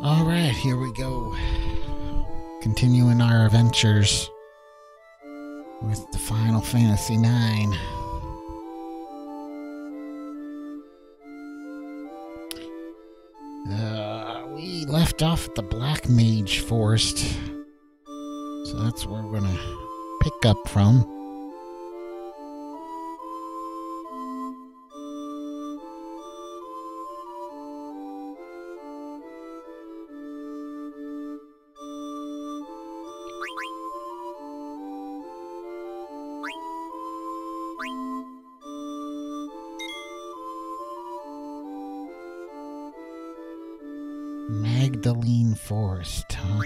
All right, here we go. Continuing our adventures with the Final Fantasy IX. Uh, we left off at the Black Mage Forest, so that's where we're gonna pick up from. Forest, huh?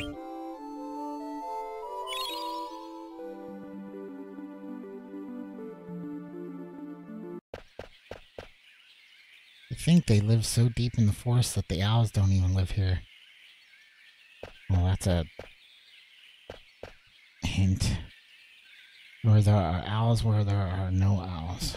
I think they live so deep in the forest that the owls don't even live here. Well, that's a hint. Where there are owls, where there are no owls.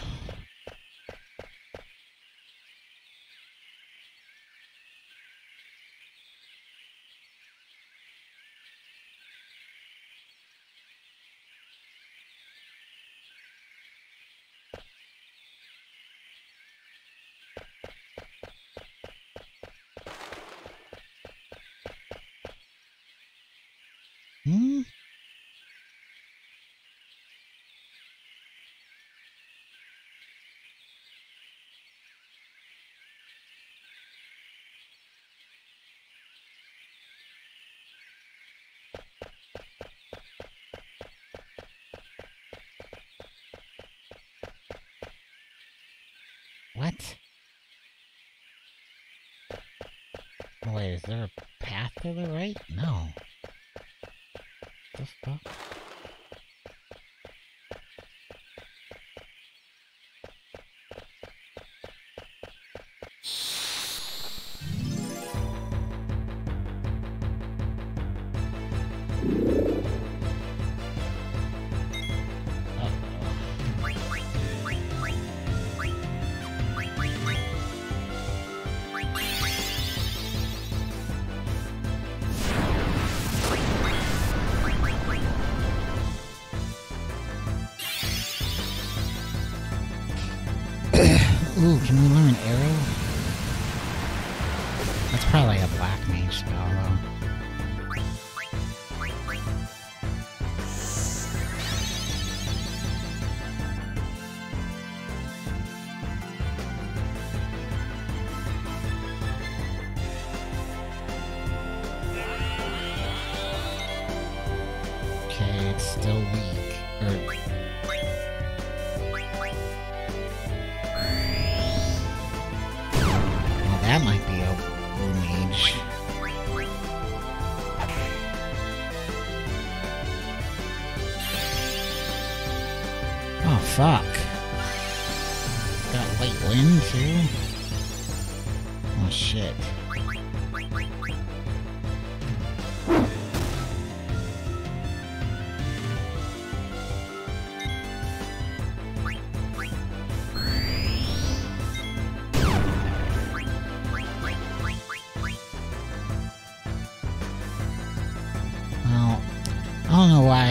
волчьим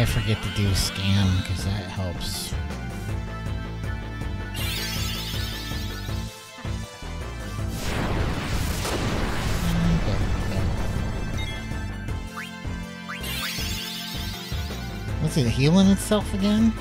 I forget to do scan, because that helps. Was it healing itself again?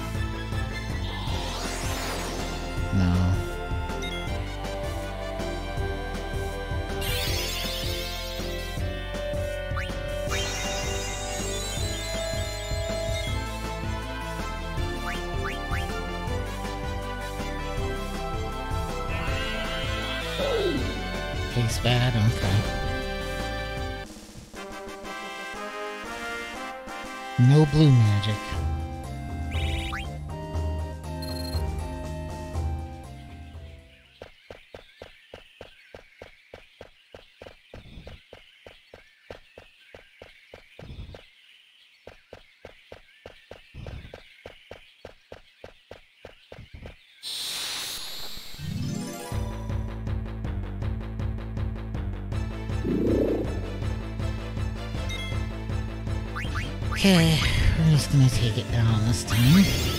Gonna take it down this time.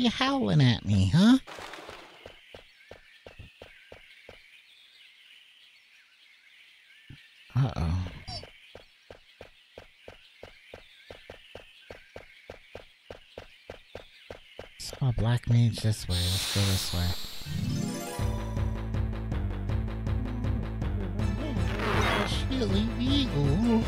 You howling at me, huh? Uh-oh. Saw a black mage this way. Let's go this way. Chili Beagle.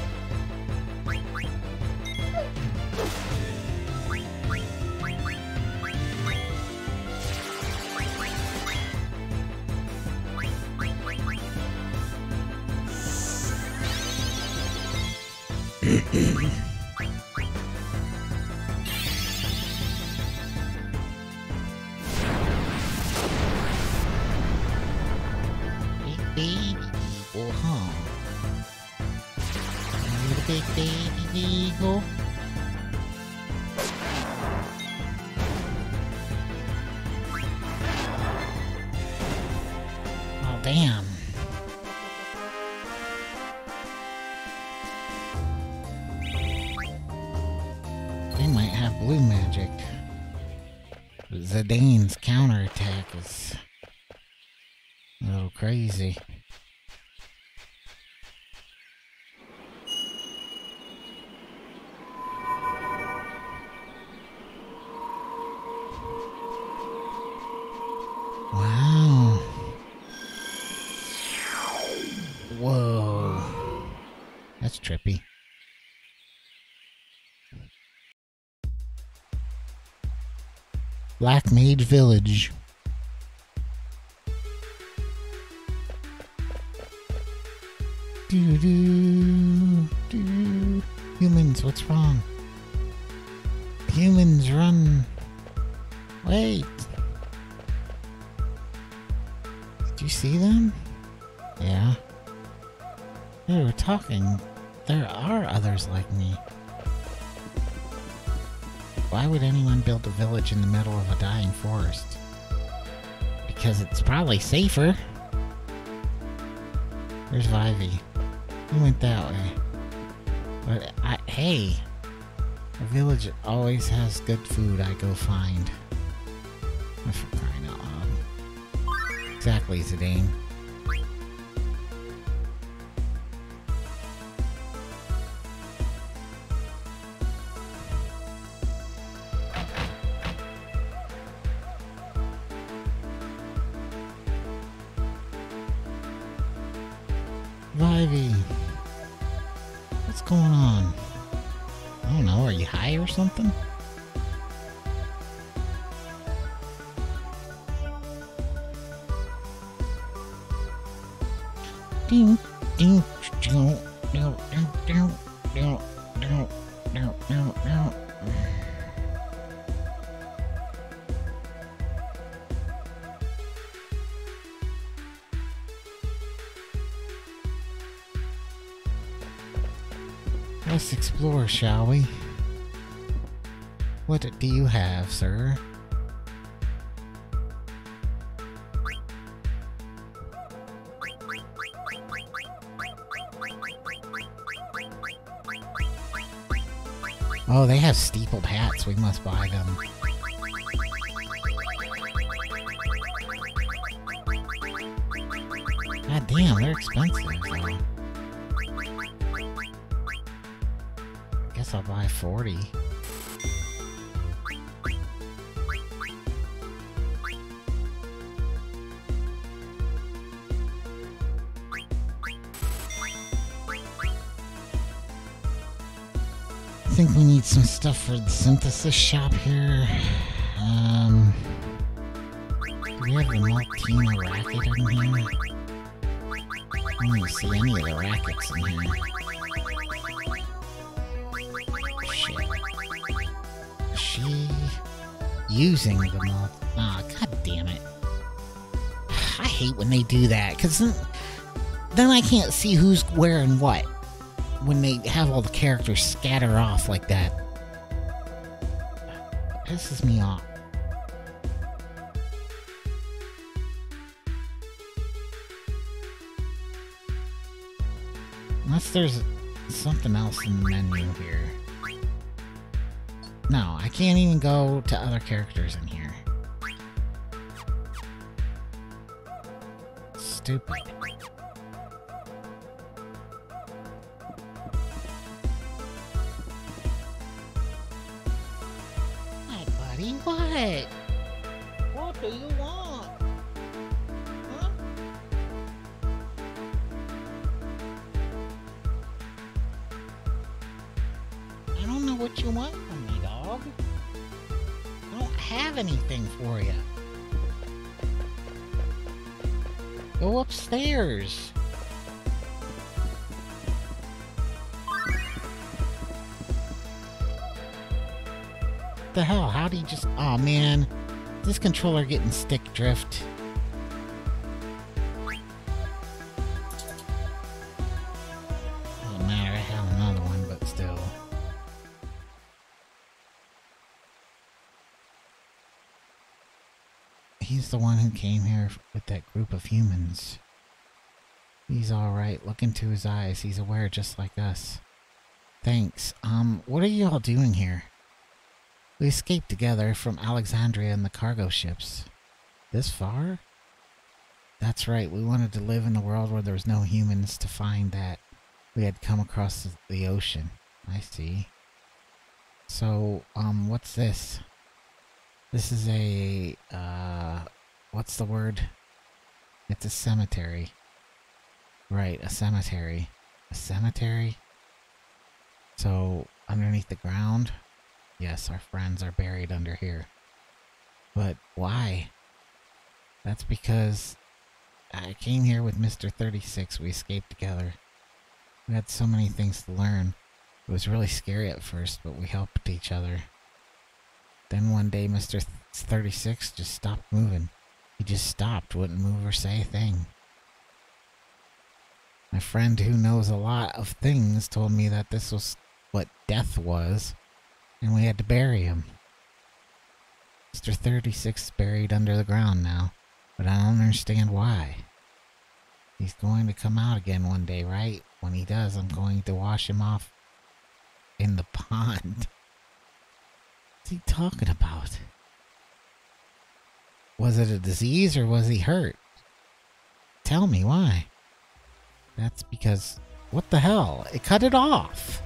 Mm-hmm. Danes. Black Mage Village. Humans, what's wrong? Humans, run! Wait. Did you see them? Yeah. They were talking. There are others like me. Why would anyone build a village in the middle of a dying forest? Because it's probably safer. Where's Vivi? He went that way. But I, hey, a village always has good food I go find. For crying out loud. Exactly, Zidane. Vivi. What's going on? I don't know, are you high or something? Shall we? What do you have, sir? Oh, they have steepled hats. We must buy them. God damn, they're expensive. though. Guess I'll buy 40. I think we need some stuff for the synthesis shop here. Um, do we have the Multina racket in here? I don't see any of the rackets in here. Using the moth. Ah, god damn it. I hate when they do that, because then, then I can't see who's wearing what when they have all the characters scatter off like that. Pisses me off. Unless there's something else in the menu here. I can't even go to other characters in here. Stupid. Oh man. This controller getting stick drift. Doesn't matter, I have another one, but still. He's the one who came here with that group of humans. He's alright. Look into his eyes. He's aware just like us. Thanks. Um, what are you all doing here? We escaped together from Alexandria in the cargo ships. This far? That's right. We wanted to live in a world where there was no humans to find that we had come across the- the ocean. I see. So, um, what's this? This is a, uh, what's the word? It's a cemetery. Right, a cemetery. A cemetery? So, underneath the ground? Yes, our friends are buried under here. But why? That's because I came here with Mr. 36. We escaped together. We had so many things to learn. It was really scary at first, but we helped each other. Then one day, Mr. 36 just stopped moving. He just stopped, wouldn't move or say a thing. My friend who knows a lot of things told me that this was what death was, and we had to bury him. Mr. 36 is buried under the ground now, but I don't understand why. He's going to come out again one day, right? When he does, I'm going to wash him off in the pond. What's he talking about? Was it a disease or was he hurt? Tell me why. That's because. What the hell? It cut it off.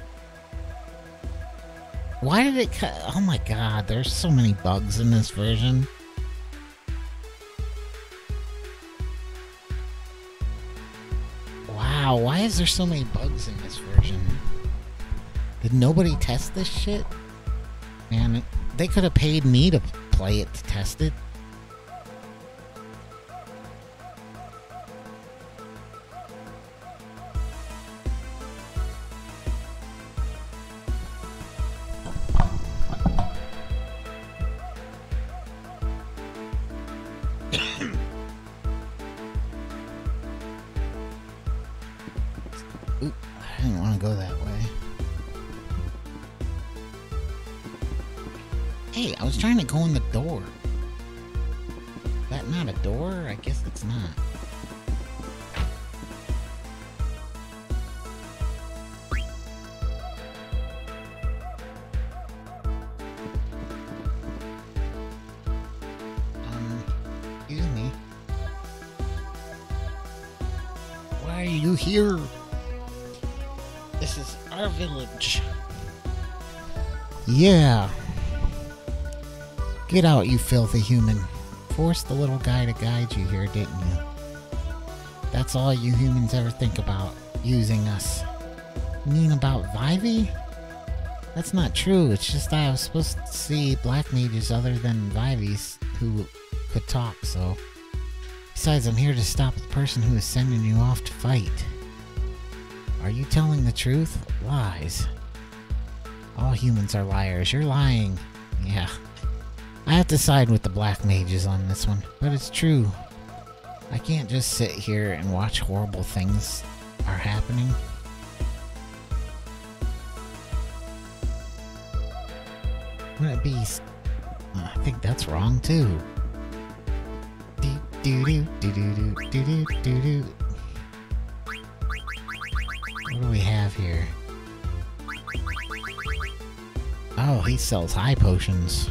Why did it cut? Oh my god, there's so many bugs in this version. Wow, why is there so many bugs in this version? Did nobody test this shit? Man, they could have paid me to play it to test it. Get out, you filthy human. Forced the little guy to guide you here, didn't you? That's all you humans ever think about, using us. You mean about Vivi? That's not true, it's just I was supposed to see black mages other than Vivis who could talk, so. Besides, I'm here to stop the person who is sending you off to fight. Are you telling the truth? Lies. All humans are liars. You're lying. Yeah. I have to side with the black mages on this one, but it's true. I can't just sit here and watch horrible things are happening. Wouldn't it be... I think that's wrong too. Do do do do do do do do do. What do we have here? Oh, he sells high potions.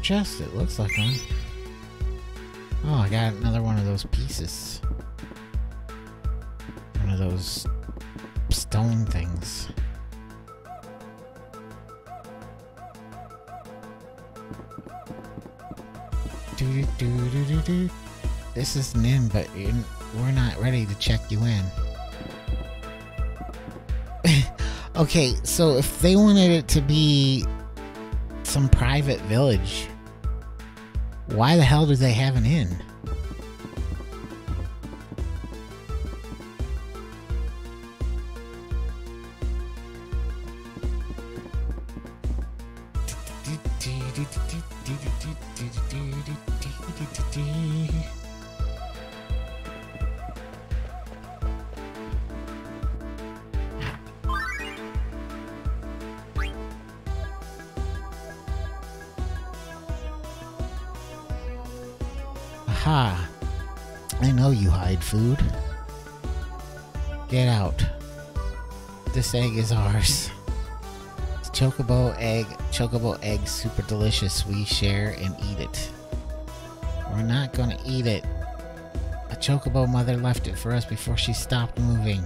Chest? It looks like one. Oh, I got another one of those pieces. One of those stone things. Do do do do do. This isn't in, but we're not ready to check you in. okay, so if they wanted it to be some private village, why the hell do they have an inn? Egg is ours. It's chocobo egg, chocobo egg, super delicious. We share and eat it. We're not gonna eat it. A chocobo mother left it for us before she stopped moving.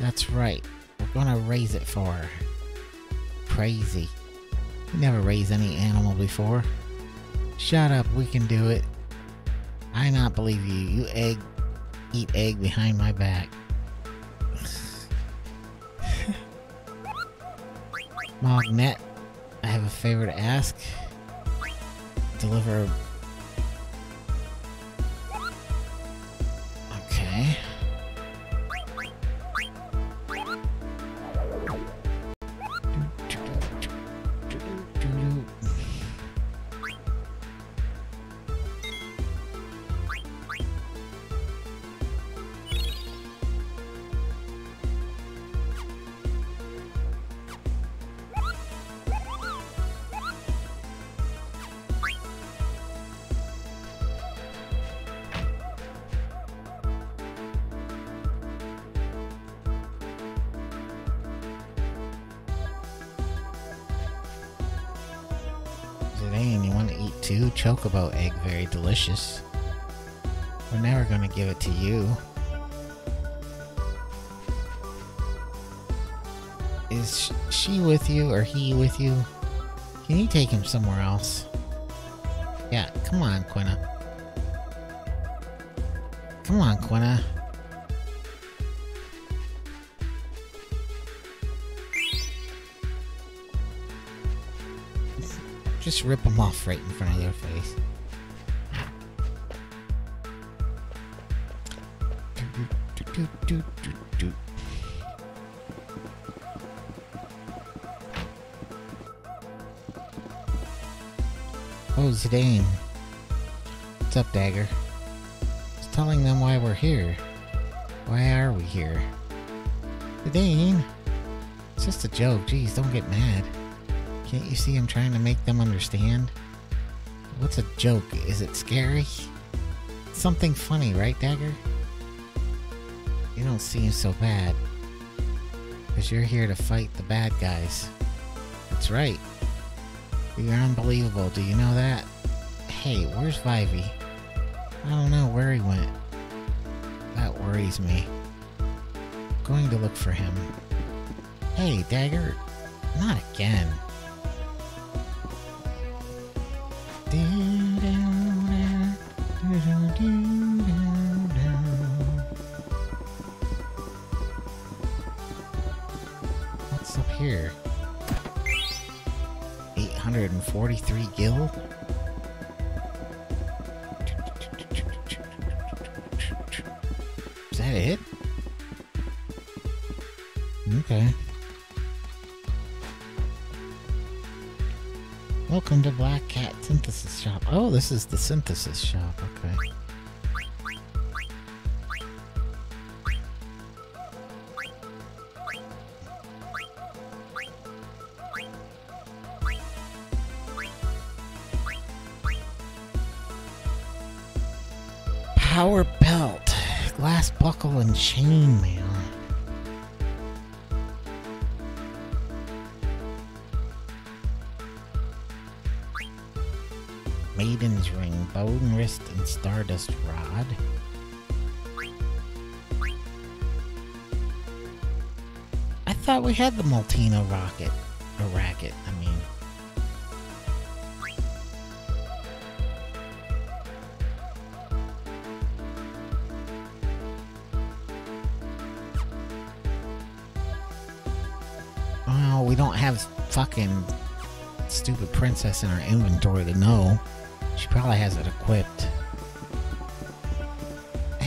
That's right. We're gonna raise it for her. Crazy. We never raised any animal before. Shut up, we can do it. I not believe you. You egg eat egg behind my back. Mognet, I have a favor to ask. Deliver. Delicious. We're never gonna give it to you. Is she with you or he with you? Can you take him somewhere else? Yeah, come on, Quina. Come on, Quina. Just rip him off right in front of their face. Zidane. What's up, Dagger? It's telling them why we're here. Why are we here? Zidane! It's just a joke. Jeez, don't get mad. Can't you see I'm trying to make them understand? What's a joke? Is it scary? Something funny, right, Dagger? You don't seem so bad. Because you're here to fight the bad guys. That's right. You're unbelievable. Do you know that? Hey, where's Vivi? I don't know where he went. That worries me. Going to look for him. Hey, Dagger. Not again. This is the synthesis shop. Okay. Stardust rod. I thought we had the Multina rocket. A racket, I mean. Well, we don't have fucking stupid princess in our inventory to know. She probably has it equipped.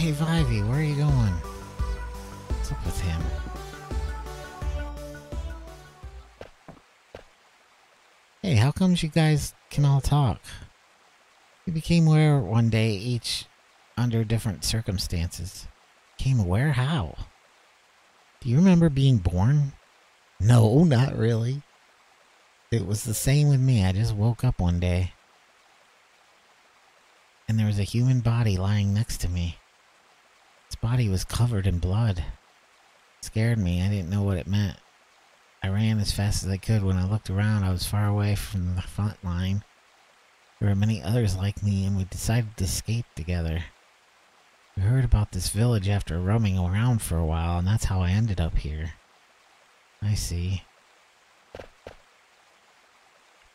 Hey, Vivi, where are you going? What's up with him? Hey, how comes you guys can all talk? We became aware one day, each under different circumstances. Became aware how? Do you remember being born? No, not really. It was the same with me. I just woke up one day. And there was a human body lying next to me. Body was covered in blood. It scared me. I didn't know what it meant. I ran as fast as I could. When I looked around, I was far away from the front line. There were many others like me, and we decided to escape together. We heard about this village after roaming around for a while, and that's how I ended up here. I see.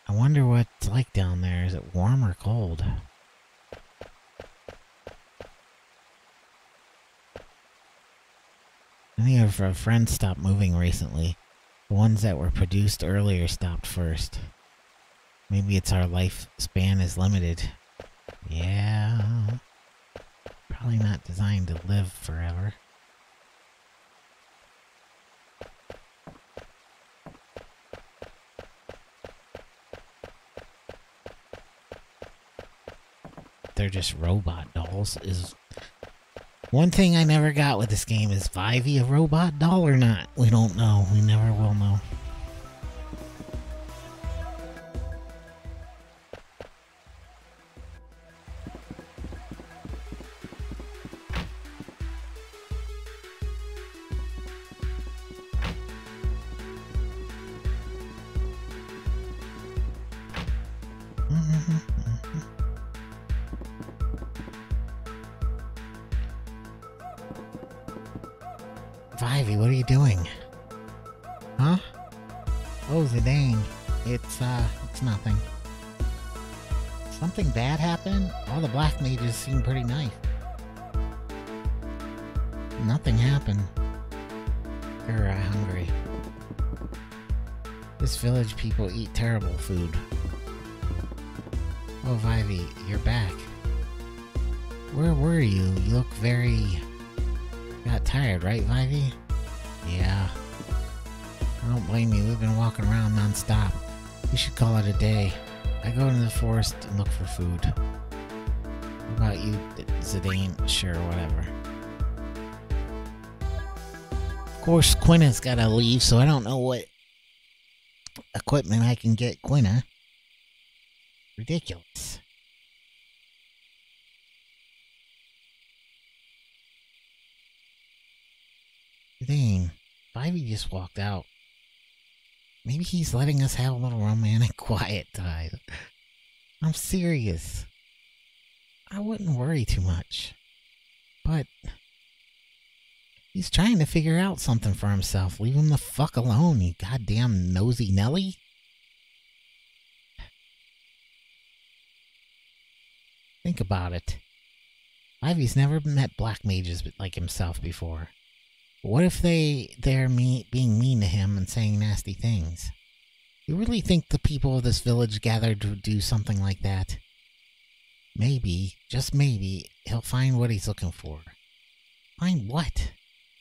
I wonder what it's like down there. Is it warm or cold? Many of our friends stopped moving recently. The ones that were produced earlier stopped first. Maybe it's our lifespan is limited. Yeah. Probably not designed to live forever. They're just robot dolls. Is one thing I never got with this game is Vivi a robot doll or not? We don't know. We never will know. Black mages seem pretty nice. Nothing happened. You're uh, hungry. This village people eat terrible food. Oh, Vivi, you're back. Where were you? You look very... Got tired, right, Vivi? Yeah. I don't blame you. We've been walking around non-stop. We should call it a day. I go into the forest and look for food. You, Zidane? Sure, whatever. Of course, Quina's gotta leave, so I don't know what equipment I can get Quina. Ridiculous. Zidane, Vivi just walked out. Maybe he's letting us have a little romantic quiet time. I'm serious. I wouldn't worry too much. But he's trying to figure out something for himself. Leave him the fuck alone, you goddamn nosy Nelly. Think about it. Ivy's never met black mages like himself before. What if they they're me, being mean to him and saying nasty things? You really think the people of this village gathered to do something like that? Maybe, just maybe, he'll find what he's looking for. Find what?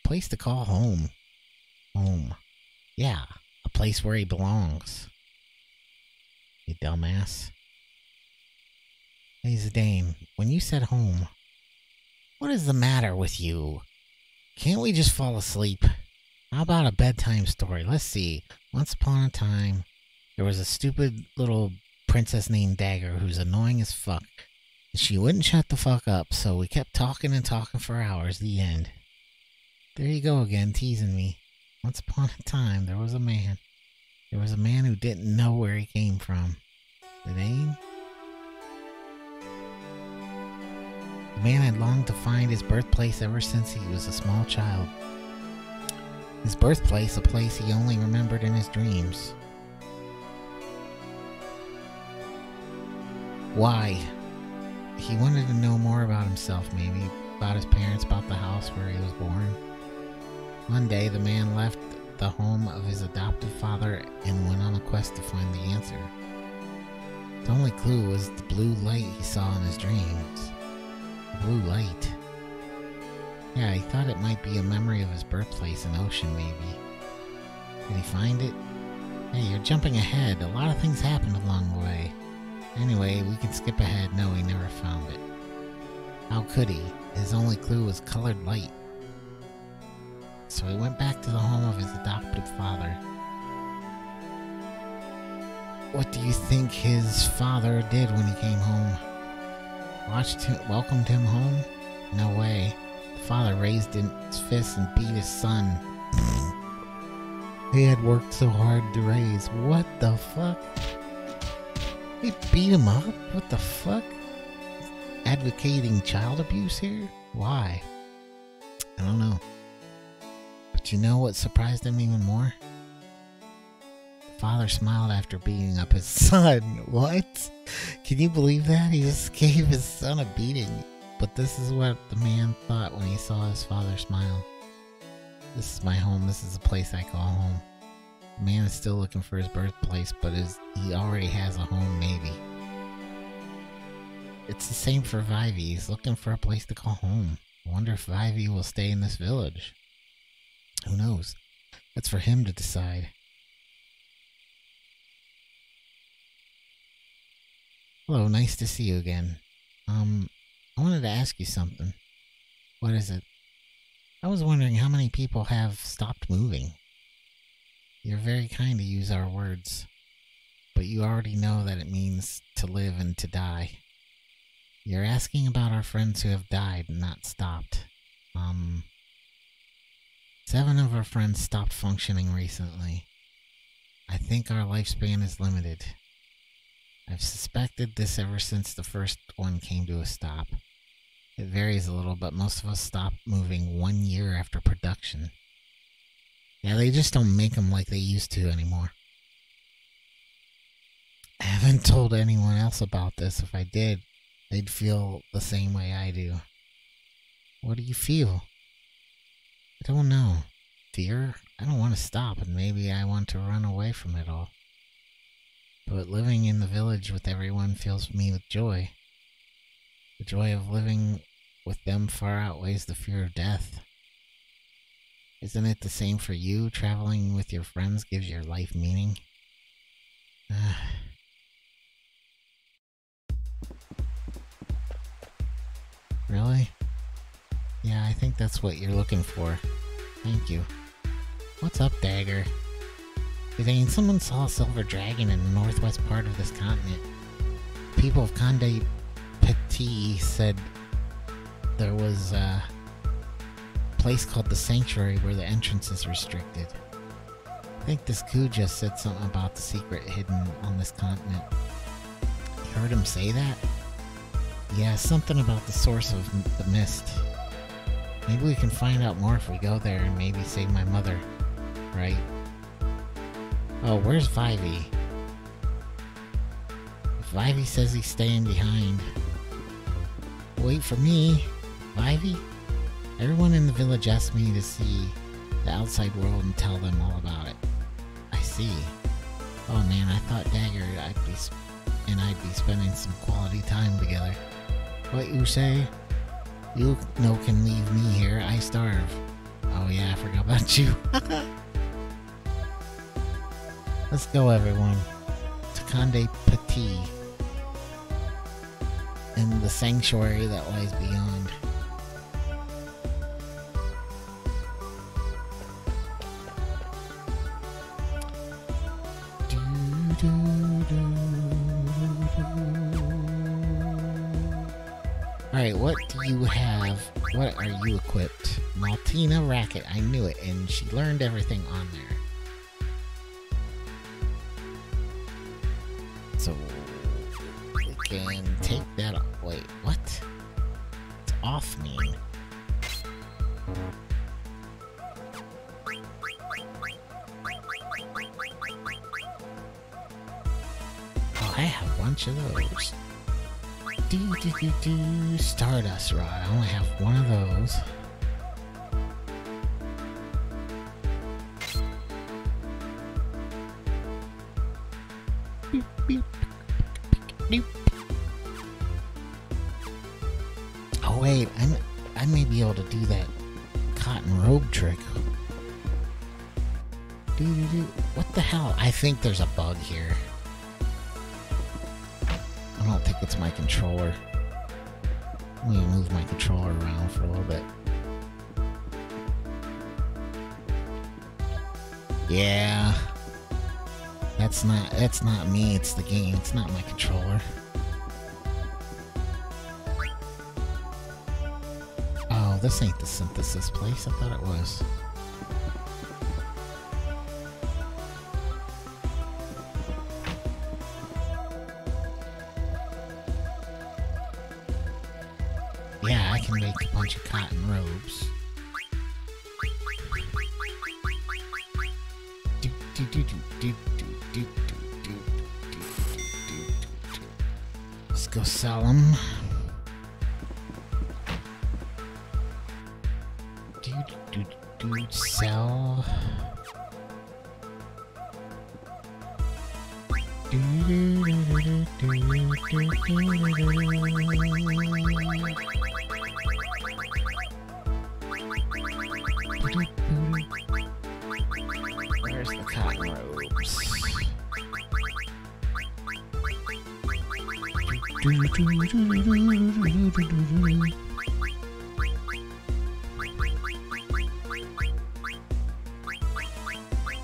Place to call home. Home. Yeah, a place where he belongs. You dumbass. Hey, Zidane, when you said home, what is the matter with you? Can't we just fall asleep? How about a bedtime story? Let's see. Once upon a time, there was a stupid little princess named Dagger who's annoying as fuck. She wouldn't shut the fuck up, so we kept talking and talking for hours. The end. There you go again, teasing me. Once upon a time, there was a man. There was a man who didn't know where he came from. The name? The man had longed to find his birthplace ever since he was a small child. His birthplace, a place he only remembered in his dreams. Why? He wanted to know more about himself, maybe, about his parents, about the house where he was born. One day, the man left the home of his adoptive father and went on a quest to find the answer. The only clue was the blue light he saw in his dreams blue light. Yeah, he thought it might be a memory of his birthplace in Ocean, maybe. Did he find it? Hey, you're jumping ahead. A lot of things happened along the way. Anyway, we can skip ahead. No, he never found it. How could he? His only clue was colored light. So he went back to the home of his adopted father. What do you think his father did when he came home? Watched him, welcomed him home? No way. The father raised his fist and beat his son. he had worked so hard to raise. What the fuck? He beat him up? What the fuck? Advocating child abuse here? Why? I don't know. But you know what surprised him even more? The father smiled after beating up his son. What? Can you believe that? He just gave his son a beating. But this is what the man thought when he saw his father smile. This is my home. This is the place I call home. Man is still looking for his birthplace, but is, he already has a home, maybe. It's the same for Vivi. He's looking for a place to call home. I wonder if Vivi will stay in this village. Who knows? That's for him to decide. Hello, nice to see you again. Um, I wanted to ask you something. What is it? I was wondering how many people have stopped moving. You're very kind to use our words, but you already know that it means to live and to die. You're asking about our friends who have died and not stopped. Um, seven of our friends stopped functioning recently. I think our lifespan is limited. I've suspected this ever since the first one came to a stop. It varies a little, but most of us stop moving one year after production. Yeah, they just don't make them like they used to anymore. I haven't told anyone else about this. If I did, they'd feel the same way I do. What do you feel? I don't know. Fear? I don't want to stop, and maybe I want to run away from it all. But living in the village with everyone fills me with joy. The joy of living with them far outweighs the fear of death. Isn't it the same for you? Traveling with your friends gives your life meaning. really? Yeah, I think that's what you're looking for. Thank you. What's up, Dagger? Saying someone saw a silver dragon in the northwest part of this continent. People of Conde Petie said there was uh, place called the Sanctuary where the entrance is restricted. I think this just said something about the secret hidden on this continent. You heard him say that? Yeah, something about the source of the mist. Maybe we can find out more if we go there and maybe save my mother. Right? Oh, where's Vivi? Vivi says he's staying behind. Wait for me. Vivi? Everyone in the village asked me to see the outside world and tell them all about it. I see. Oh man, I thought Dagger I'd be and I'd be spending some quality time together. What you say? You no can leave me here. I starve. Oh yeah, I forgot about you. Let's go, everyone. To Conde Petie. And the sanctuary that lies beyond. Alright, what do you have? What are you equipped? Multina Racket, I knew it, and she learned everything on there. So, we can take that off. Wait, what? It's off mean. I have a bunch of those. Do, do, do, do. Stardust Rod. I only have one of those. Beep, beep, beep. Oh wait, I'm, I may be able to do that cotton robe trick. Do, do, do. What the hell? I think there's a bug here. Think it's my controller. Let me move my controller around for a little bit. Yeah. That's not that's not me, it's the game. It's not my controller. Oh, this ain't the synthesis place. I thought it was. bunch of cotton robes. Let's go sell them. Where's the cotton robes?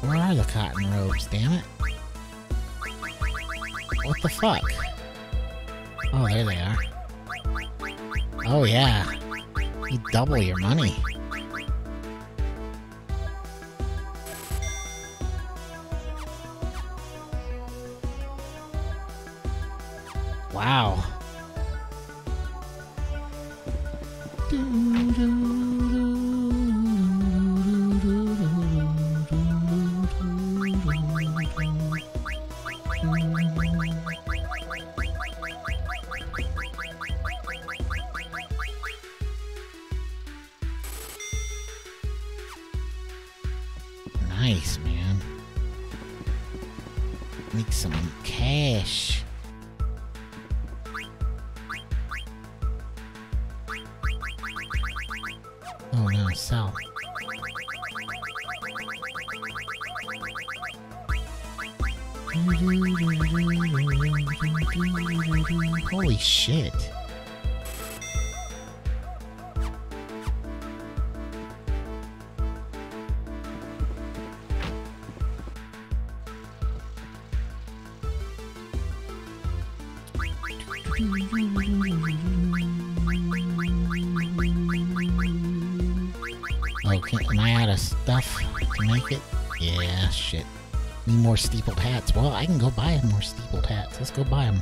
Where are the cotton robes, damn it? What the fuck? Oh, there they are. Oh, yeah. You double your money. Go buy them.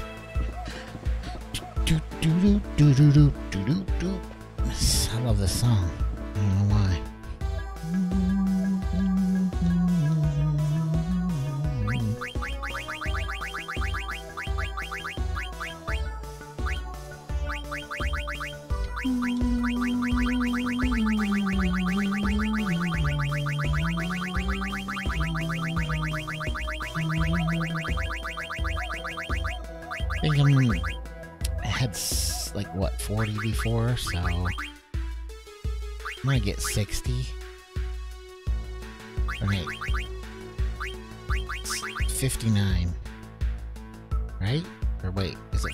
Do, do, do, do, do, do.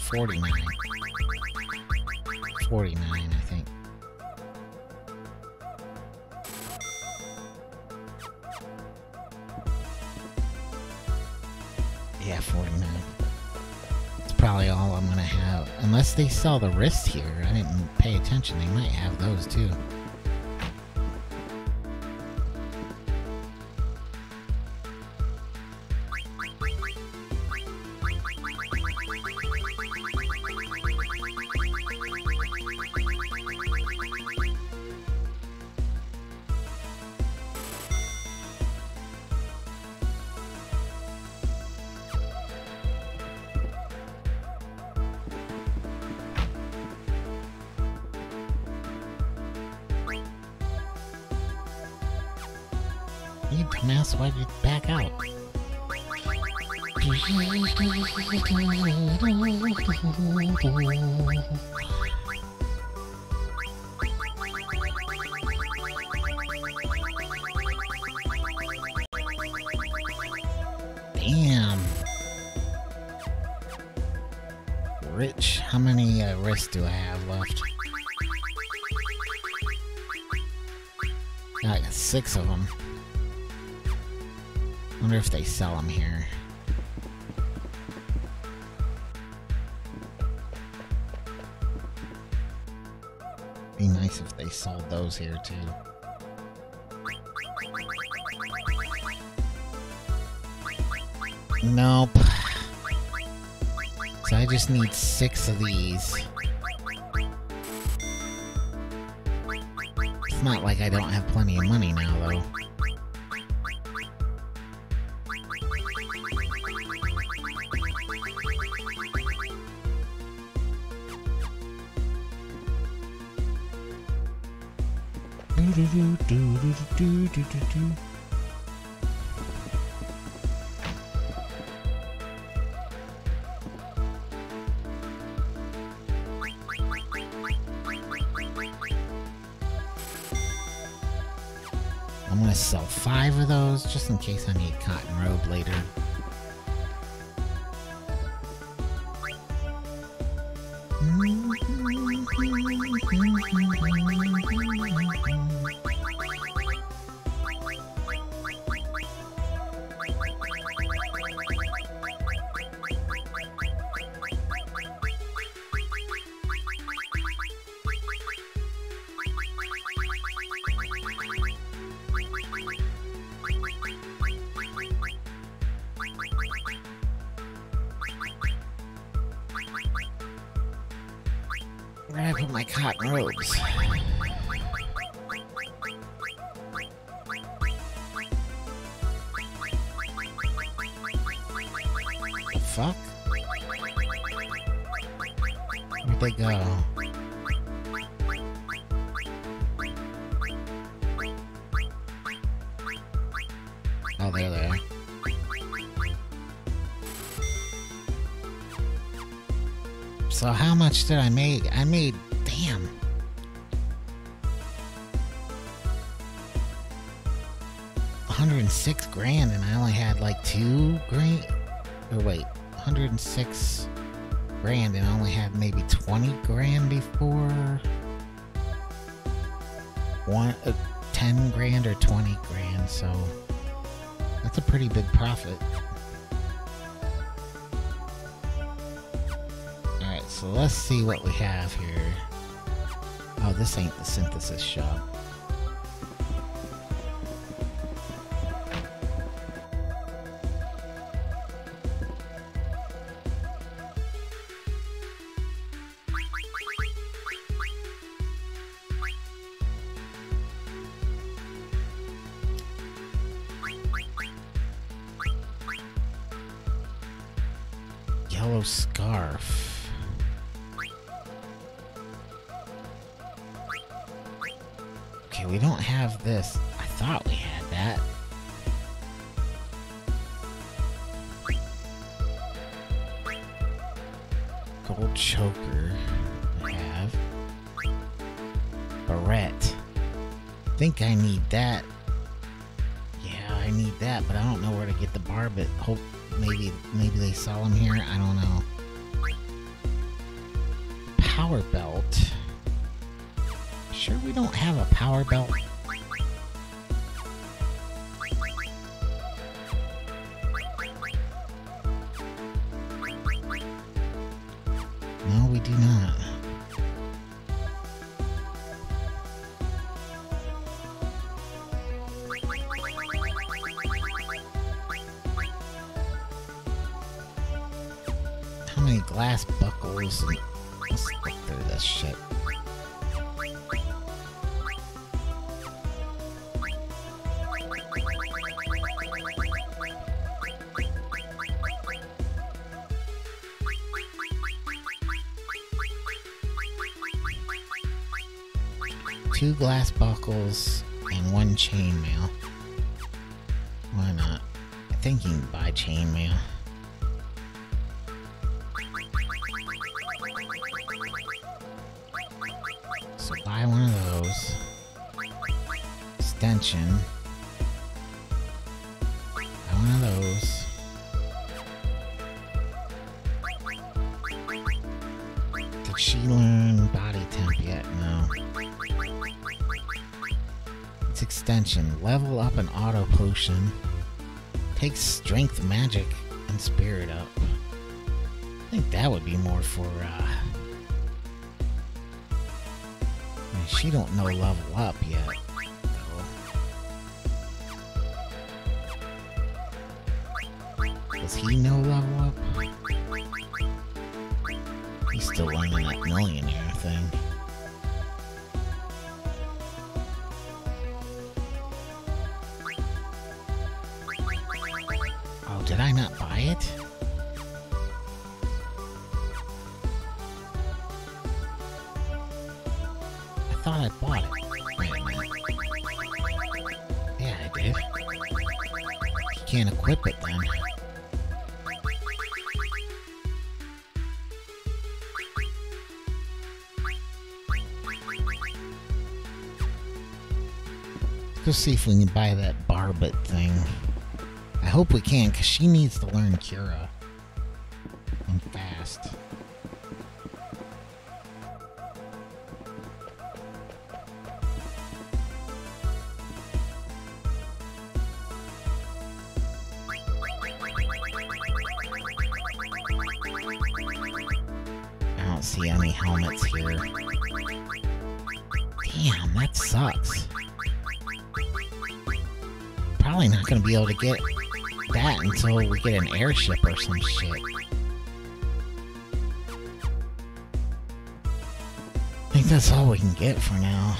49? 49, I think. Yeah, 49. It's probably all I'm gonna have. Unless they sell the wrist here. I didn't pay attention. They might have those too. Here too. Nope. So I just need six of these. It's not like I don't have plenty of money now, though. I'm gonna sell five of those just in case I need cotton robe later. understood. I made I made let's see what we have here. Oh, this ain't the synthesis shop. Two glass buckles and one chainmail. Why not? I think you can buy chainmail. So buy one of those. Extension. potion. Takes strength, magic, and spirit up. I think that would be more for, uh... She don't know level up yet. Does he know level up? He's still learning that millionaire thing. see if we can buy that Barbut thing. I hope we can, because she needs to learn Cura. get an airship or some shit. I think that's all we can get for now.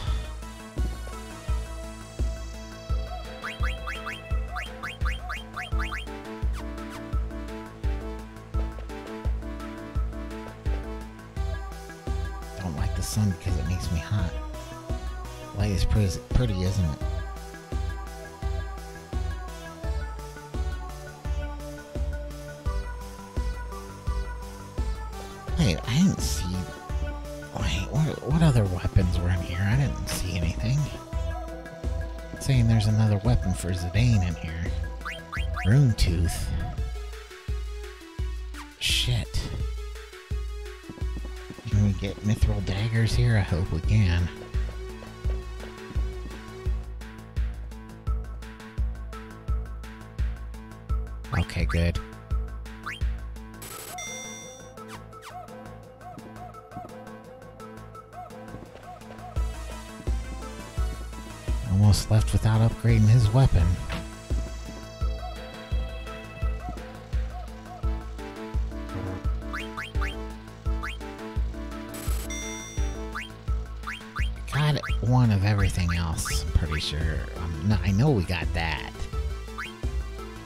sure. Um, I know we got that.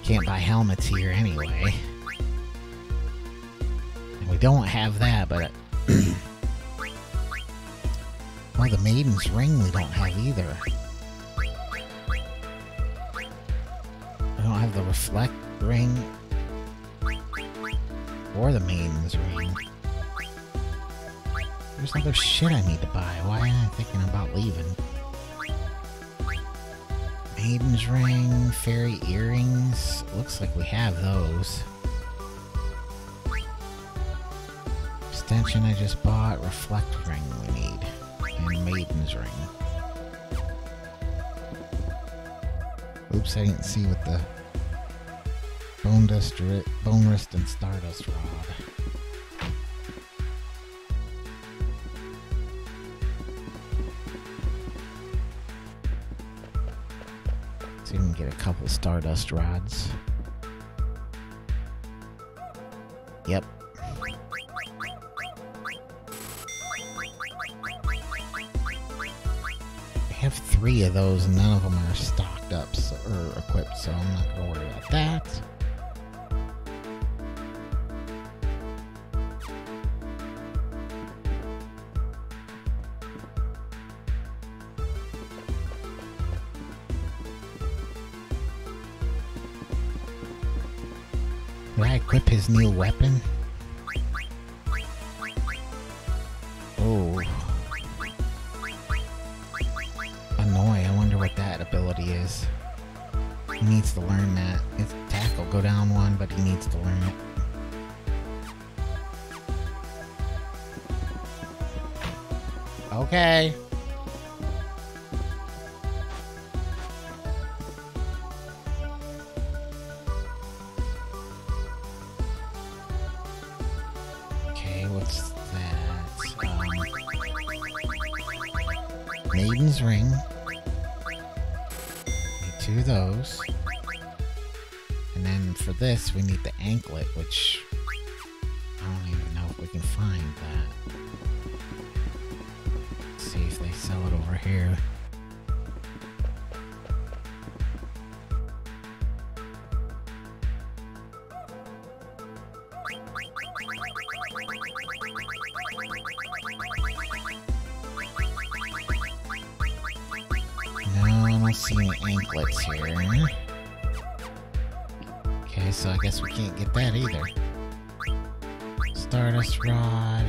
Can't buy helmets here anyway. And we don't have that, but... Uh, well, the Maiden's Ring we don't have either. I don't have the Reflect Ring. Or the Maiden's Ring. There's other shit I need to buy. Why am I thinking about leaving? Maiden's Ring, Fairy Earrings. Looks like we have those. Extension I just bought. Reflect Ring we need. And Maiden's Ring. Oops, I didn't see what the Bone Dust, Bone Wrist, and Stardust Rod. Stardust rods. Yep. I have three of those, and none of them are stocked up so, or equipped, so I'm not going to worry about that. Equip his new weapon? Which I don't even know if we can find that. Let's see if they sell it over here. No, I don't see anklets here. So I guess we can't get that either. Stardust Rod.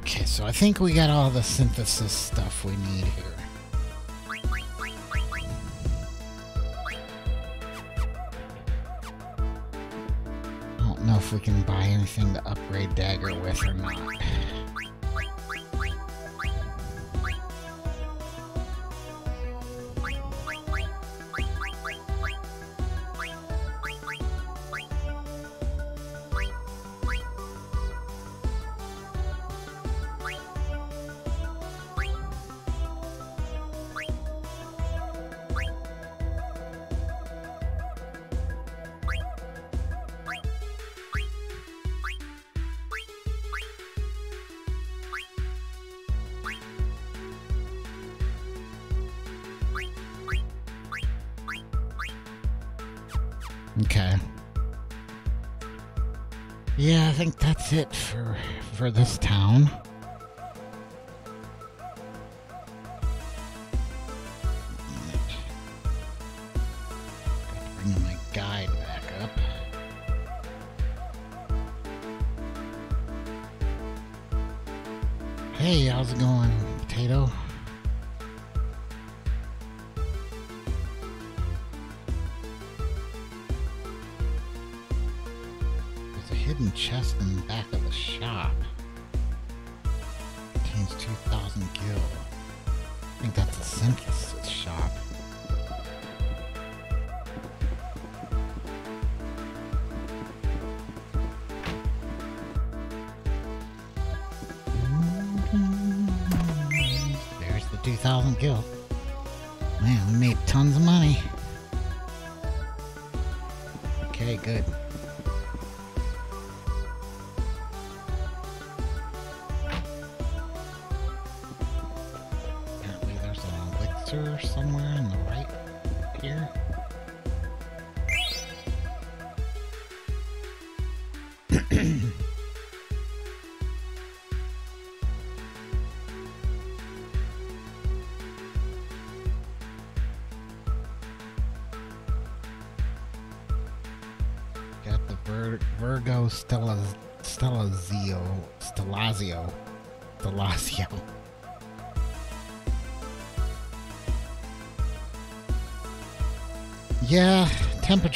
Okay, so I think we got all the synthesis stuff we need here. I don't know if we can buy anything to upgrade Dagger with or not. Yeah, I think that's it for for this town.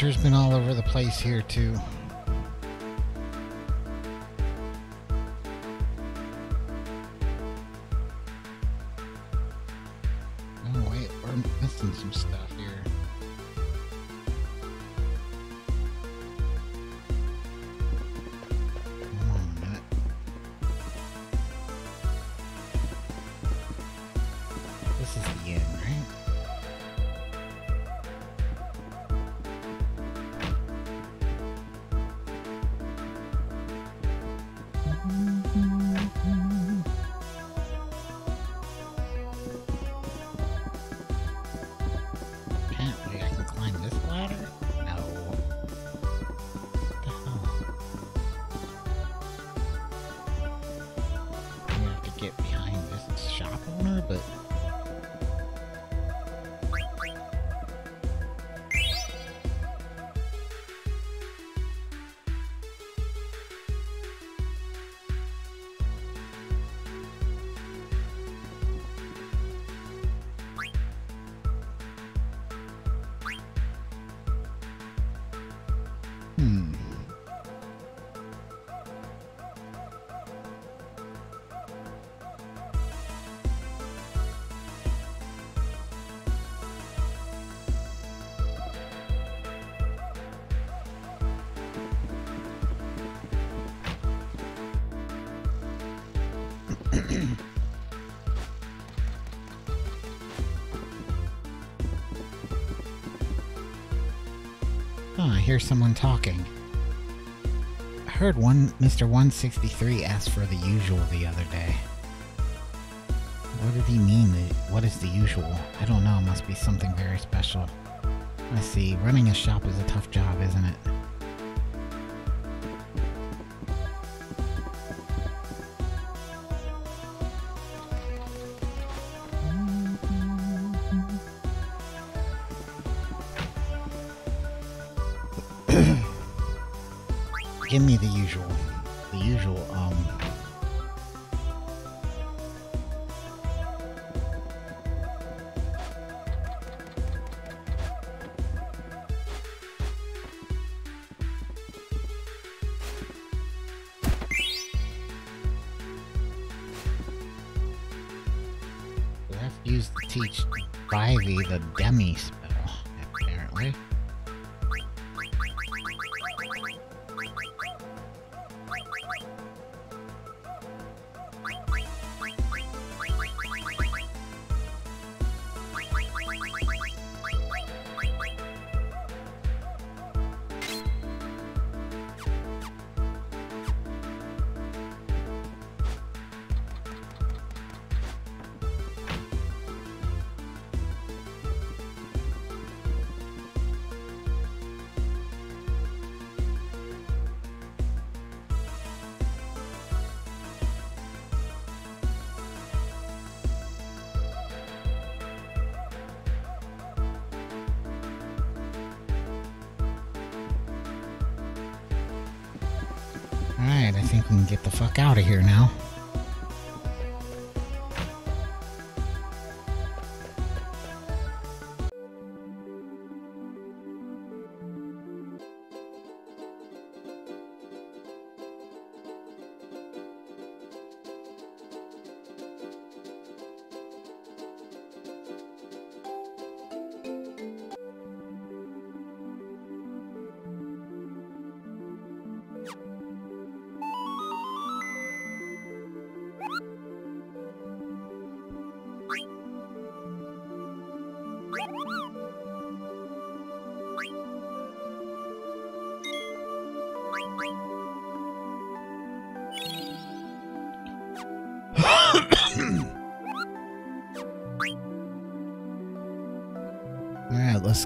Temperature's been all over the place here too. Someone talking. I heard one Mr. 163 ask for the usual the other day. What did he mean? What is the usual? I don't know. It must be something very special. I see. Running a shop is a tough job, isn't it? Give me the usual. Get the fuck out of here now.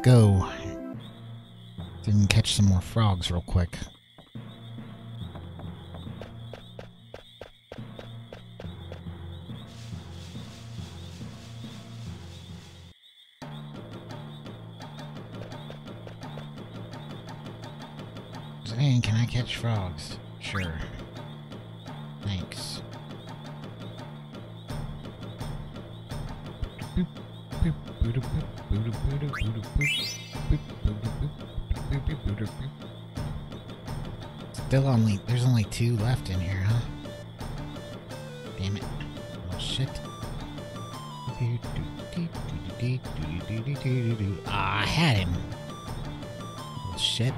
Alright, let's go. Didn't catch some more frogs real quick. Only, there's only two left in here, huh? Damn it. Oh shit. Ah, I had him. Oh, shit.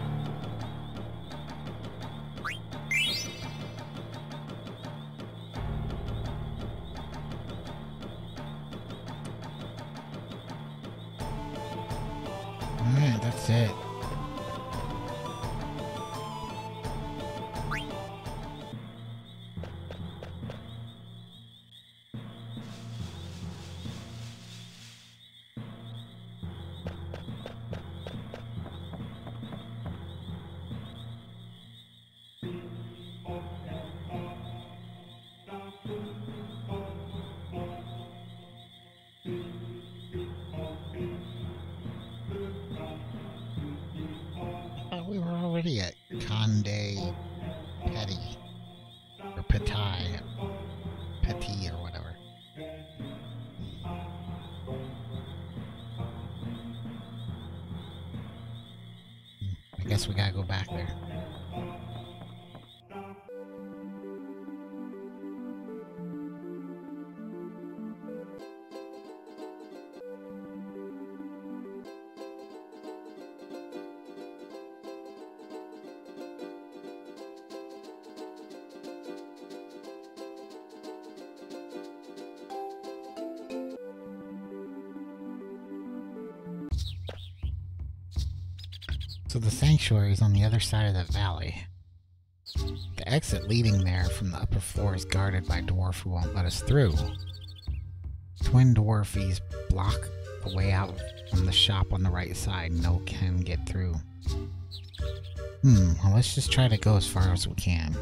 So the sanctuary is on the other side of the valley. The exit leading there from the upper floor is guarded by a dwarf who won't let us through. Twin dwarfies block the way out from the shop on the right side. No can get through. Hmm, well let's just try to go as far as we can.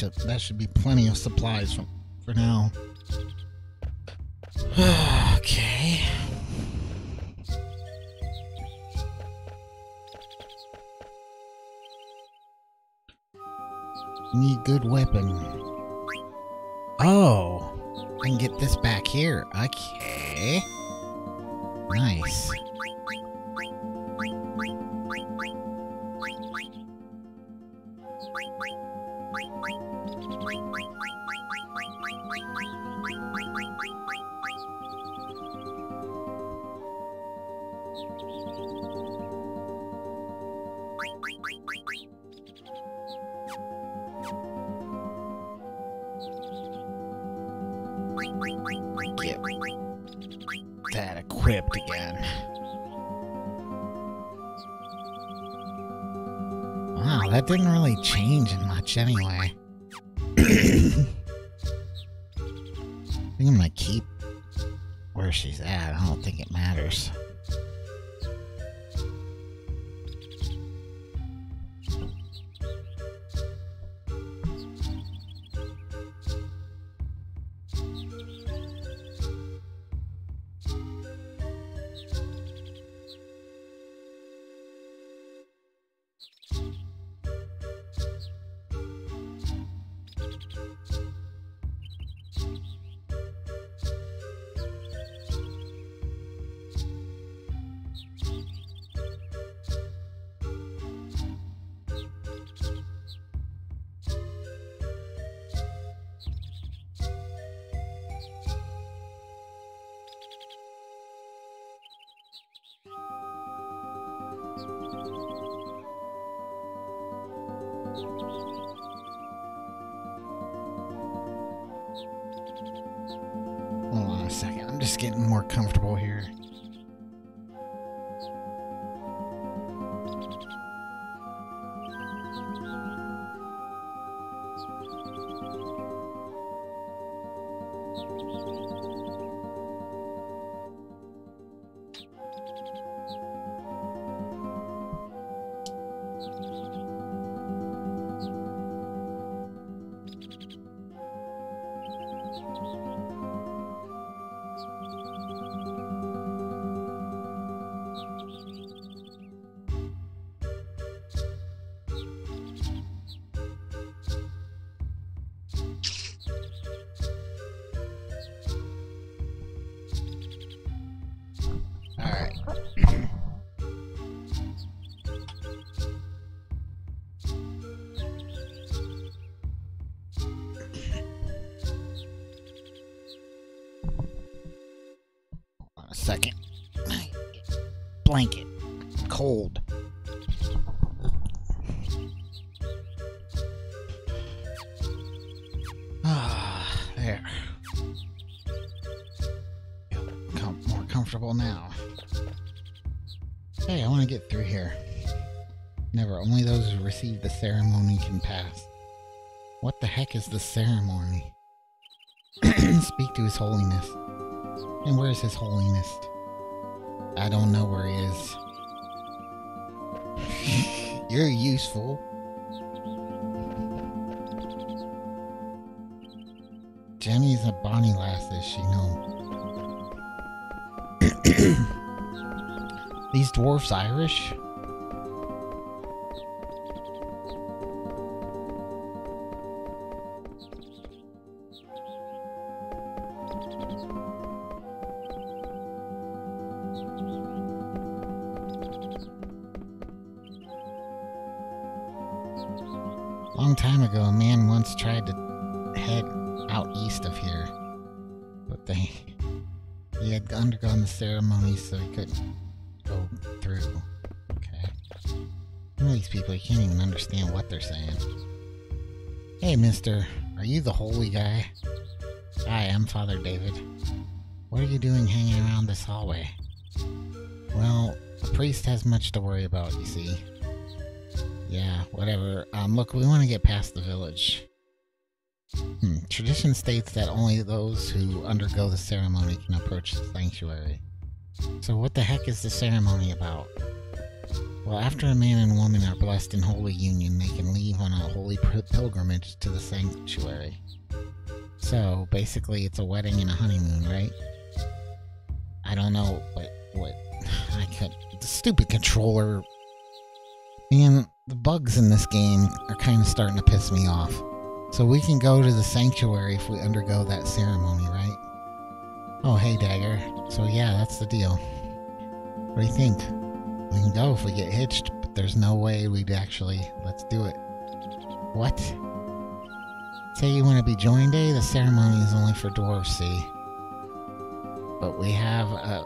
That should be plenty of supplies for, for now. Never, only those who receive the ceremony can pass. What the heck is the ceremony? Speak to His Holiness. And where's His Holiness? I don't know where he is. You're useful. Jenny's a bonny lass, as she know. These dwarfs Irish? Holy guy? I'm Father David. What are you doing hanging around this hallway? Well, the priest has much to worry about, you see. Yeah, whatever. Um, look, we want to get past the village. Hmm. Tradition states that only those who undergo the ceremony can approach the sanctuary. So, what the heck is the ceremony about? Well, after a man and woman are blessed in holy union, they can leave on a holy pilgrimage to the sanctuary. So, basically, it's a wedding and a honeymoon, right? I don't know what what I could. The stupid controller. Man, the bugs in this game are kind of starting to piss me off. So we can go to the sanctuary if we undergo that ceremony, right? Oh, hey, Dagger. So yeah, that's the deal. What do you think? We can go if we get hitched, but there's no way we'd actually. Let's do it. What? Say you want to be joined, eh? The ceremony is only for dwarves, see? But we have a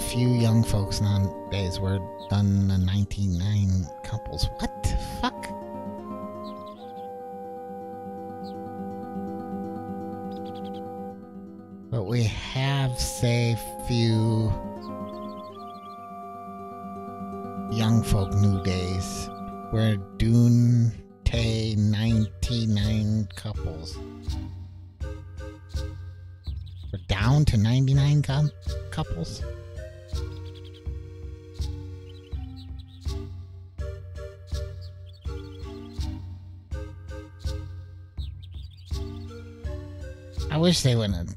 few young folks nowadays. We're done the 99 couples. What the fuck? But we have, say, few young folk new days. We're Dune Tay 99 couples. We're down to 99 com- couples? I wish they wouldn't.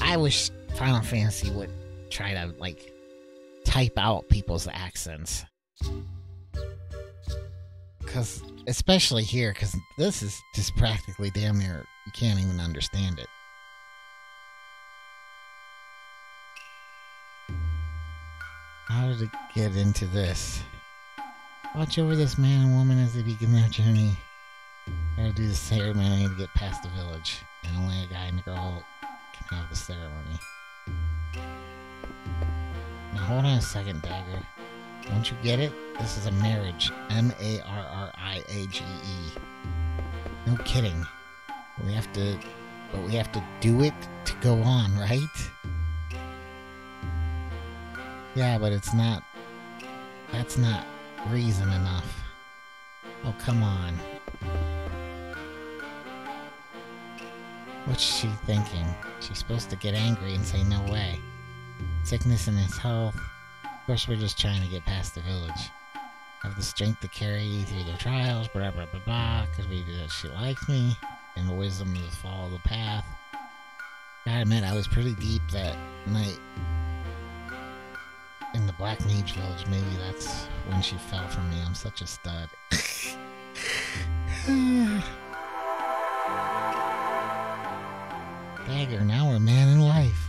I wish Final Fantasy would try to like type out people's accents. Cause especially here, cause this is just practically damn near you can't even understand it. How did it get into this? Watch over this man and woman as they begin their journey. Gotta do the ceremony to get past the village, and only a guy and a girl can have the ceremony. Now hold on a second, Dagger. Don't you get it? This is a marriage. M A R R I A G E. No kidding. We have to, but we have to do it to go on, right? Yeah, but it's not. That's not reason enough. Oh, come on. What's she thinking? She's supposed to get angry and say, no way. Sickness and his health. Of course, we're just trying to get past the village. Have the strength to carry you through the trials, blah, blah, blah, blah, because we do that she likes me, and the wisdom to follow the path. Gotta admit, I was pretty deep that night in the Black Mage Village. Maybe that's when she fell for me. I'm such a stud. Dagger, now we're man in life.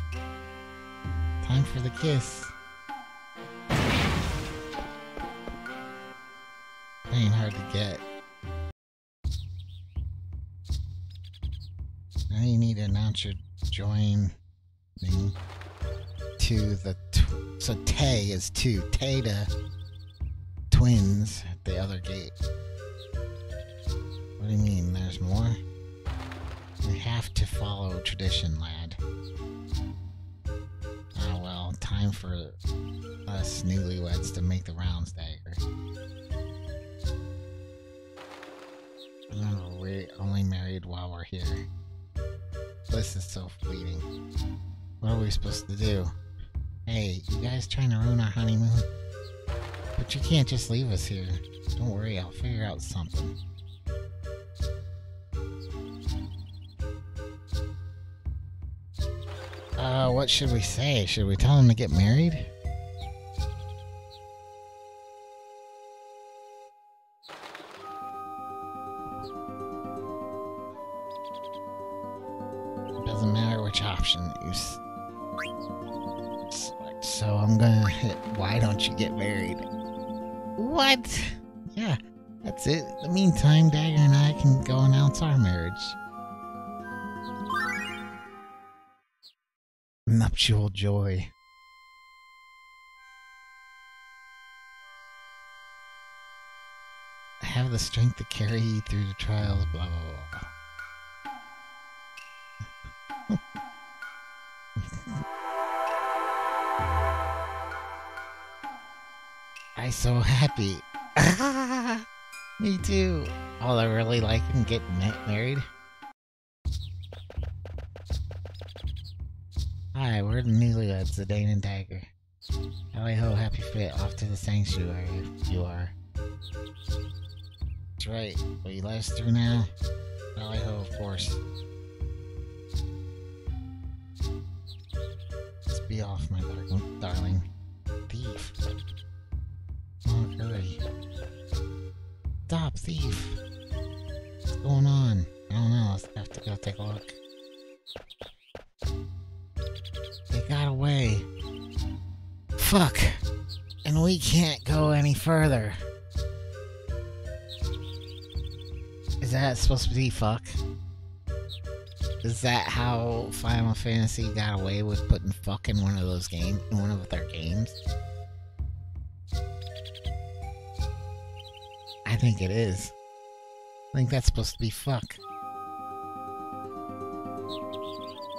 Time for the kiss. Ain't hard to get. Now you need to announce your joining to the. So Tay is two. Tay to twins at the other gate. What do you mean? There's more? We have to follow tradition, lad. Ah, well, time for us newlyweds to make the rounds, Dagger. Remember, we're only married while we're here. This is so fleeting. What are we supposed to do? Hey, you guys trying to ruin our honeymoon? But you can't just leave us here. Don't worry, I'll figure out something. Uh, what should we say? Should we tell him to get married? Why get married? What? Yeah, that's it. In the meantime, Dagger and I can go announce our marriage. Nuptial joy. Have the strength to carry you through the trials, blah blah blah. I so happy. Me too. All I really like and getting married. Hi, we're the newlyweds, the Dane and Dagger. Rally ho, happy fit, off to the sanctuary you are. That's right. Will you let us through now? Rally ho, of course. Let's be off, my dar- darling. Thief doing? Stop, thief! What's going on? I don't know. I have to go take a look. They got away. Fuck! And we can't go any further. Is that supposed to be fuck? Is that how Final Fantasy got away with putting fuck in one of those games, in one of their games? Think it is. I think that's supposed to be fuck.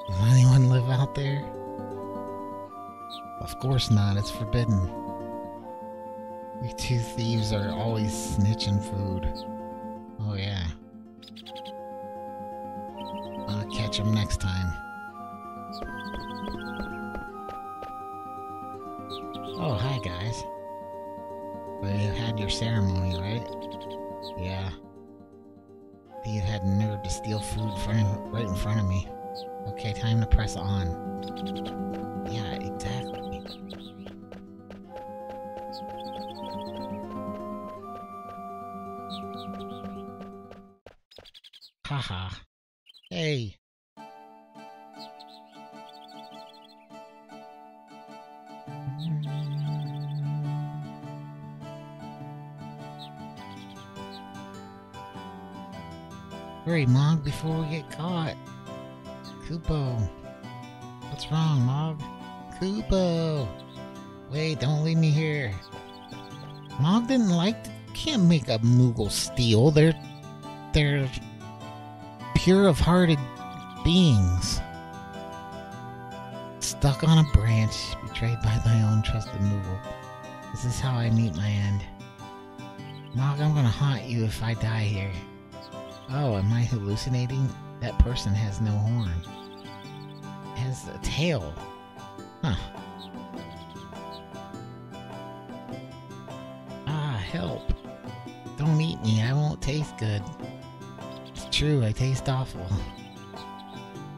Does anyone live out there? Of course not, it's forbidden. You two thieves are always snitching food. Oh yeah. I'll catch them next time. Oh, hi guys. Well, you had your ceremony, right? Yeah. You had nerve to steal food right in front of me. Okay, time to press on. Yeah, exactly. A Moogle steel. They're... They're... Pure of hearted beings. Stuck on a branch, betrayed by my own trusted Moogle. This is how I meet my end. Mog, I'm gonna haunt you if I die here. Oh, am I hallucinating? That person has no horn. Has a tail. Huh. Ah, help. Don't eat me, I won't taste good. It's true, I taste awful.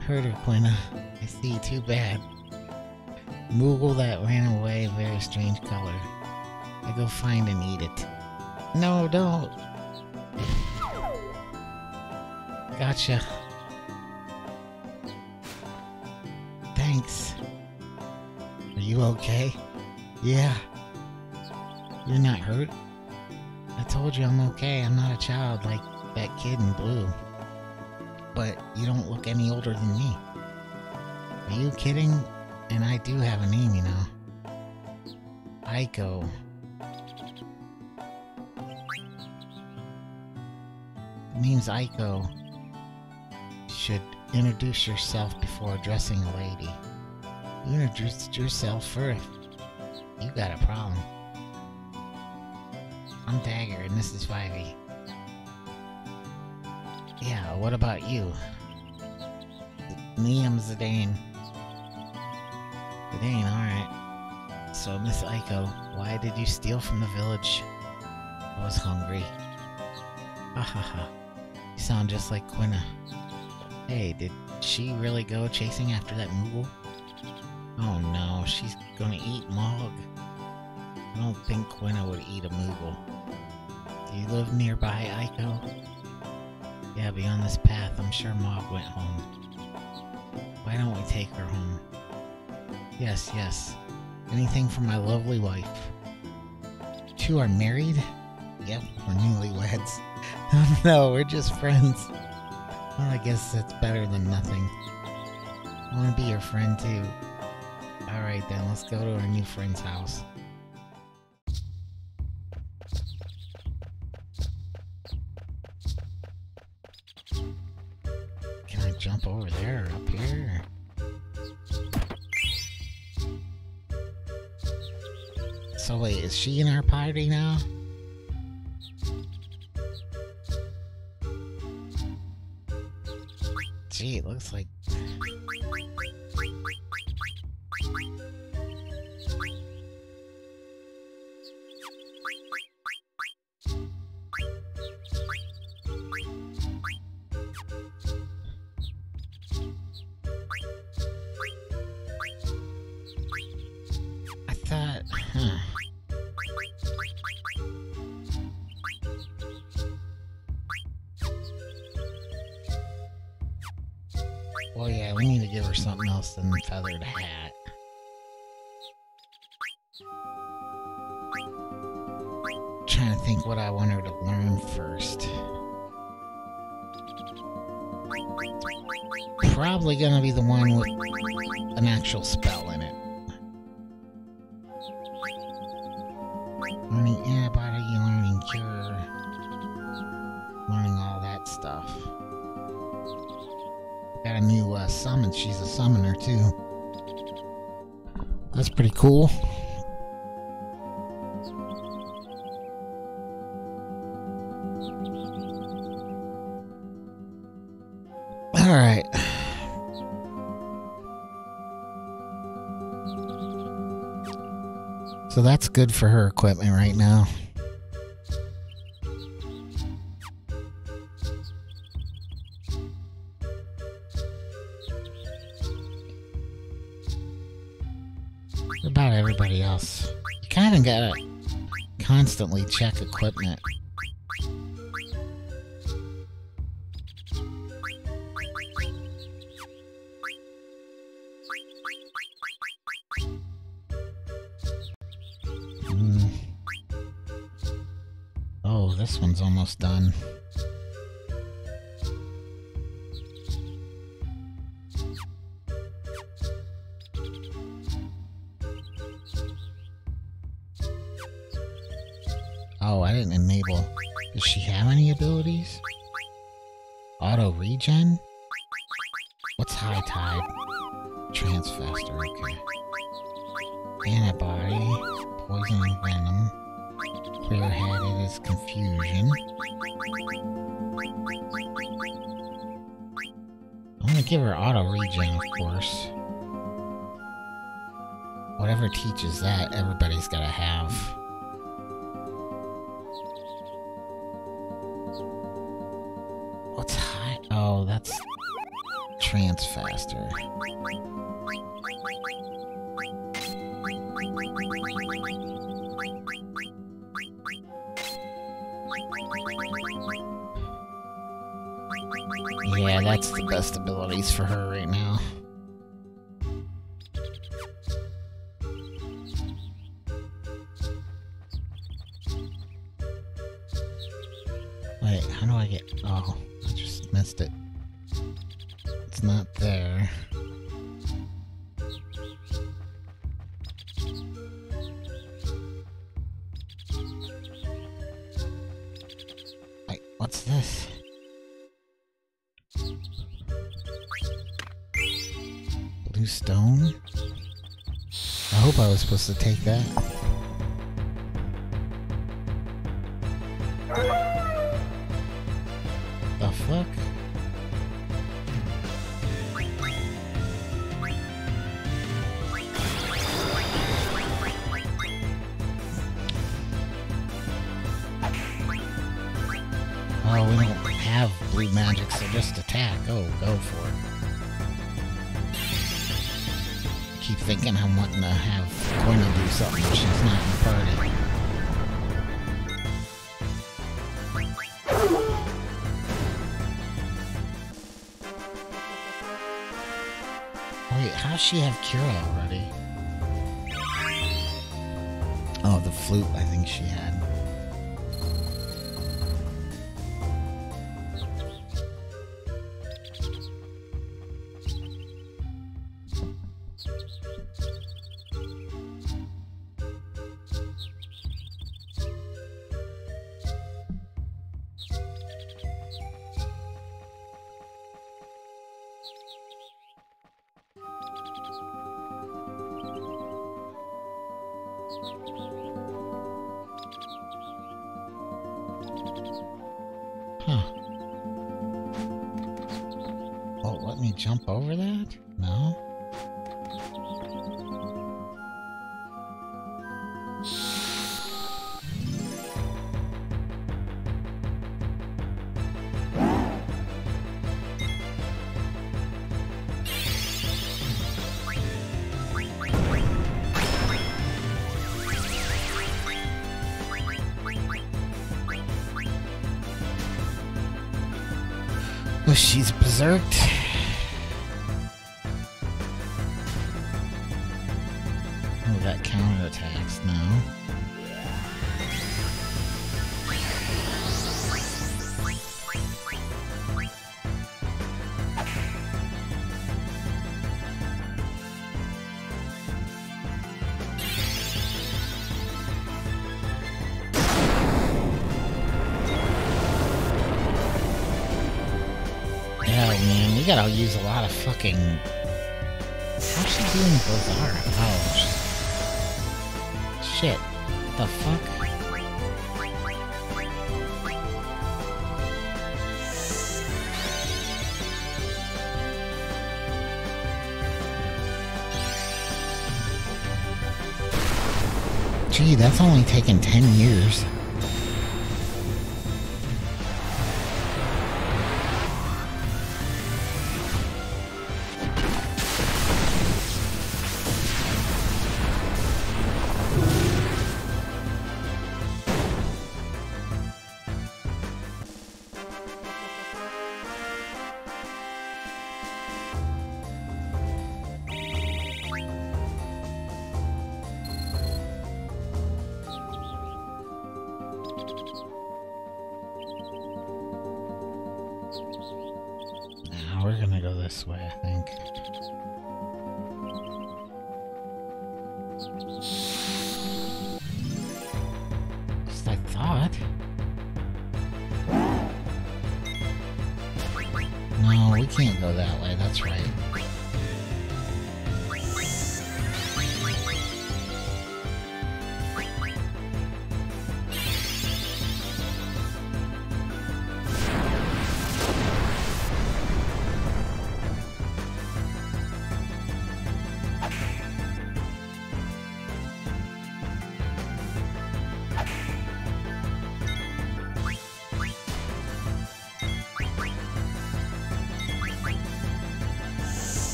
Hurt her, Quina. I see, too bad. Moogle that ran away, very strange color. I go find and eat it. No, don't. Gotcha. Thanks. Are you okay? Yeah. You're not hurt? I told you I'm okay. I'm not a child like that kid in blue. But you don't look any older than me. Are you kidding? And I do have a name, you know. Eiko. The name's Eiko should introduce yourself before addressing a lady. You introduced yourself first. You got a problem. I'm Dagger, and this is Vivi. Yeah, what about you? Me, I'm Zidane. Zidane, alright. So, Miss Eiko, why did you steal from the village? I was hungry. Ha ha ha. You sound just like Quina. Hey, did she really go chasing after that Moogle? Oh no, she's gonna eat Mog. I don't think Quina would eat a Moogle. You live nearby, Eiko? Yeah, beyond this path, I'm sure Mog went home. Why don't we take her home? Yes, yes. Anything for my lovely wife. Two are married? Yep, we're newlyweds. no, we're just friends. Well, I guess that's better than nothing. I want to be your friend too. Alright then, let's go to our new friend's house. She in our party now? good for her equipment right now. What about everybody else? You kinda gotta constantly check equipment. that's the best abilities for her right now. to take that. does she have Cura already? Oh, the flute I think she had. berserked gotta use a lot of fucking... How's she doing Bozara? Oh, shit. The fuck? Gee, that's only taken 10 years.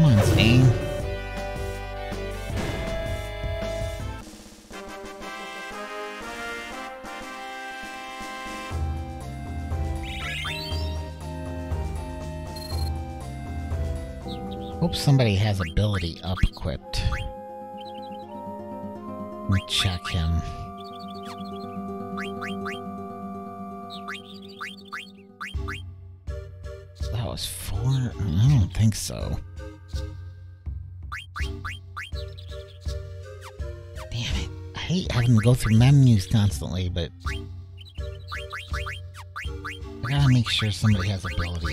Come on, Zane. Hope somebody has ability up equipped. Check him. That was four. I don't think so. Having to go through menus constantly, but. I gotta make sure somebody has ability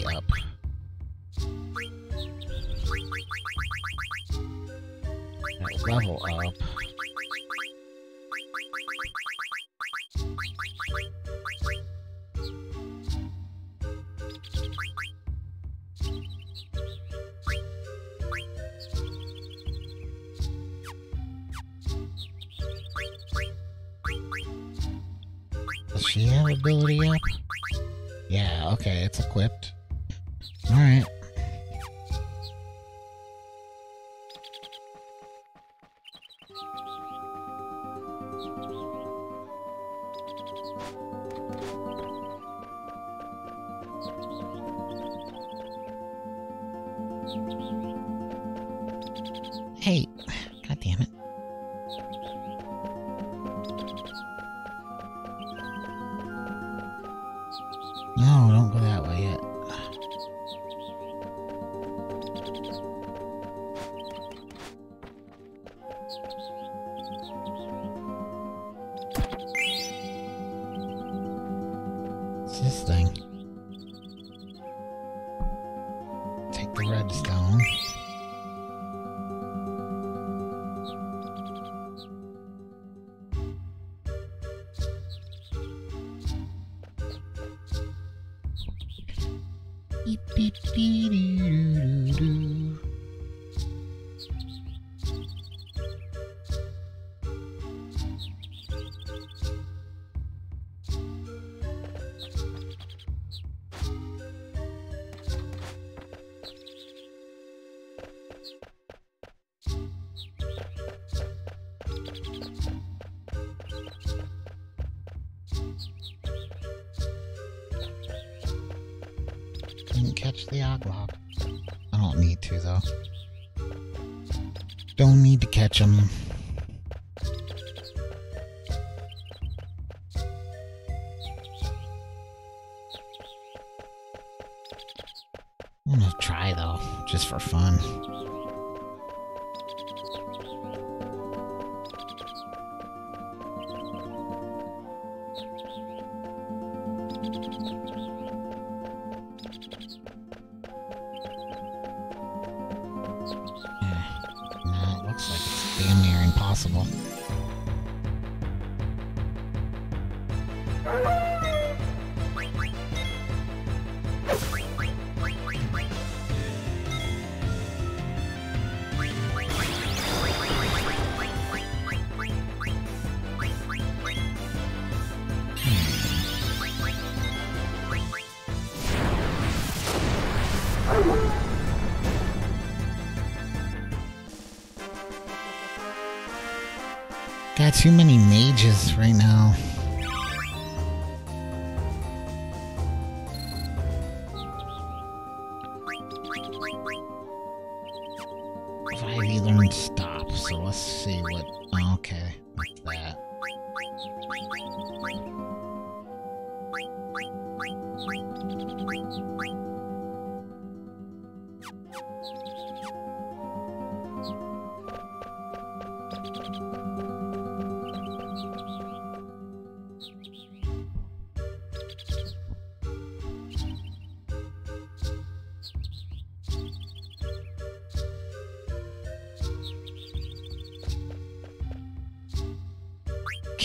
too many mages right now.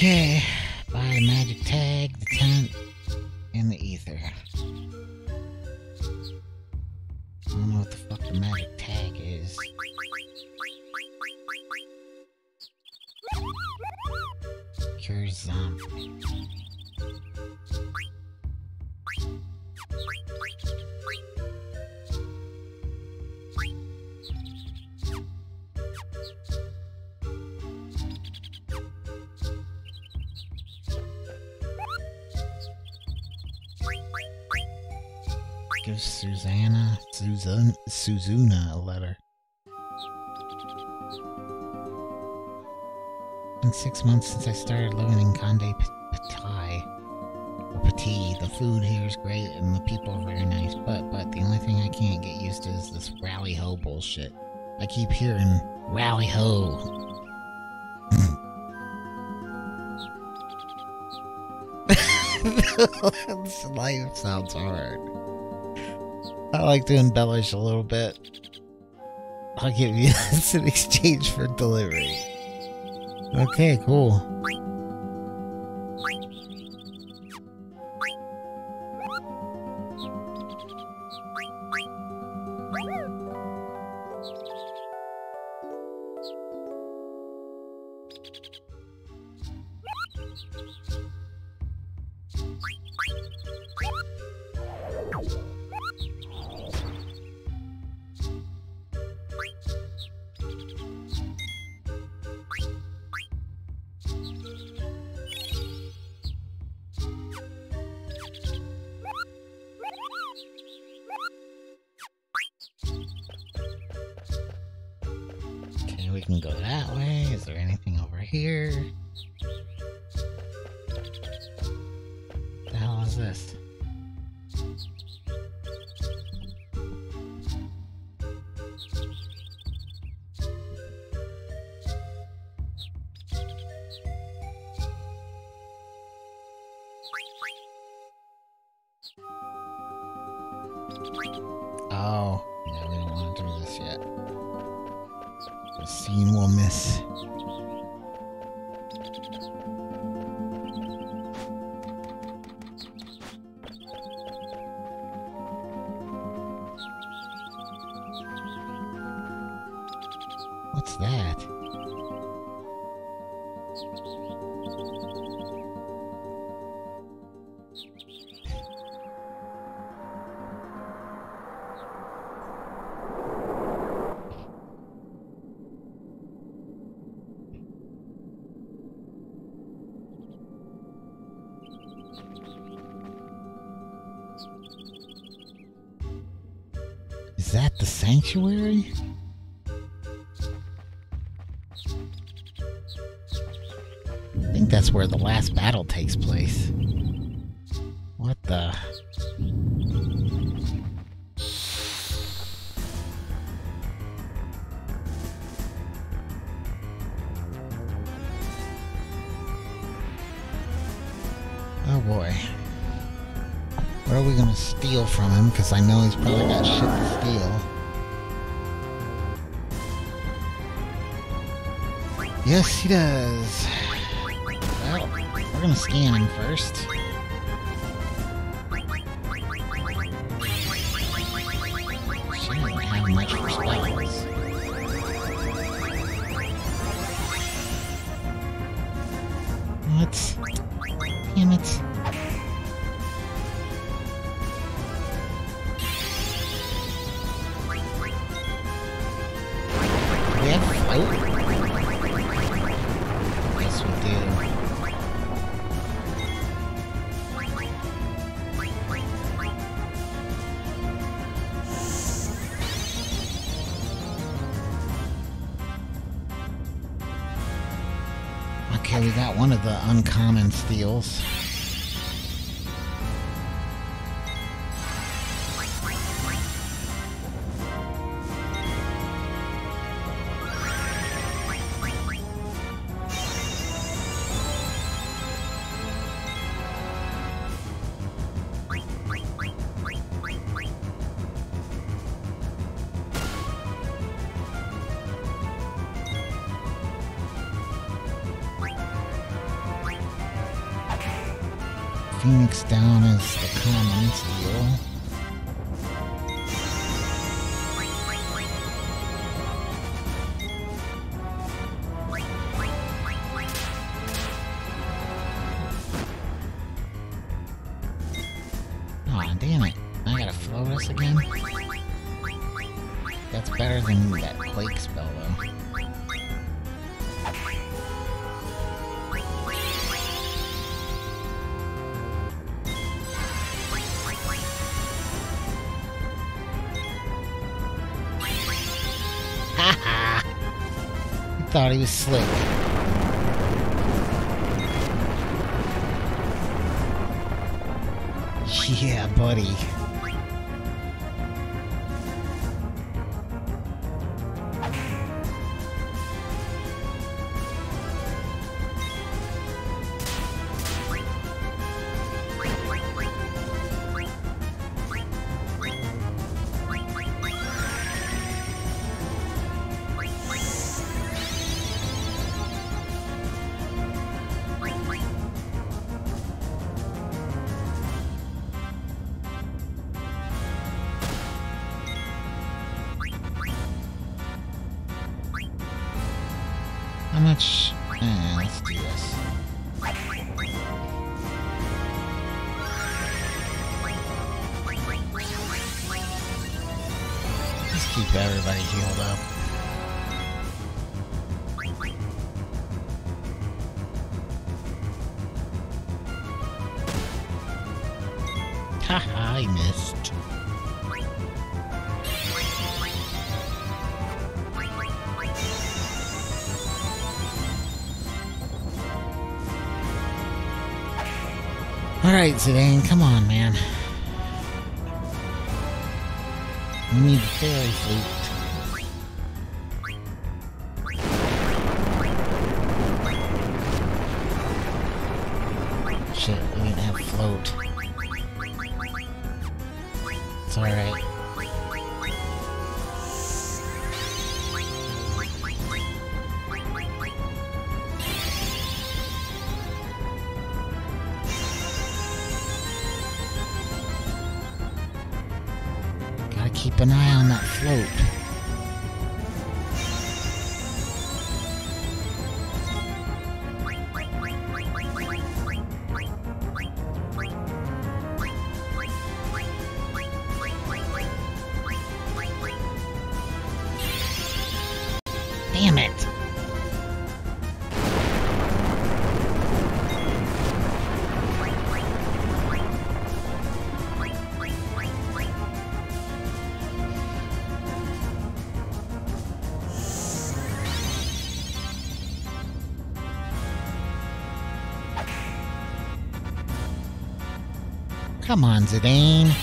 Yeah. Suzuna a letter. Been six months since I started living in Conde Patai. Or Pati. The food here is great and the people are very nice, but but the only thing I can't get used to is this rally ho bullshit. I keep hearing rally ho. life sounds hard. I like to embellish a little bit. I'll give you this in exchange for delivery. Okay, cool. Boy. What are we gonna steal from him? Because I know he's probably got shit to steal. Yes, he does. Well, we're gonna scan him first. Steals. Thought he was slick. Yeah, buddy. Alright, Zidane, come on, man. We need the fairy flute. Come on, Zidane.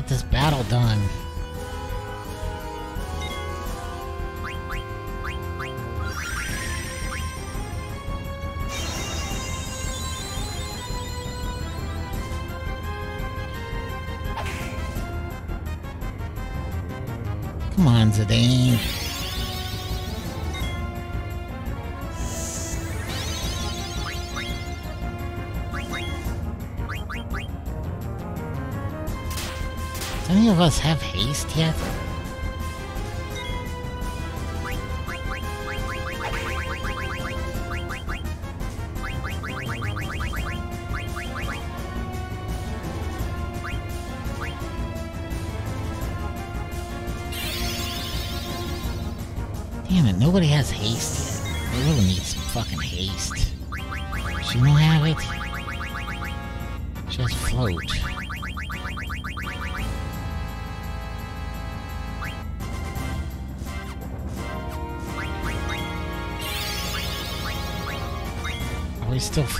Get this battle done. Come on, Zidane. Of us have haste yet?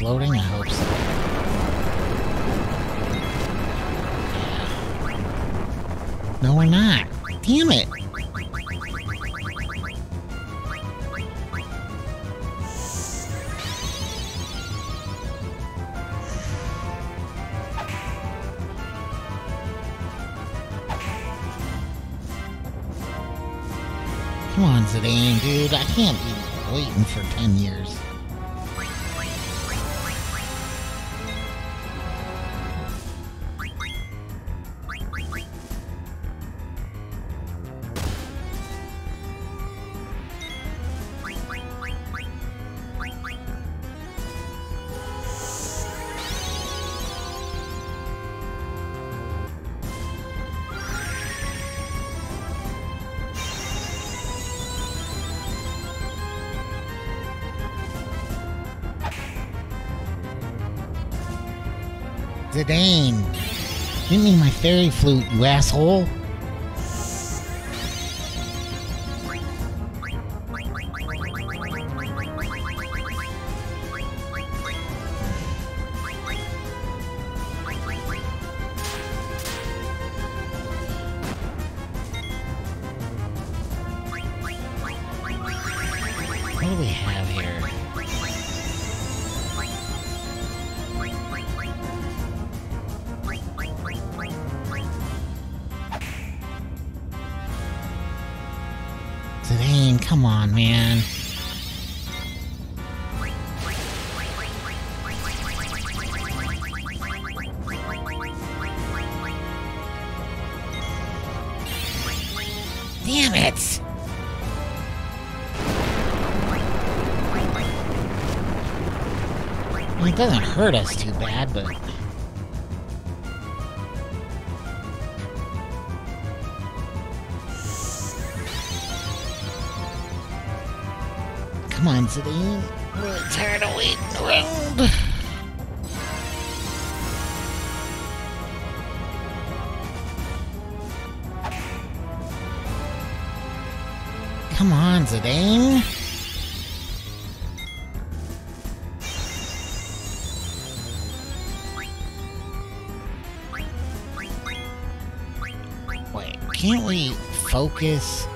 Floating? I hope so. No, we're not. Damn it. Come on, Zidane, dude. I can't be waiting for 10 years. Flute, you asshole. What do we have man. Damn it! I it doesn't hurt us too bad, but... Zidane. I'm tired of waiting around. Come on, Zidane. Wait, can't we focus?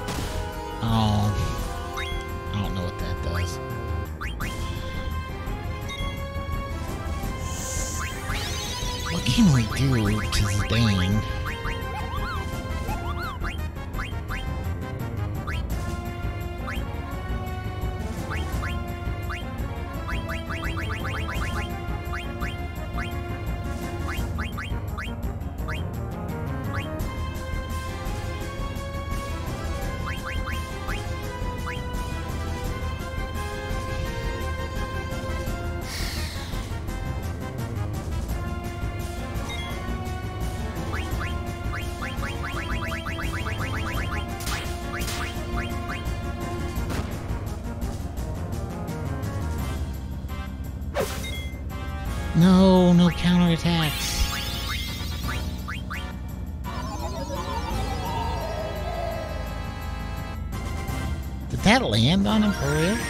Land on him for real?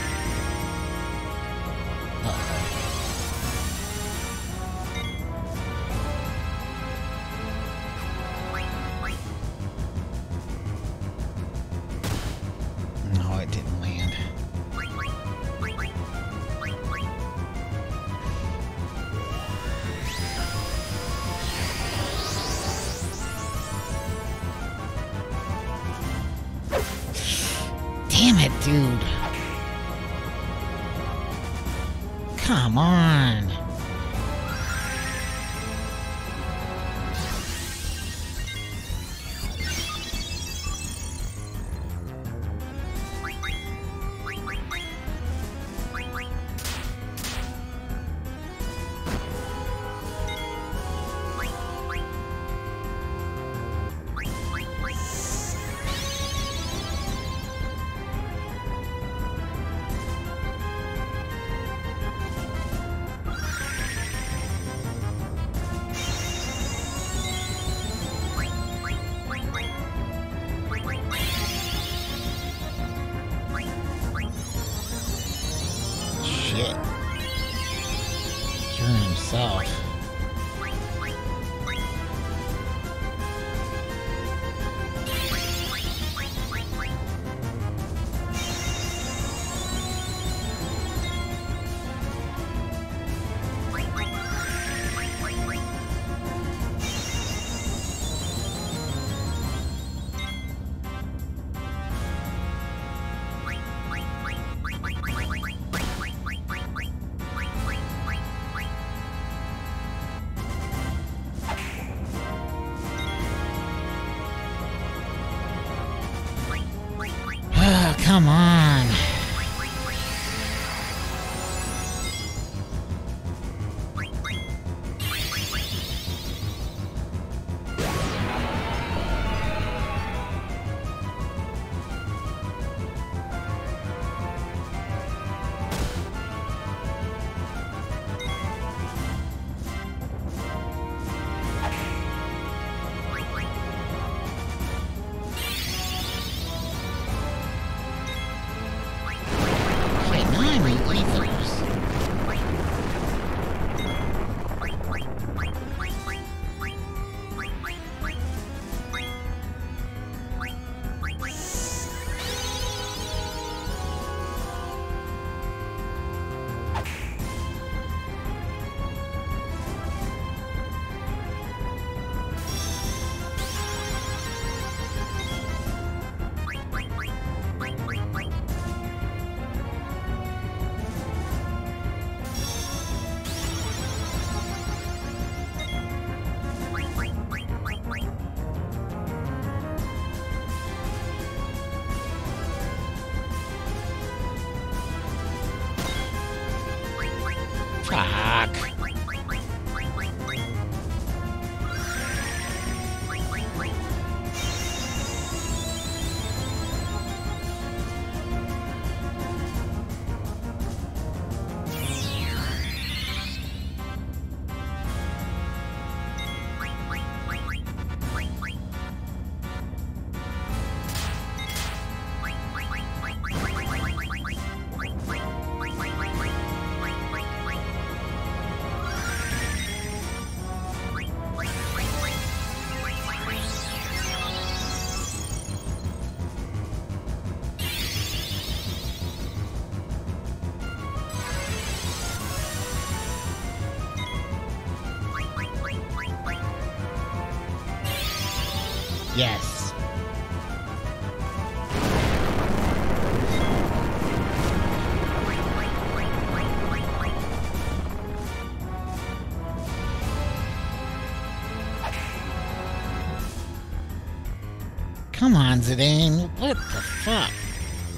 Come on, Zidane. What the fuck?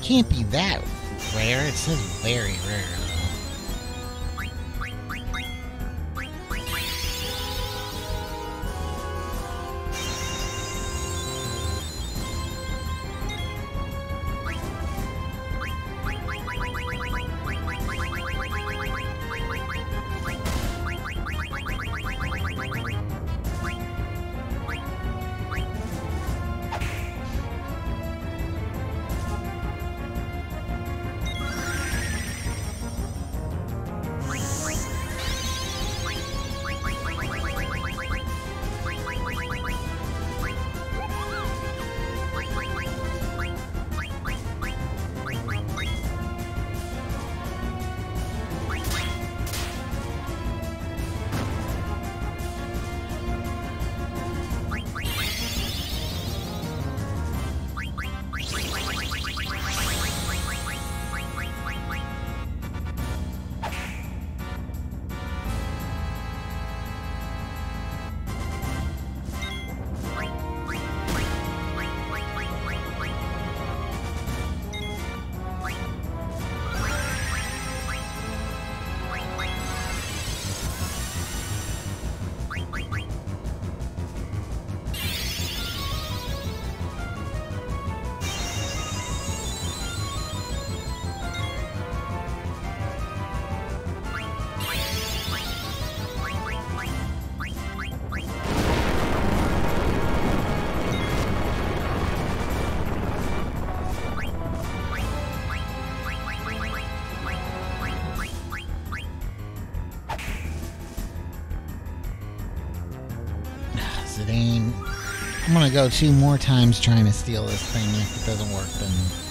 Can't be that rare. It says very rare. Gonna go two more times trying to steal this thing. If it doesn't work, then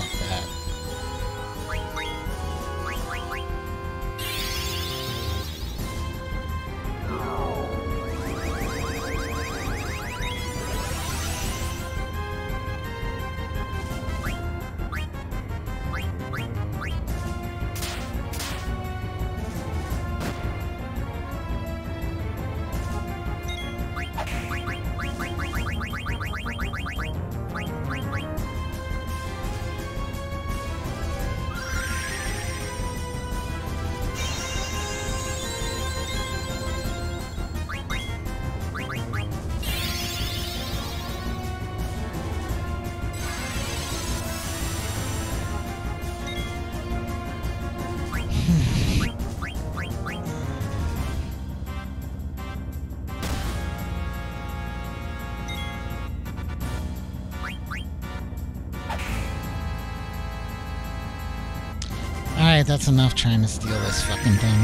that's enough trying to steal this fucking thing.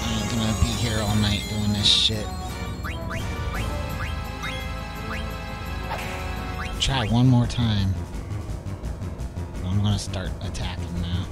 I ain't gonna be here all night doing this shit. Try one more time. I'm gonna start attacking now.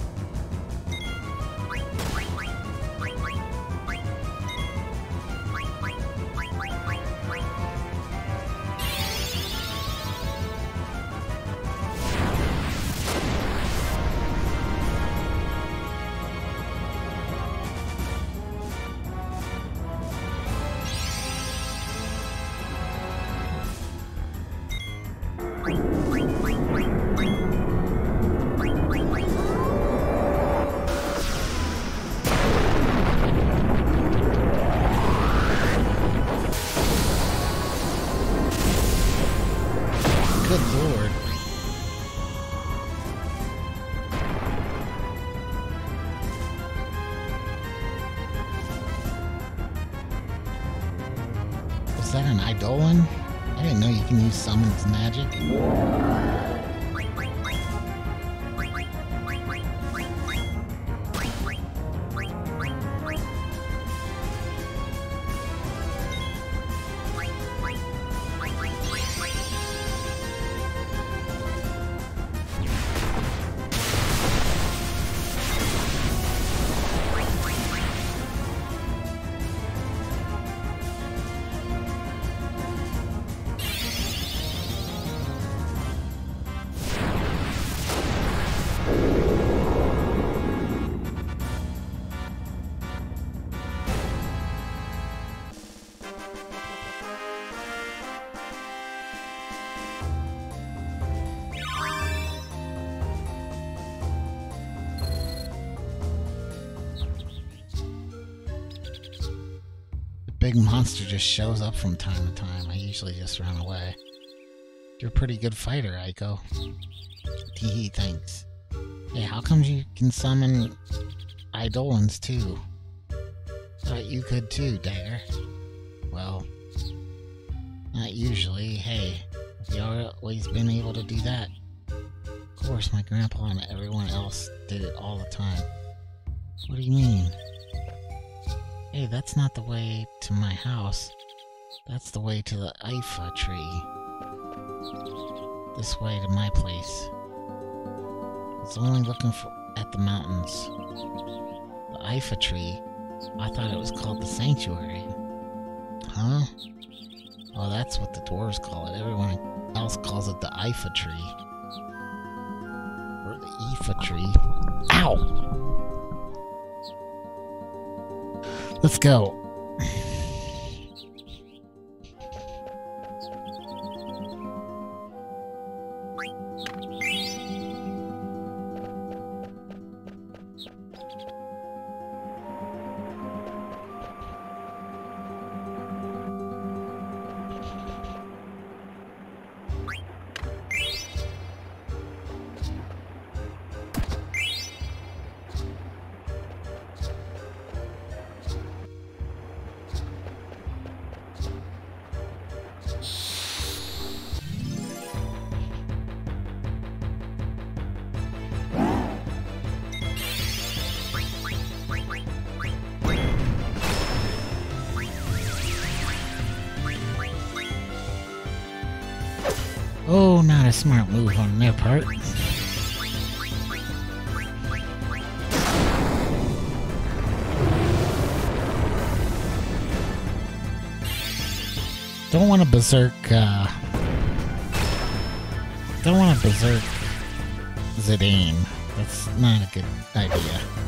Just shows up from time to time. I usually just run away. You're a pretty good fighter, Eiko. Tee thanks. Hey, how come you can summon Eidolons too? Thought you could too, Dagger. That's not the way to my house. That's the way to the Iifa tree. This way to my place. It's only looking for at the mountains. The Iifa tree. I thought it was called the sanctuary. Huh? Oh, that's what the dwarves call it. Everyone else calls it the Iifa tree. Or the Iifa tree. Ow! Let's go. Berserk, uh... Don't want to berserk Zidane. That's not a good idea.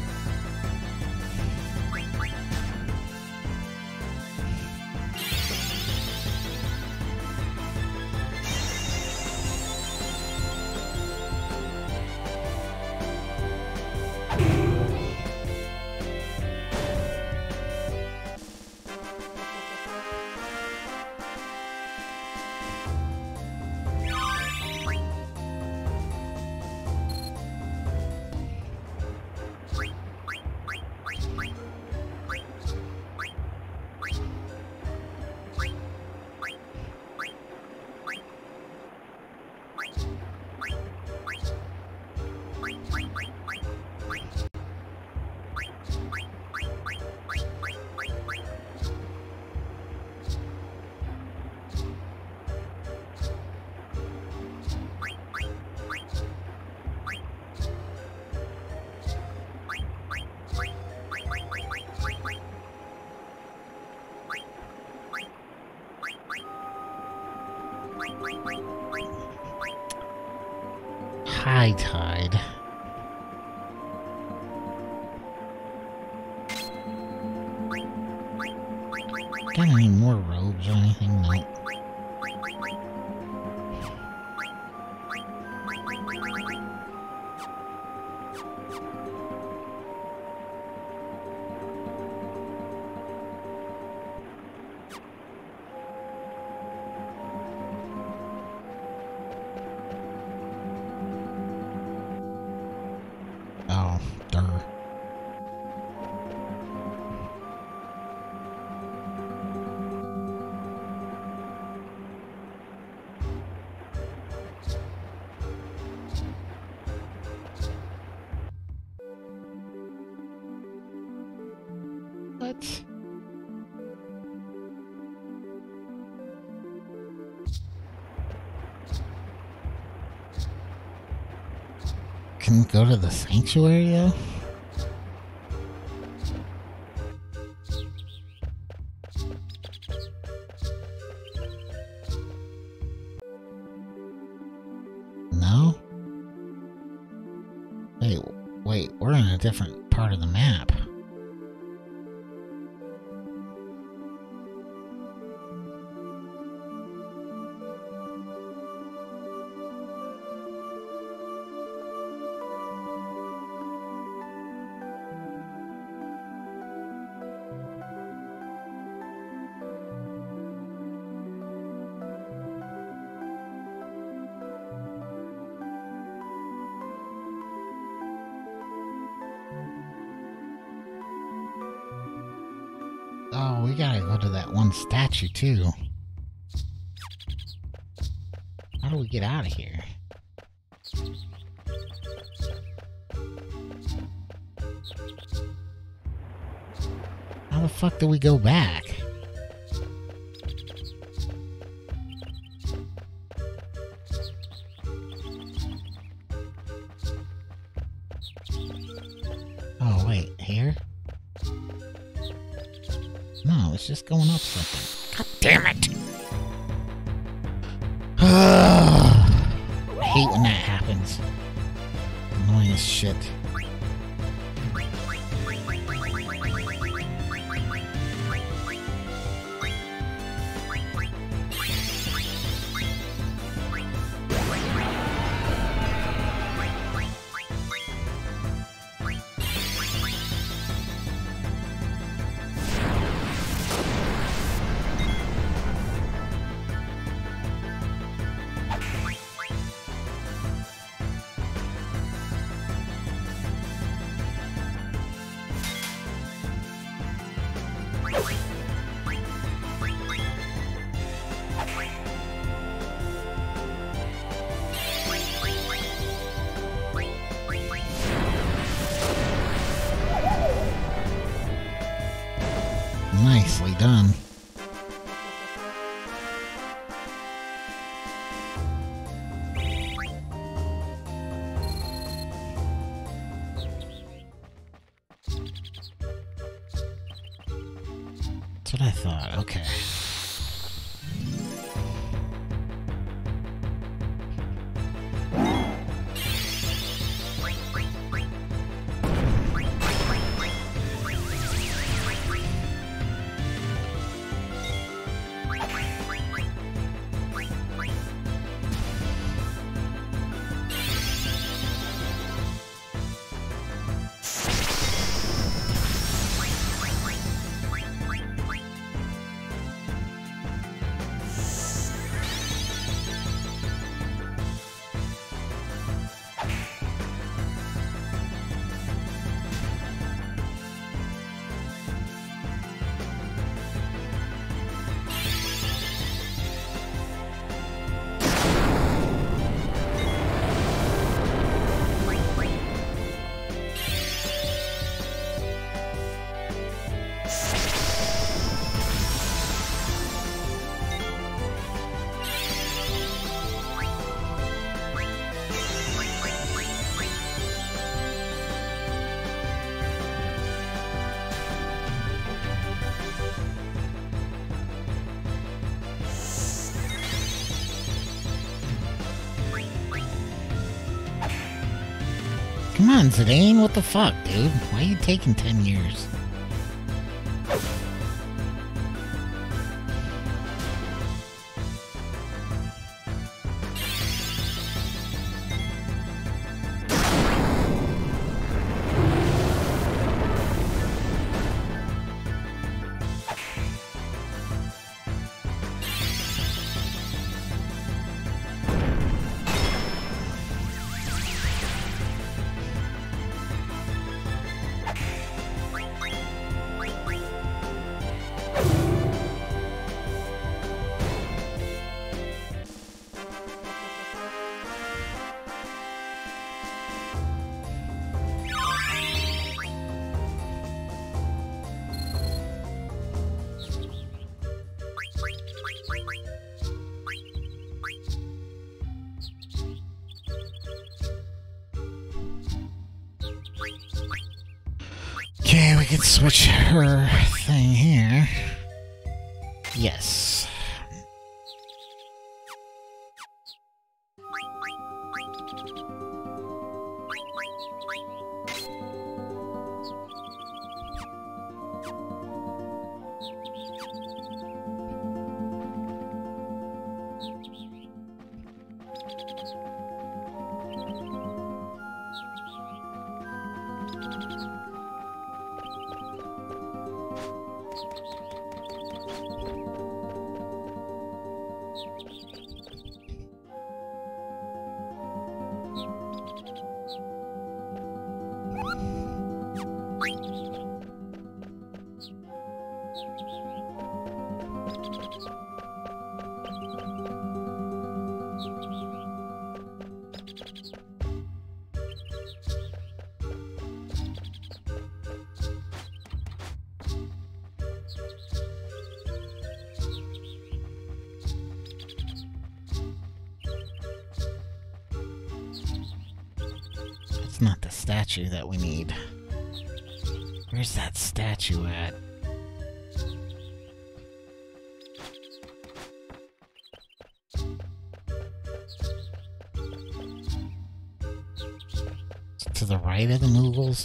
Go to the sanctuary though? No? Wait, wait, we're in a different part of the map. Statue too. How do we get out of here? How the fuck do we go back? On, Zidane, what the fuck, dude? Why are you taking 10 years? Her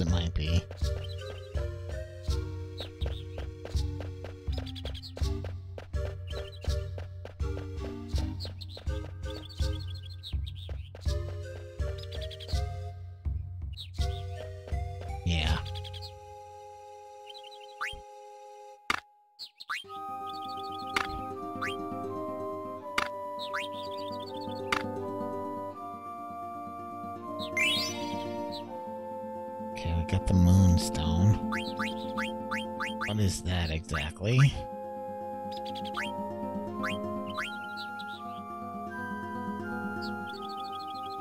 it might be. That exactly?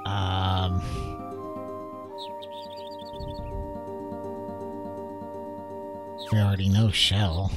Um. We already know Shell.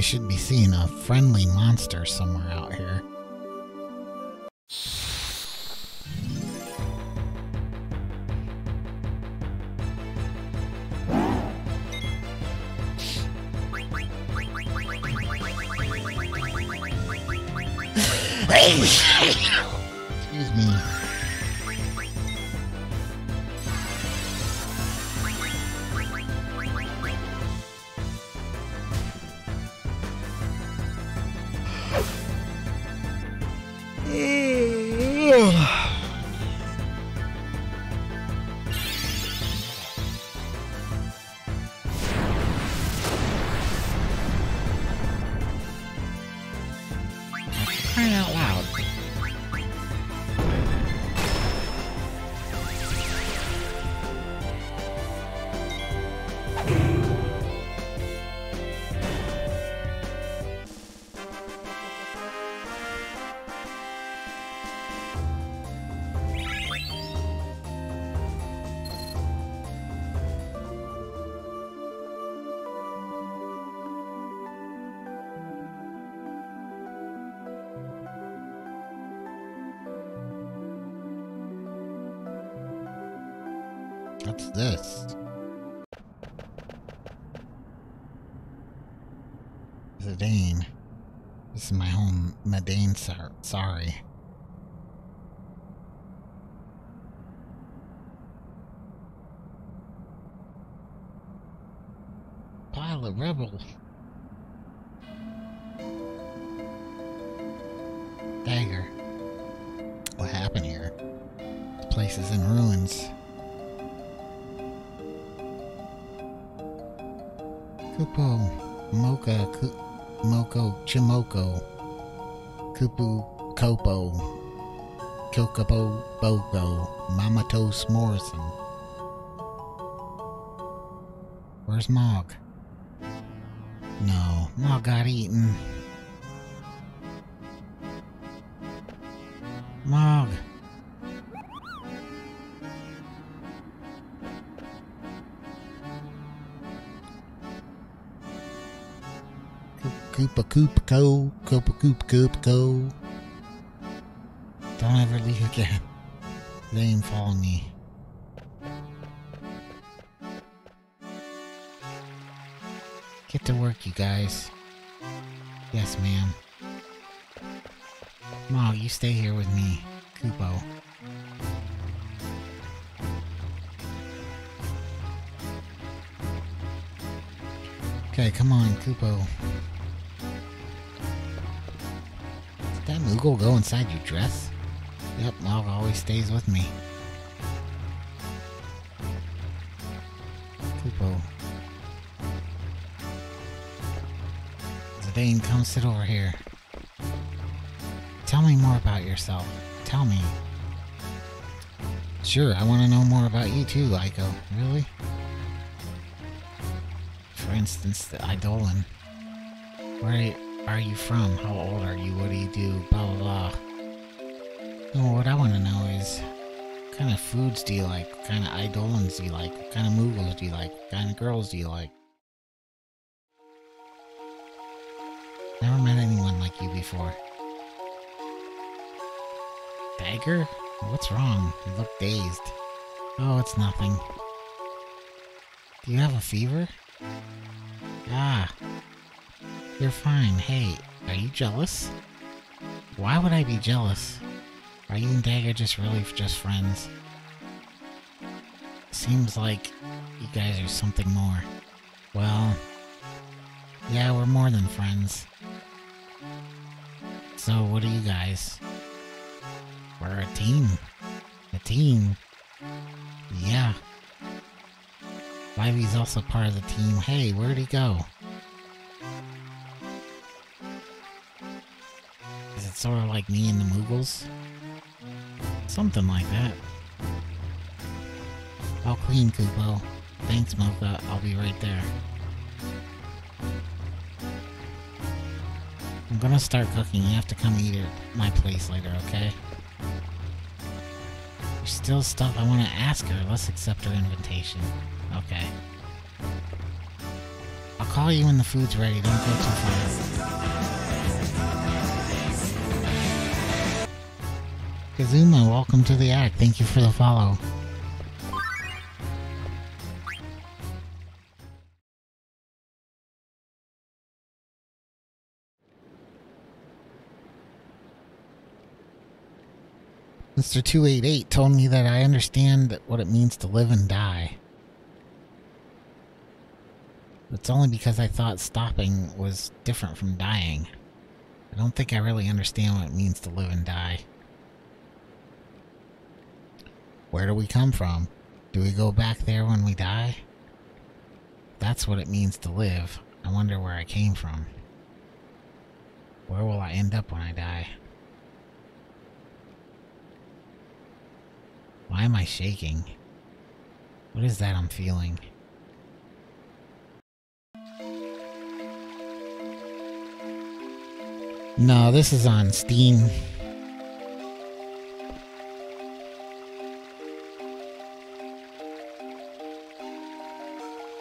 We should be seeing a friendly monster somewhere out here. Chimoko, Kupu, Kopo, Kokopo, Boko, Mamatos Morrison. Where's Mog? No, Mog got eaten. Koopa Koopa Don't ever leave again. They ain't follow me. Get to work, you guys. Yes, ma'am. Mog, you stay here with me, Kupo. Okay, come on, Kupo. Moogle go inside your dress? Yep, Mog always stays with me. Kupo. Zidane, come sit over here. Tell me more about yourself. Tell me. Sure, I want to know more about you too, Lyko. Really? For instance, the Eidolon. Where are you from? How old are you? What do you do? Blah blah blah. No, what I want to know is what kind of foods do you like? What kind of Eidolons do you like? What kind of movies do you like? What kind of girls do you like? Never met anyone like you before. Dagger? What's wrong? You look dazed. Oh, it's nothing. Do you have a fever? Ah. You're fine. Hey, are you jealous? Why would I be jealous? Are you and Dagger just really just friends? Seems like you guys are something more. Well, yeah, we're more than friends. So, what are you guys? We're a team. A team. Yeah. Lively's also part of the team. Hey, where'd he go? Sort of like me and the Moogles? Something like that. I'll clean, Kupo. Thanks, Mocha. I'll be right there. I'm gonna start cooking. You have to come eat at my place later, okay? There's still stuff I want to ask her. Let's accept her invitation. Okay. I'll call you when the food's ready. Don't go too far. Kazuma, welcome to the act. Thank you for the follow. Mr. 288 told me that I understand what it means to live and die. It's only because I thought stopping was different from dying. I don't think I really understand what it means to live and die. Where do we come from? Do we go back there when we die? That's what it means to live. I wonder where I came from. Where will I end up when I die? Why am I shaking? What is that I'm feeling? No, this is on Steam.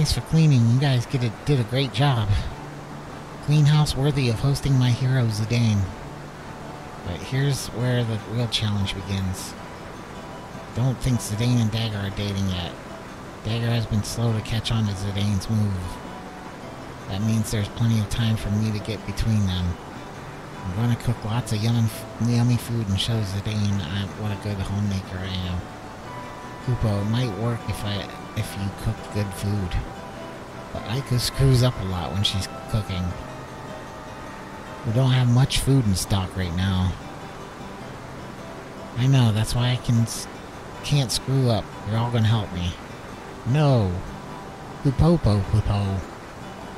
Thanks for cleaning. You guys get it, did a great job. Clean house worthy of hosting my hero Zidane. But here's where the real challenge begins. Don't think Zidane and Dagger are dating yet. Dagger has been slow to catch on to Zidane's move. That means there's plenty of time for me to get between them. I'm going to cook lots of yummy, yummy food and show Zidane I, what a good homemaker I am. Kupo, it might work if I if you cook good food. But Eiko screws up a lot when she's cooking. We don't have much food in stock right now. I know, that's why I can can't screw up. You're all gonna help me. No. Pupopo, Pupo.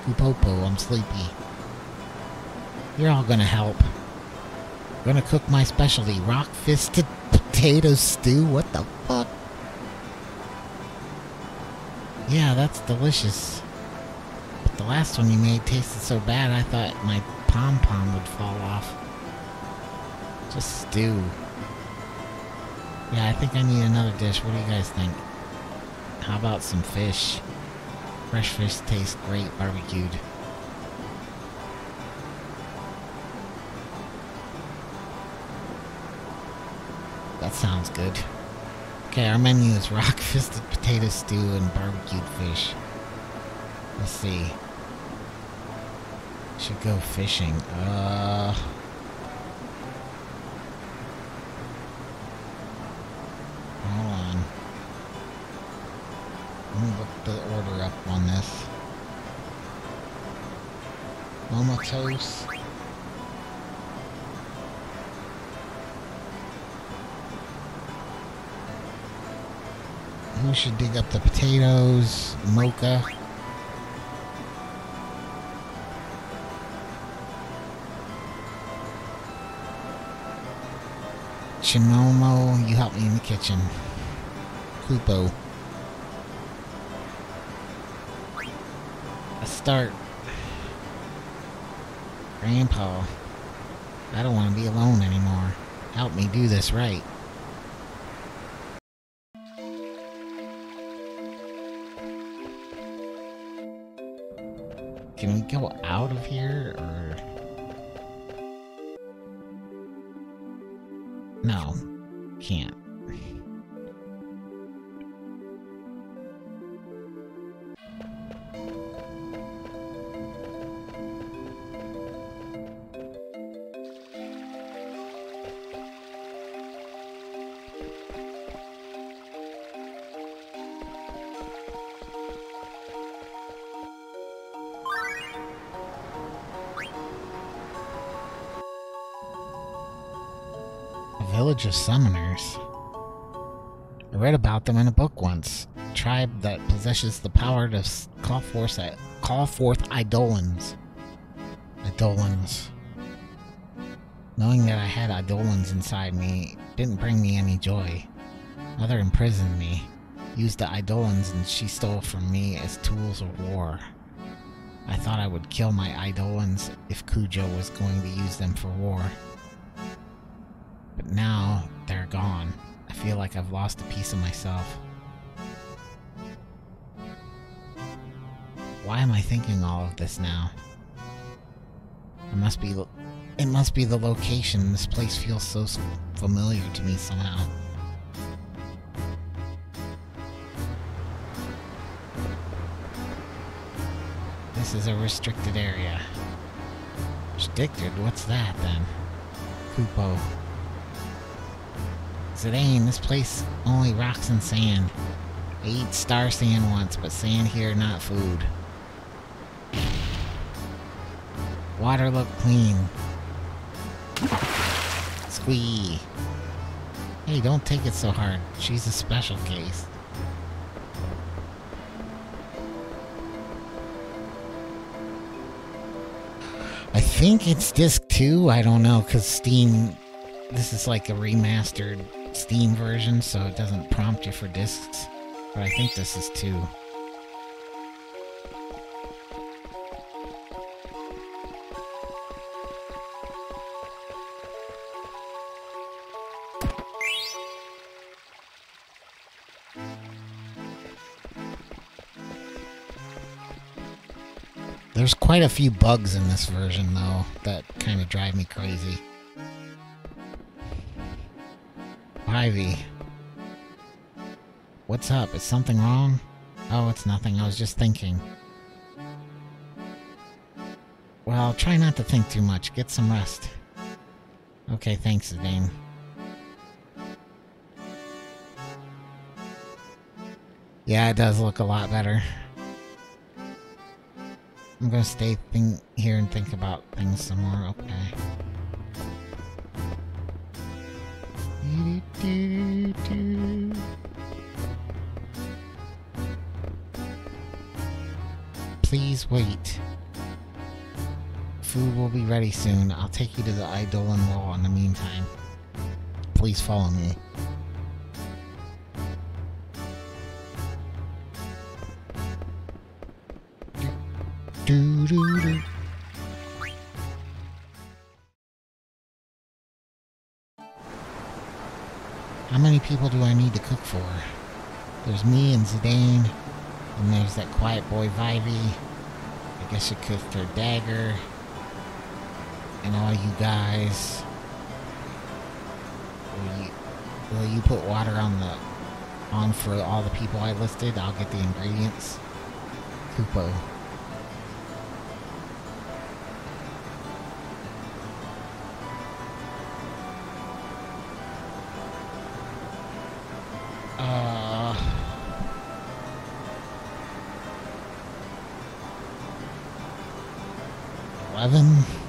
Pupopo, I'm sleepy. You're all gonna help. gonna cook my specialty, rock-fisted potato stew? What the fuck? Yeah, that's delicious. But the last one you made tasted so bad I thought my pom-pom would fall off. Just stew. Yeah, I think I need another dish. What do you guys think? How about some fish? Fresh fish tastes great barbecued. That sounds good. Okay, our menu is rock-fisted potato stew and barbecued fish. Let's see. Should go fishing. Uh... Hold on. Let me look the order up on this. Momotos. Who should dig up the potatoes? Mocha. Chinomo, you help me in the kitchen. Kupo. A start. Grandpa. I don't want to be alone anymore. Help me do this right. Can we go out of here, or... Village of summoners. I read about them in a book once. A tribe that possesses the power to call forth, call forth Eidolons. Eidolons. Knowing that I had Eidolons inside me didn't bring me any joy. Mother imprisoned me, used the Eidolons, and she stole from me as tools of war. I thought I would kill my Eidolons if Kuja was going to use them for war. Like I've lost a piece of myself. Why am I thinking all of this now? It must be it must be the location. This place feels so familiar to me somehow. This is a restricted area. Restricted? What's that then? Kupo. Zidane, this place only rocks and sand. I eat star sand once, but sand here, not food. Water look clean. Squee. Hey, don't take it so hard. She's a special case. I think it's disc 2. I don't know, because Steam. This is like a remastered Steam version, so it doesn't prompt you for discs. But I think this is two. There's quite a few bugs in this version, though, that kind of drive me crazy. Ivy. What's up? Is something wrong? Oh, it's nothing. I was just thinking. Well, try not to think too much. Get some rest. Okay, thanks, Zidane. Yeah, it does look a lot better. I'm gonna stay here and think about things some more. Okay. Wait. Food will be ready soon. I'll take you to the Eidolon Wall in the meantime. Please follow me. Do, do, do. How many people do I need to cook for? There's me and Zidane, and there's that quiet boy Vivi. Cooked for Dagger, and all you guys. Will you, will you put water on the on for all the people I listed? I'll get the ingredients. Kupo. 11.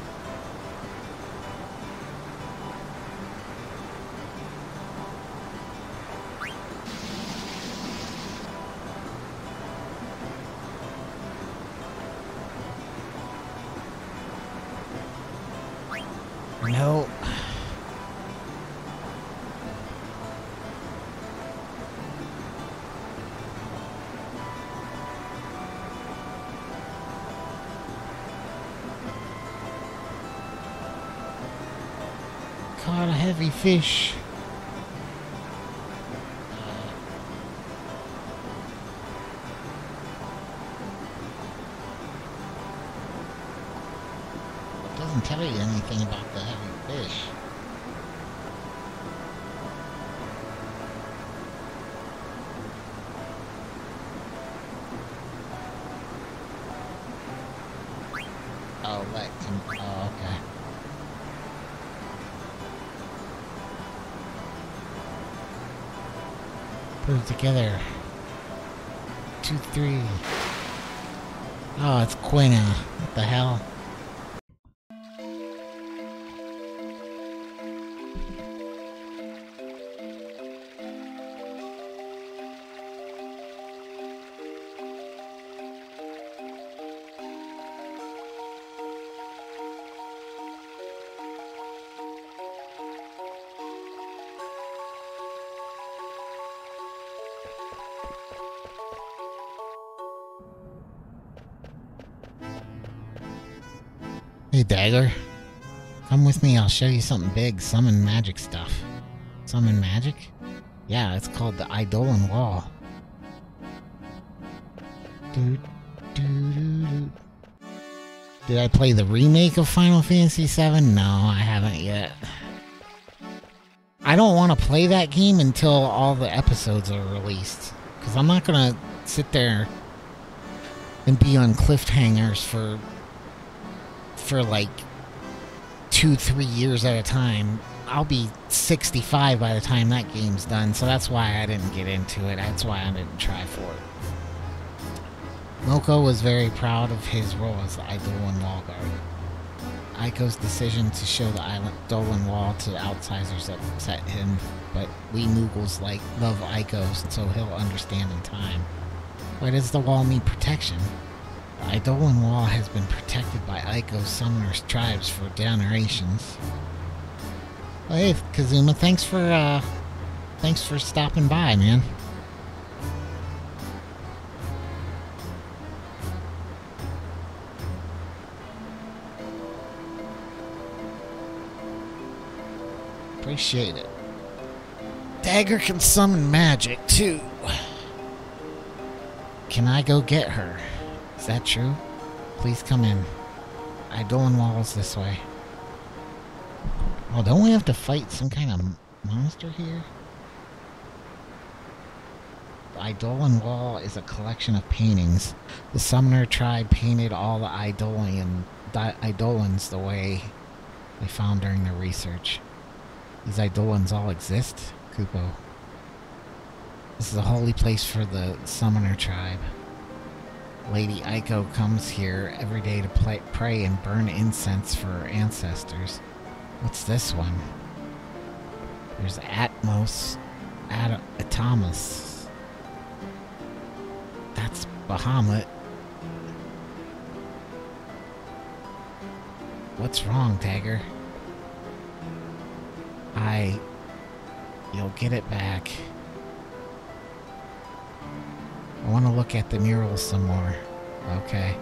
Heavy fish. Together. Dagger. Come with me, I'll show you something big. Summon magic stuff. Summon magic? Yeah, it's called the Eidolon Wall. Doo, doo, doo. Did I play the remake of Final Fantasy VII? No, I haven't yet. I don't want to play that game until all the episodes are released. Because I'm not going to sit there and be on cliffhangers for for like two, three years at a time. I'll be 65 by the time that game's done, so that's why I didn't get into it. That's why I didn't try for it. Moko was very proud of his role as the Eidolon Wall Guard. Eiko's decision to show the Eidolon Wall to outsiders upset him, but we Moogles like love Eiko, so he'll understand in time. Why does the wall need protection? The Eidolon Wall has been protected by Eiko's summoners tribes for generations. Well, hey, Kazuma, thanks for, uh, thanks for stopping by, man. Appreciate it. Dagger can summon magic, too. Can I go get her? Is that true? Please come in. Eidolon walls this way. Oh, don't we have to fight some kind of monster here? The Eidolon Wall is a collection of paintings. The Summoner tribe painted all the Eidolian, the Eidolons the way they found during their research. These Eidolons all exist, Kupo. This is a holy place for the Summoner tribe. Lady Eiko comes here every day to play, pray and burn incense for her ancestors. What's this one? There's Atomos, At- Atomos. That's Bahamut. What's wrong, Dagger? I. You'll get it back. Want to look at the murals some more. Okay.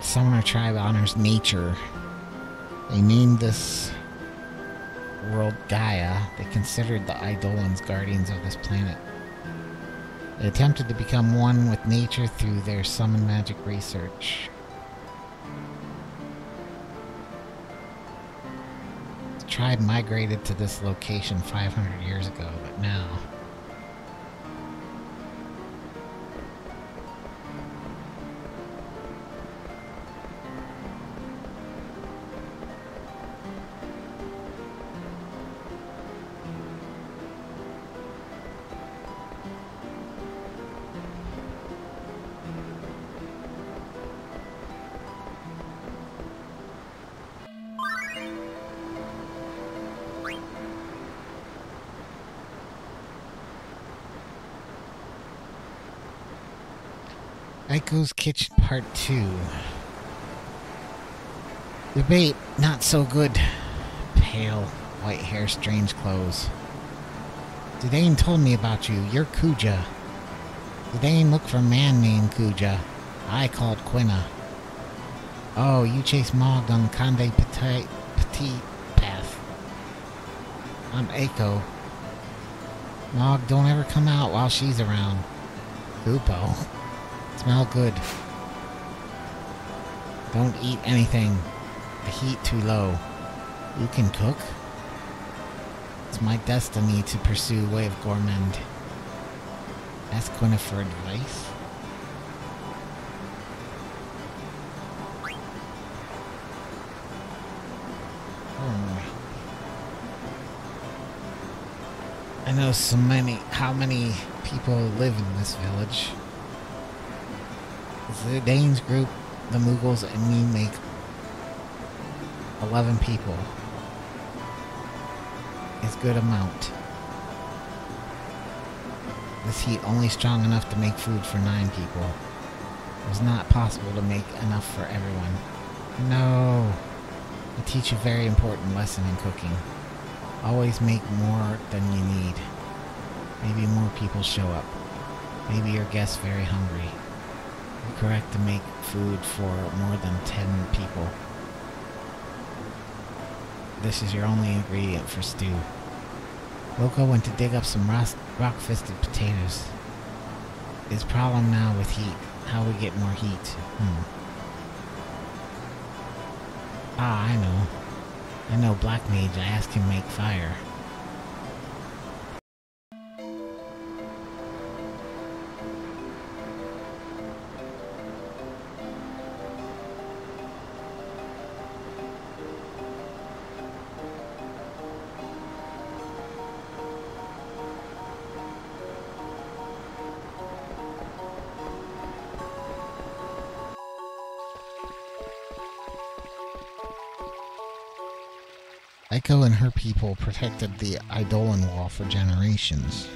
Summoner tribe honors nature. They named this world Gaia. They considered the Eidolons guardians of this planet. They attempted to become one with nature through their summon magic research. The tribe migrated to this location 500 years ago, but now. Eiko's Kitchen Part 2. Debate, not so good. Pale, white hair, strange clothes. Zidane told me about you. You're Kuja. Zidane looked for a man named Kuja. I called Quina. Oh, you chased Mog on Conde Petie, Petie Path. I'm Echo. Mog, don't ever come out while she's around. Kupo. Smell good. Don't eat anything. The heat too low. You can cook? It's my destiny to pursue way of gourmand. Ask Quina for advice. Hmm. I know so many. How many people live in this village? The Danes group, the Moogles, and me make 11 people. It's good amount. This heat only strong enough to make food for nine people. It was not possible to make enough for everyone. No. I teach a very important lesson in cooking. Always make more than you need. Maybe more people show up. Maybe your guest's very hungry. Correct to make food for more than 10 people. This is your only ingredient for stew. Loco went to dig up some rock-fisted potatoes. His problem now with heat. How we get more heat. Hmm. Ah, I know. I know Black Mage. I asked him make fire. Eiko and her people protected the Eidolon Wall for generations.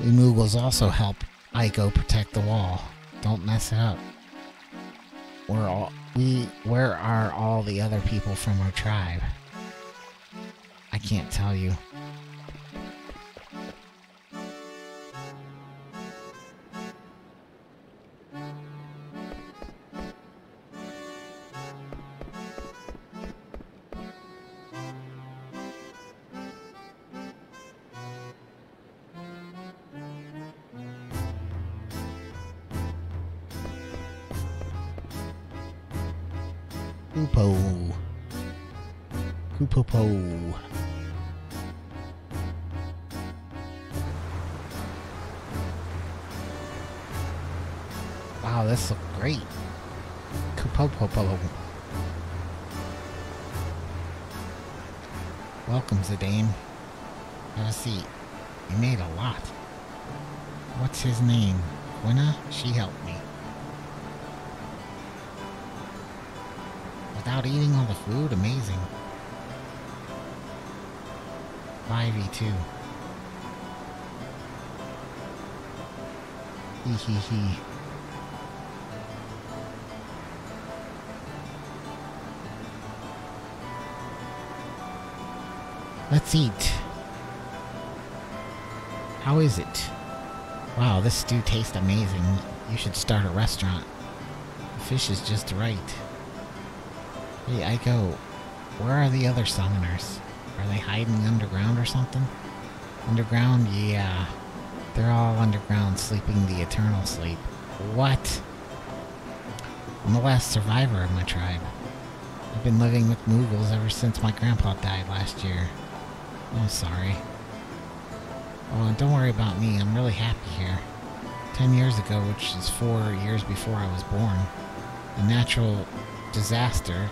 The Moogles also help Eiko protect the wall. Don't mess it up. Where all we where are all the other people from our tribe? I can't tell you. Kupo. Kupopo. Wow, this looks great. Kupopopo. Welcome, Zidane. Have a seat. You made a lot. What's his name? Quina? She helped me. Without eating all the food? Amazing. 5v2. Hee hee hee. Let's eat. How is it? Wow, this stew tastes amazing. You should start a restaurant. The fish is just right. Hey, Eiko, where are the other summoners? Are they hiding underground or something? Underground? Yeah. They're all underground sleeping the eternal sleep. What? I'm the last survivor of my tribe. I've been living with Moogles ever since my grandpa died last year. I'm oh, sorry. Oh, don't worry about me. I'm really happy here. Ten years ago, which is four years before I was born, a natural disaster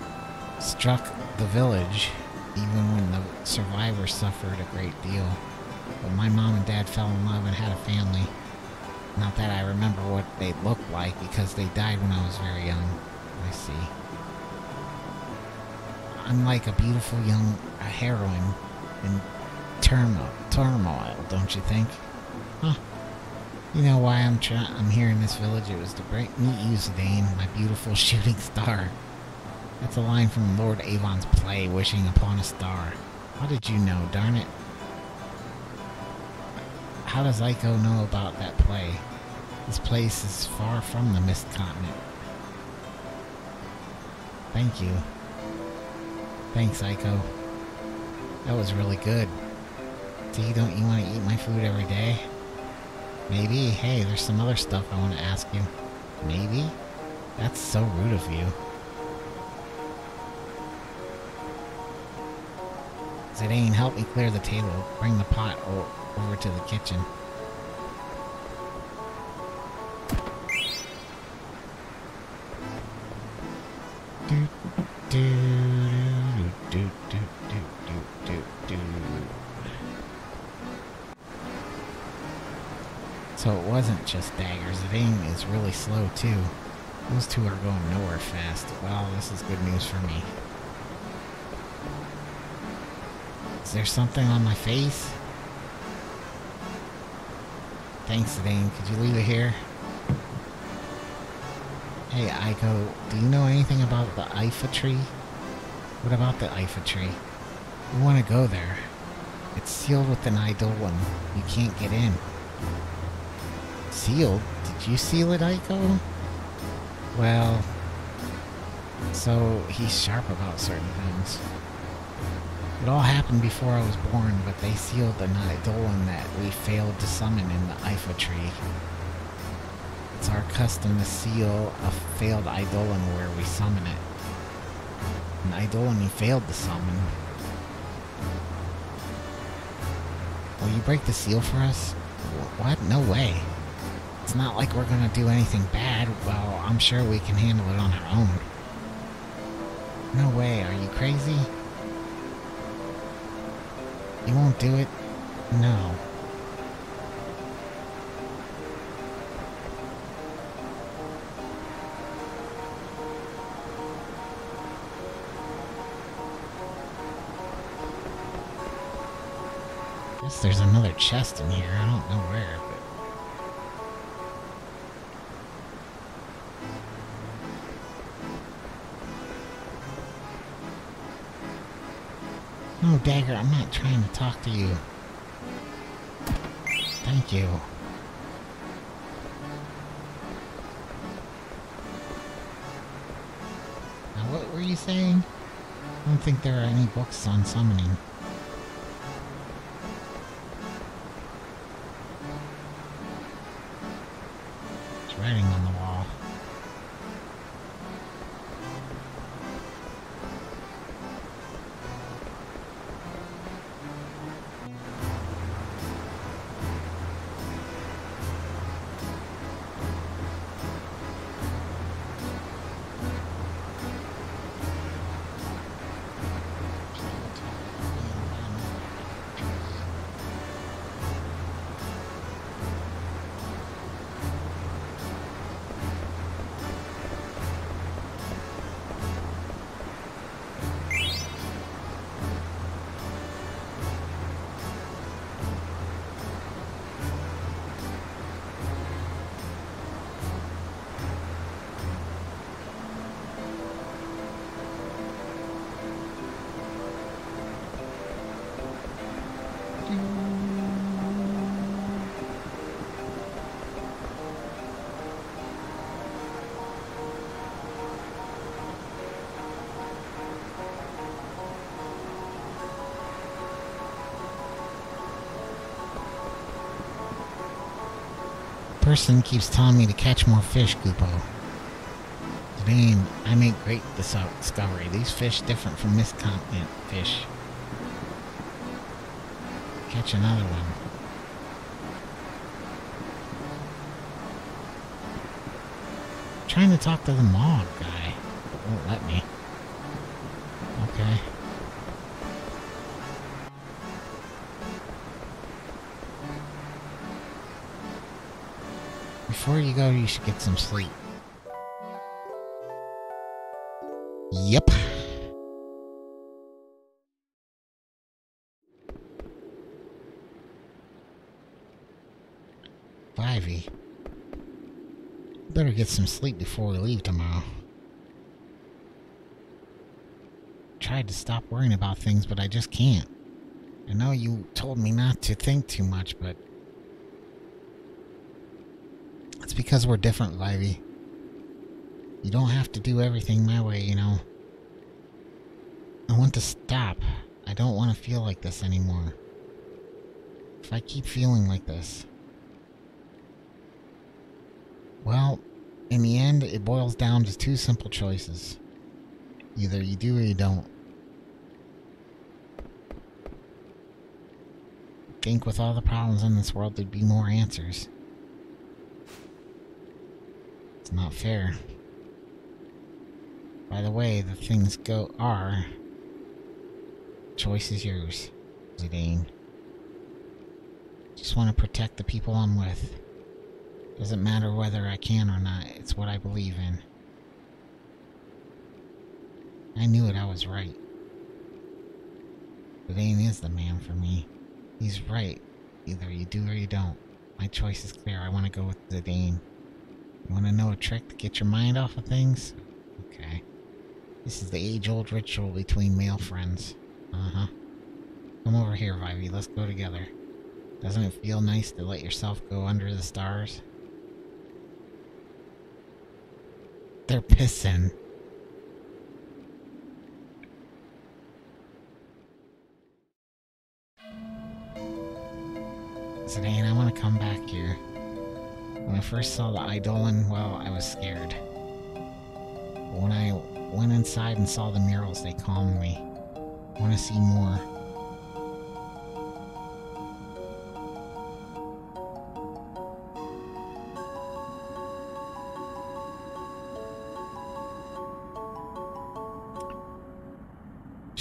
struck the village, even when the survivors suffered a great deal. But my mom and dad fell in love and had a family. Not that I remember what they looked like because they died when I was very young. I see. I'm like a beautiful young heroine in turmoil, turmoil, don't you think? Huh. You know why I'm trying? I'm here in this village? It was to break meet you, Zidane, my beautiful shooting star. That's a line from Lord Avon's play, Wishing Upon a Star. How did you know, darn it? How does Eiko know about that play? This place is far from the Mist Continent. Thank you. Thanks, Eiko. That was really good. See, don't you want to eat my food every day? Maybe. Hey, there's some other stuff I want to ask you. Maybe? That's so rude of you. Zidane, help me clear the table. Bring the pot over to the kitchen. So it wasn't just Dagger's. Zidane is really slow too. Those two are going nowhere fast. Well, this is good news for me. Is there something on my face? Thanks, Zidane. Could you leave it here? Hey, Eiko, do you know anything about the Iifa tree? What about the Iifa tree? We want to go there. It's sealed with an Eidolon. You can't get in. Sealed? Did you seal it, Eiko? Well, so he's sharp about certain things. It all happened before I was born, but they sealed the Eidolon that we failed to summon in the Iifa tree. It's our custom to seal a failed Eidolon where we summon it. An Eidolon we failed to summon. Will you break the seal for us? What? No way. It's not like we're gonna do anything bad. Well, I'm sure we can handle it on our own. No way, are you crazy? You won't do it? No. Guess there's another chest in here. I don't know where, No, Dagger, I'm not trying to talk to you. Thank you. Now, what were you saying? I don't think there are any books on summoning. Person keeps telling me to catch more fish, Kupo. Zidane, I make great discovery. These fish different from this continent fish. Catch another one. trying to talk to the Mog guy. Won't let me. Before you go, you should get some sleep. Yep. Ivy. Better get some sleep before we leave tomorrow. Tried to stop worrying about things, but I just can't. I know you told me not to think too much, but... It's because we're different, Ivy. You don't have to do everything my way, you know. I want to stop. I don't want to feel like this anymore. If I keep feeling like this... Well, in the end, it boils down to two simple choices. Either you do or you don't. Think with all the problems in this world, there'd be more answers. It's not fair. By the way, the things go are... Choice is yours, Zidane. Just want to protect the people I'm with. Doesn't matter whether I can or not, it's what I believe in. I knew it, I was right. Zidane is the man for me. He's right. Either you do or you don't. My choice is clear. I want to go with Zidane. Want to know a trick to get your mind off of things? Okay. This is the age-old ritual between male friends. Uh-huh. Come over here, Vivi. Let's go together. Doesn't it feel nice to let yourself go under the stars? They're pissing. Zidane, I want to come back here. When I first saw the Eidolon, well, I was scared. But when I went inside and saw the murals, they calmed me. I want to see more.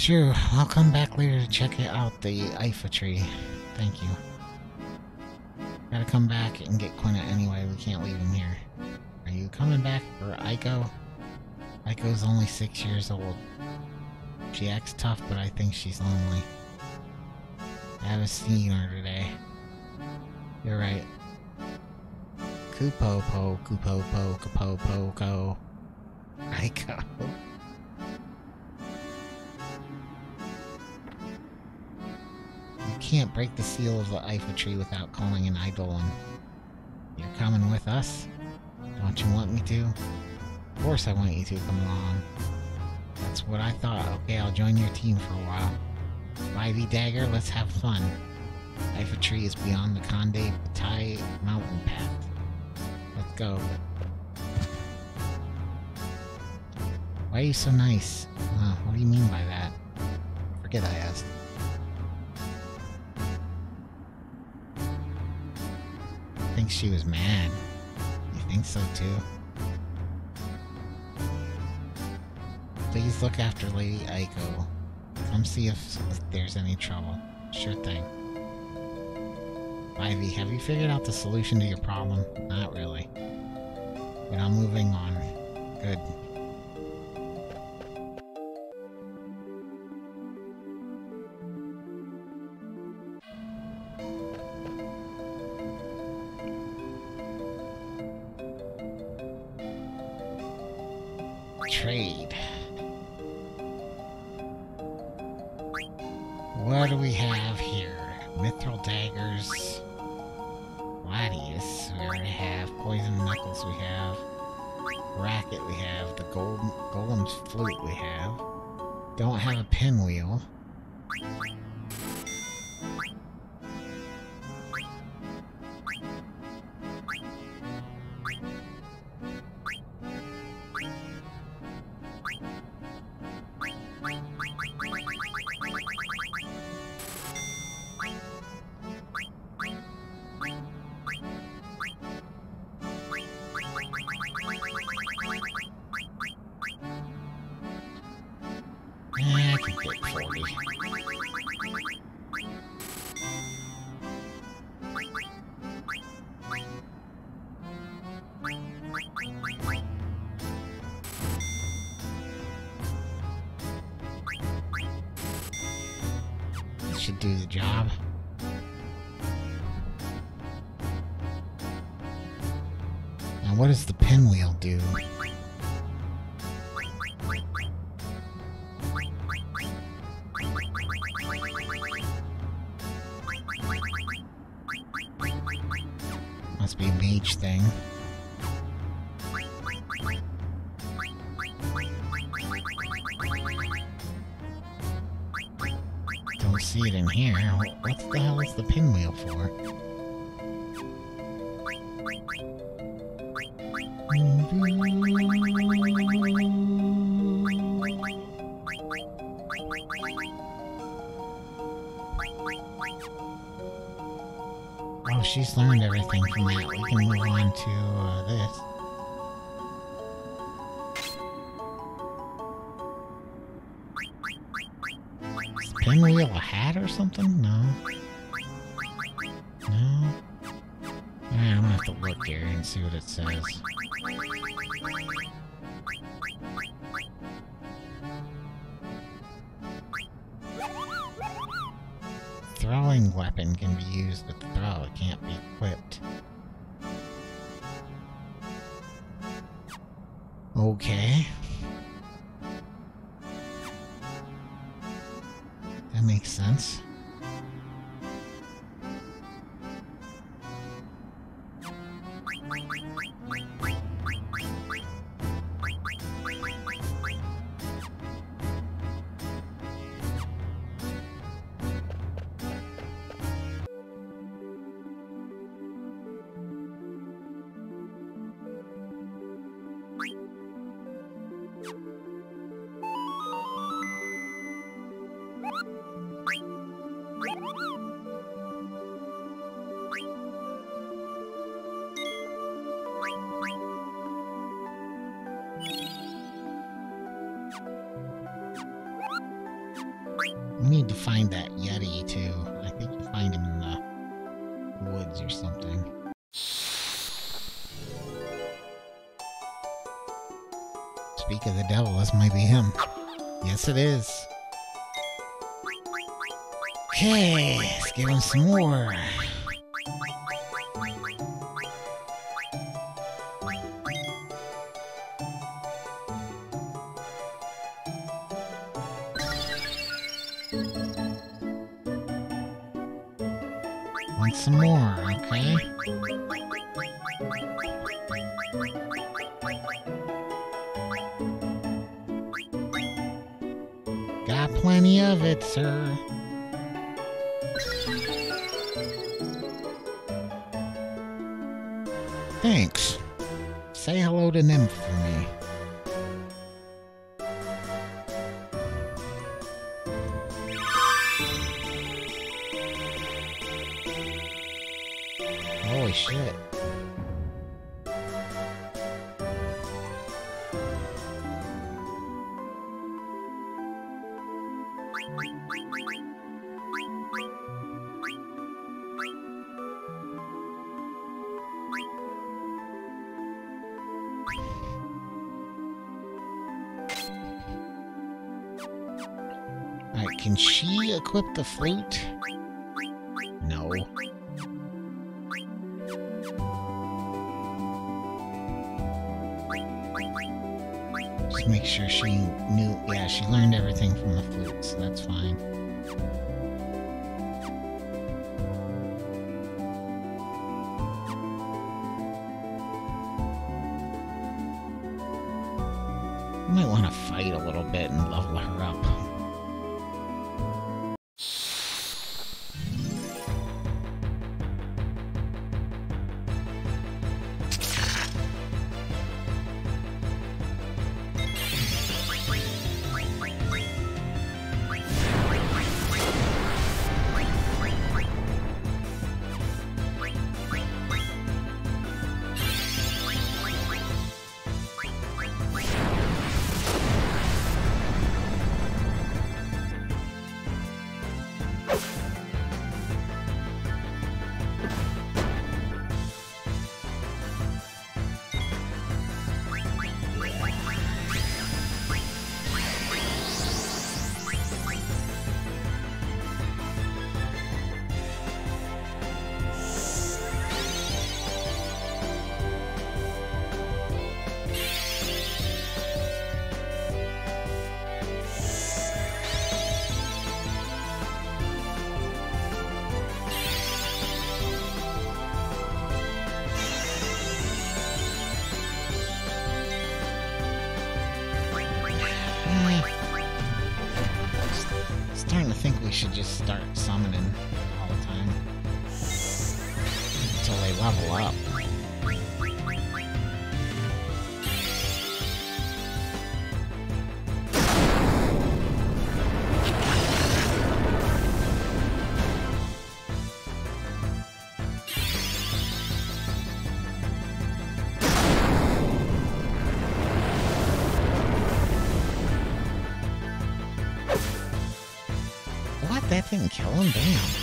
Sure, I'll come back later to check out the Iifa tree. Thank you. Come back and get Quina anyway, we can't leave him here. Are you coming back for Eiko? Eiko's only six years old. She acts tough, but I think she's lonely. I haven't seen her today. You're right. Kupo po, kupo po, kupo po, ko. Eiko. Can't break the seal of the Iifa tree without calling an Eidolon. You're coming with us? Don't you want me to? Of course I want you to come along. That's what I thought. Okay, I'll join your team for a while. 5 Dagger, let's have fun. Iifa tree is beyond the Conde Petie mountain path. Let's go. Why are you so nice? Uh, what do you mean by that? Forget I asked. Think she was mad. You think so too? Please look after Lady Eiko. Come see if there's any trouble. Sure thing. Ivy, have you figured out the solution to your problem? Not really. But I'm moving on. Good. what it says. Throwing weapon can be used with throw, it can't be equipped. Okay. equip the fleet? No. Just make sure she knew, yeah, she learned everything from the flute, so that's fine. might want to fight a little bit and level her up. What? That kill him? Damn.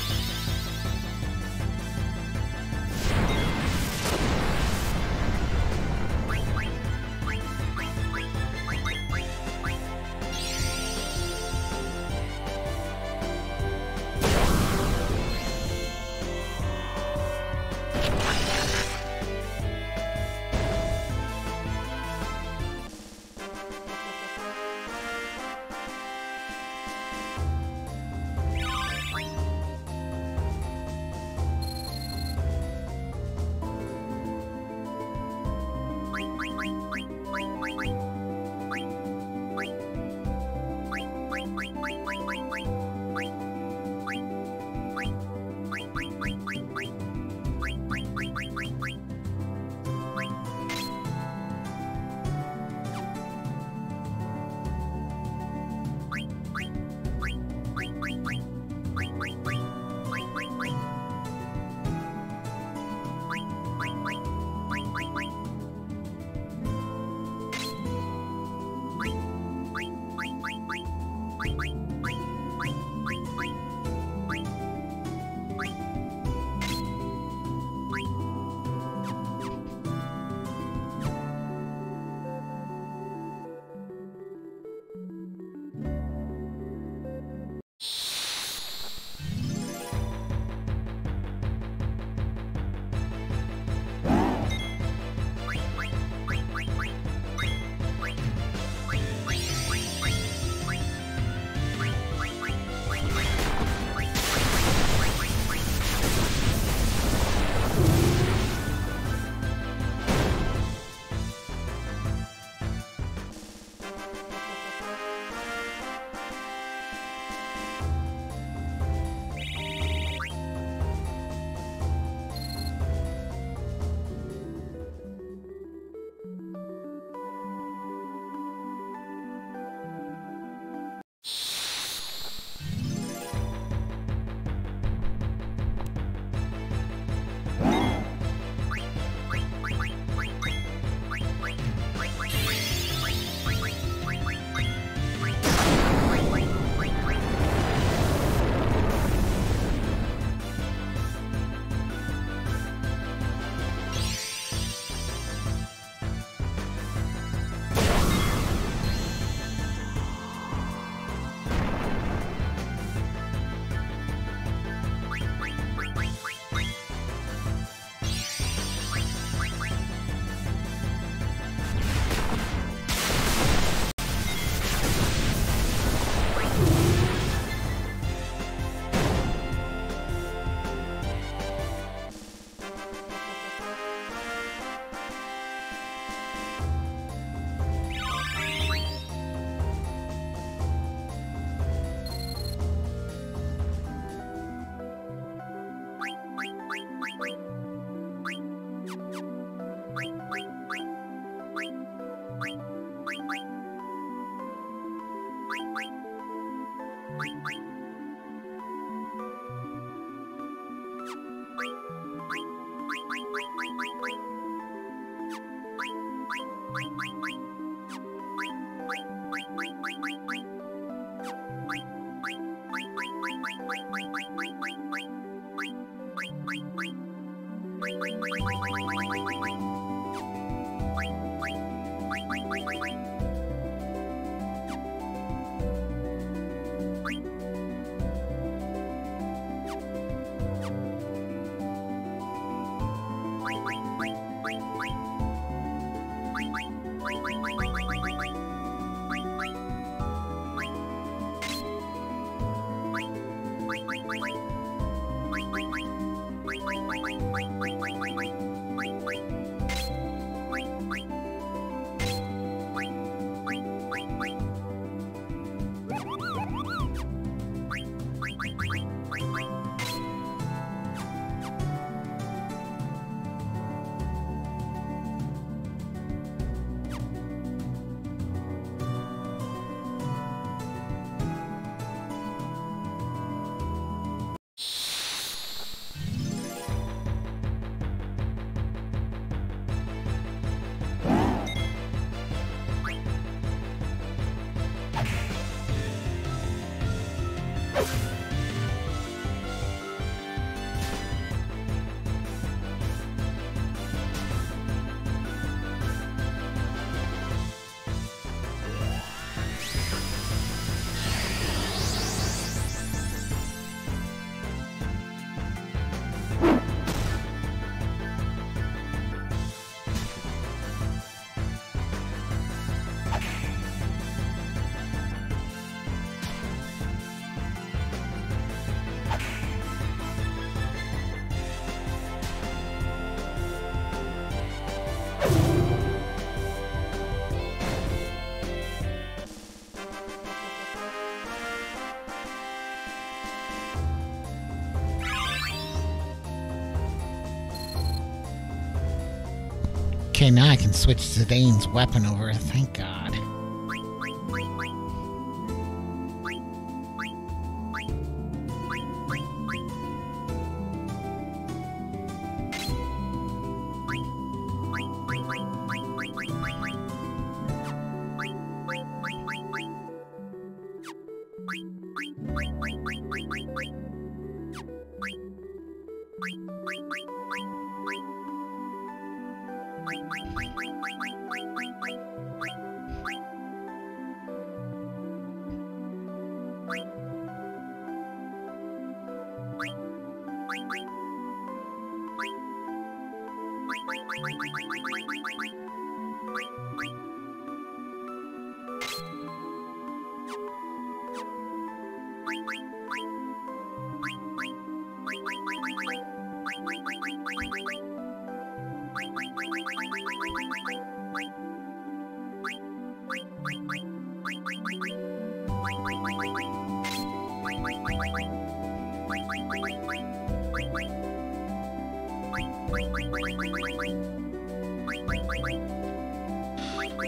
Okay, now I can switch Zidane's weapon over. Thank God.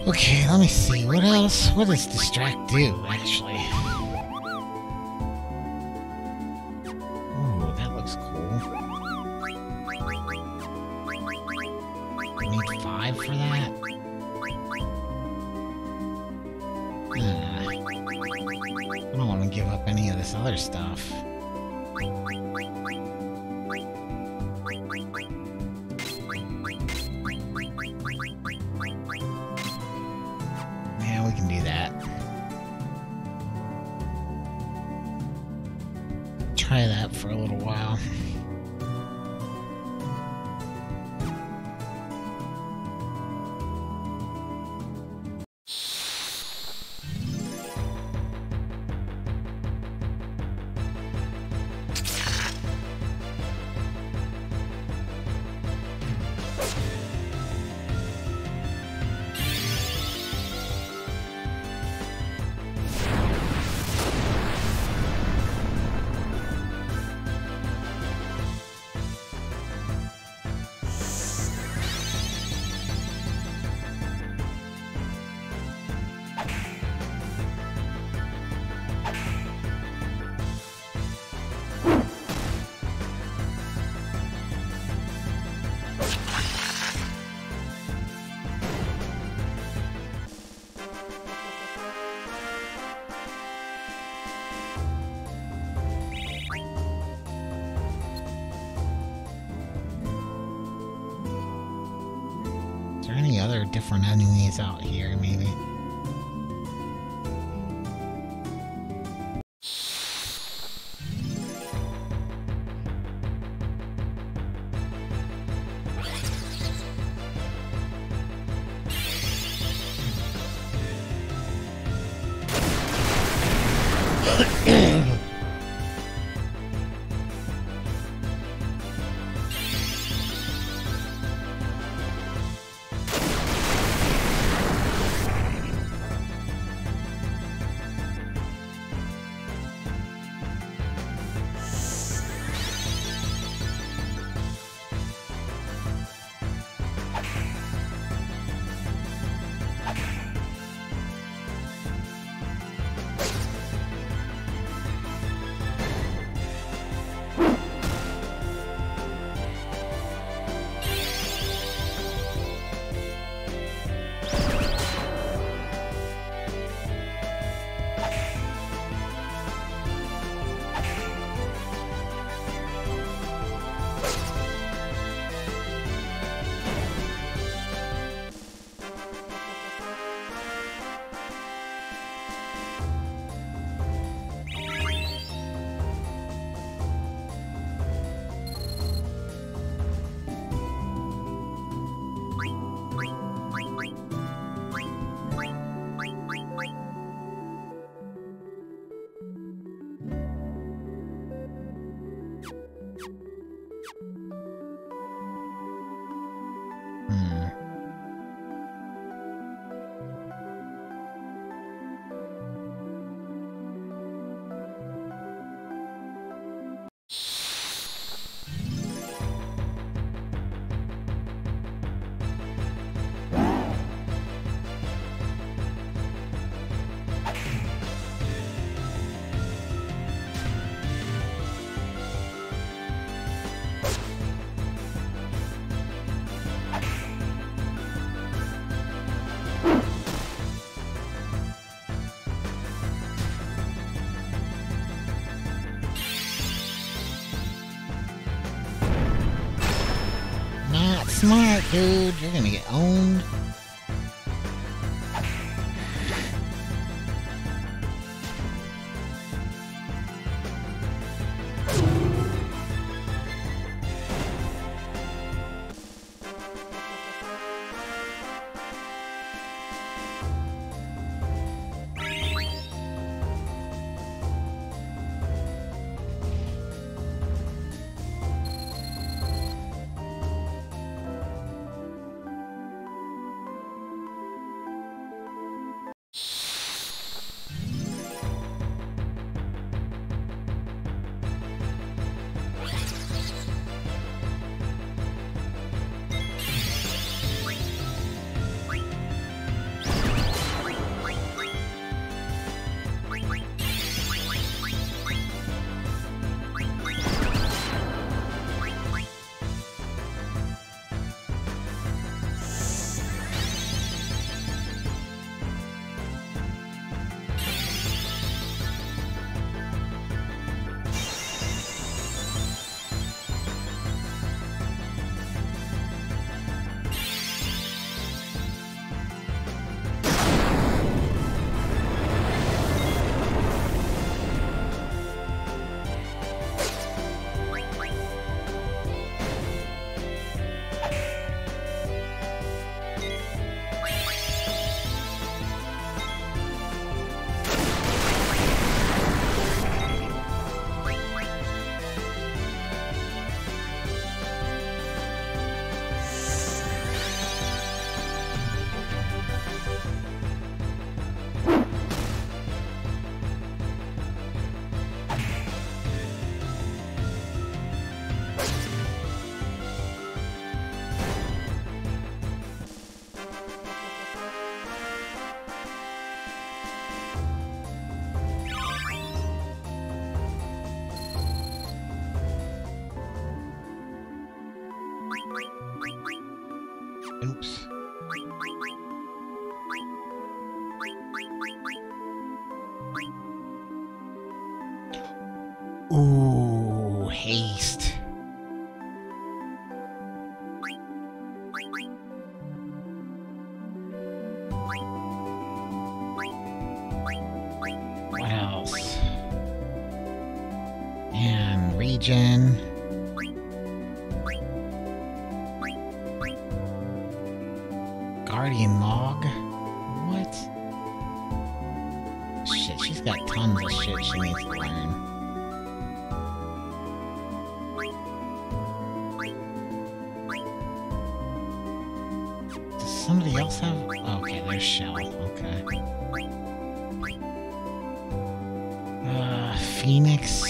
Okay, let me see. What else? What does distract do, actually? Dude. You're gonna get owned. Regen. Guardian Mog. What? Shit, she's got tons of shit she needs to learn. Does somebody else have? Okay, there's Shell. Okay. Uh, Phoenix.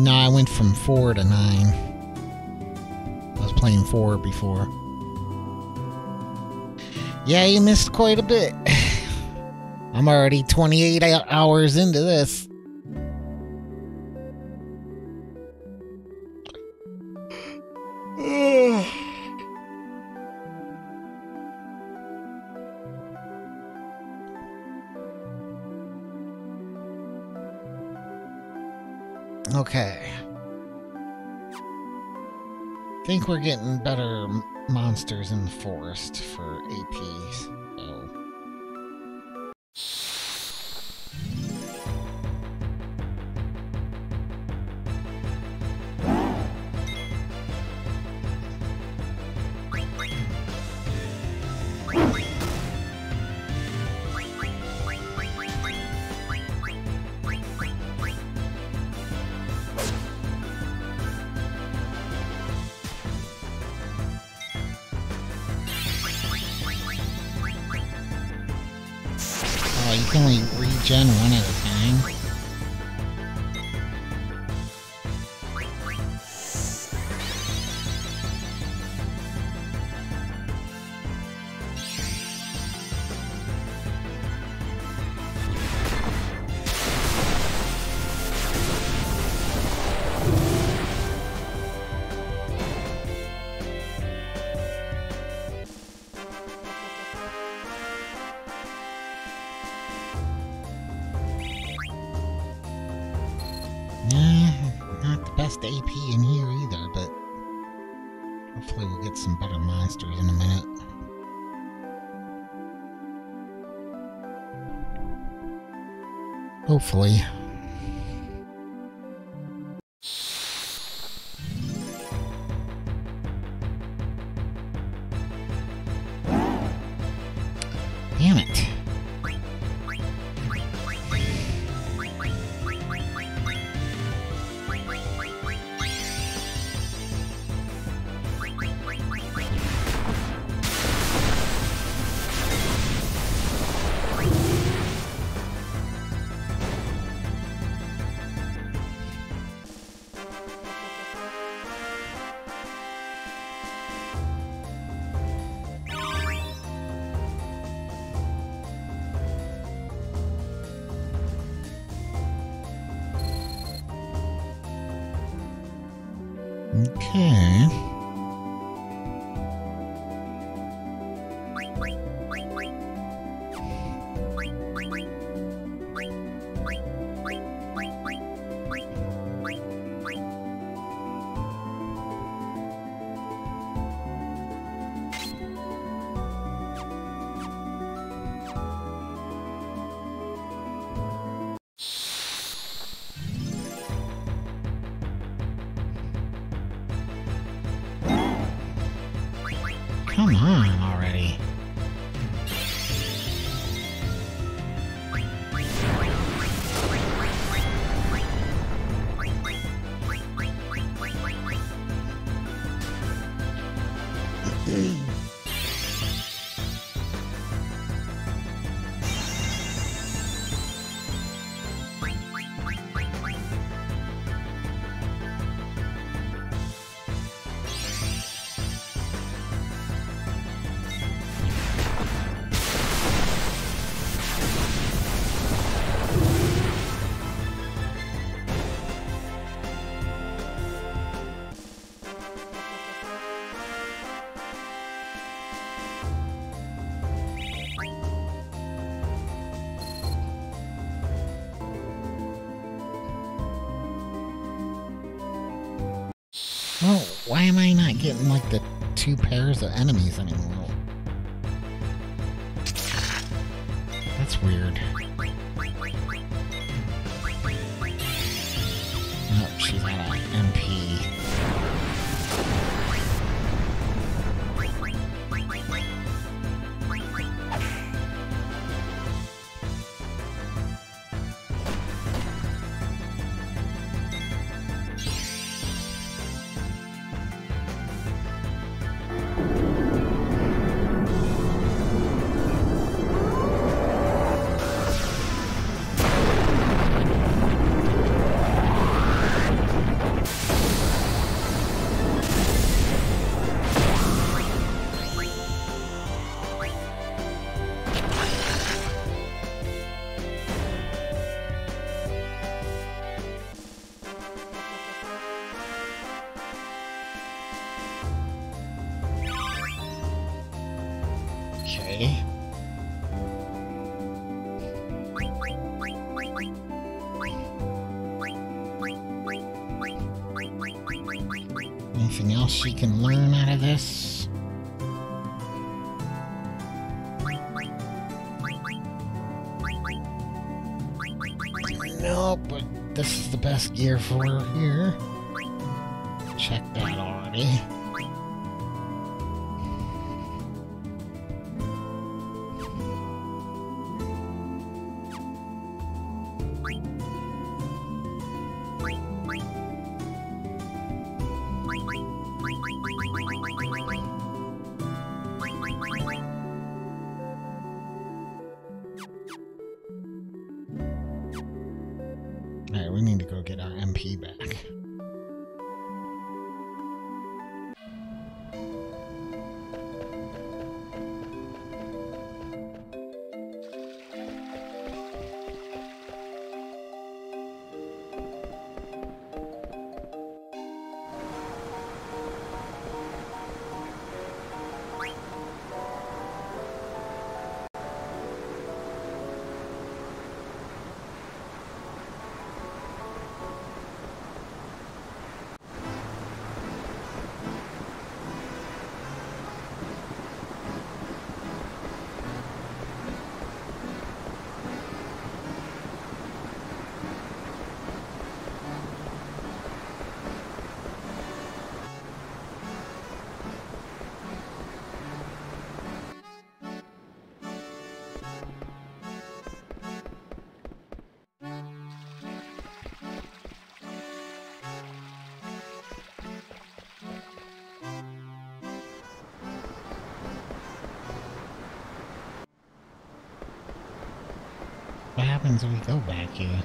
No, I went from four to nine. I was playing four before. Yeah, you missed quite a bit. I'm already 28 hours into this. I think we're getting better monsters in the forest for APs. carefully why am I not getting like the two pairs of enemies anymore? last gear for here. Happens if we go back here?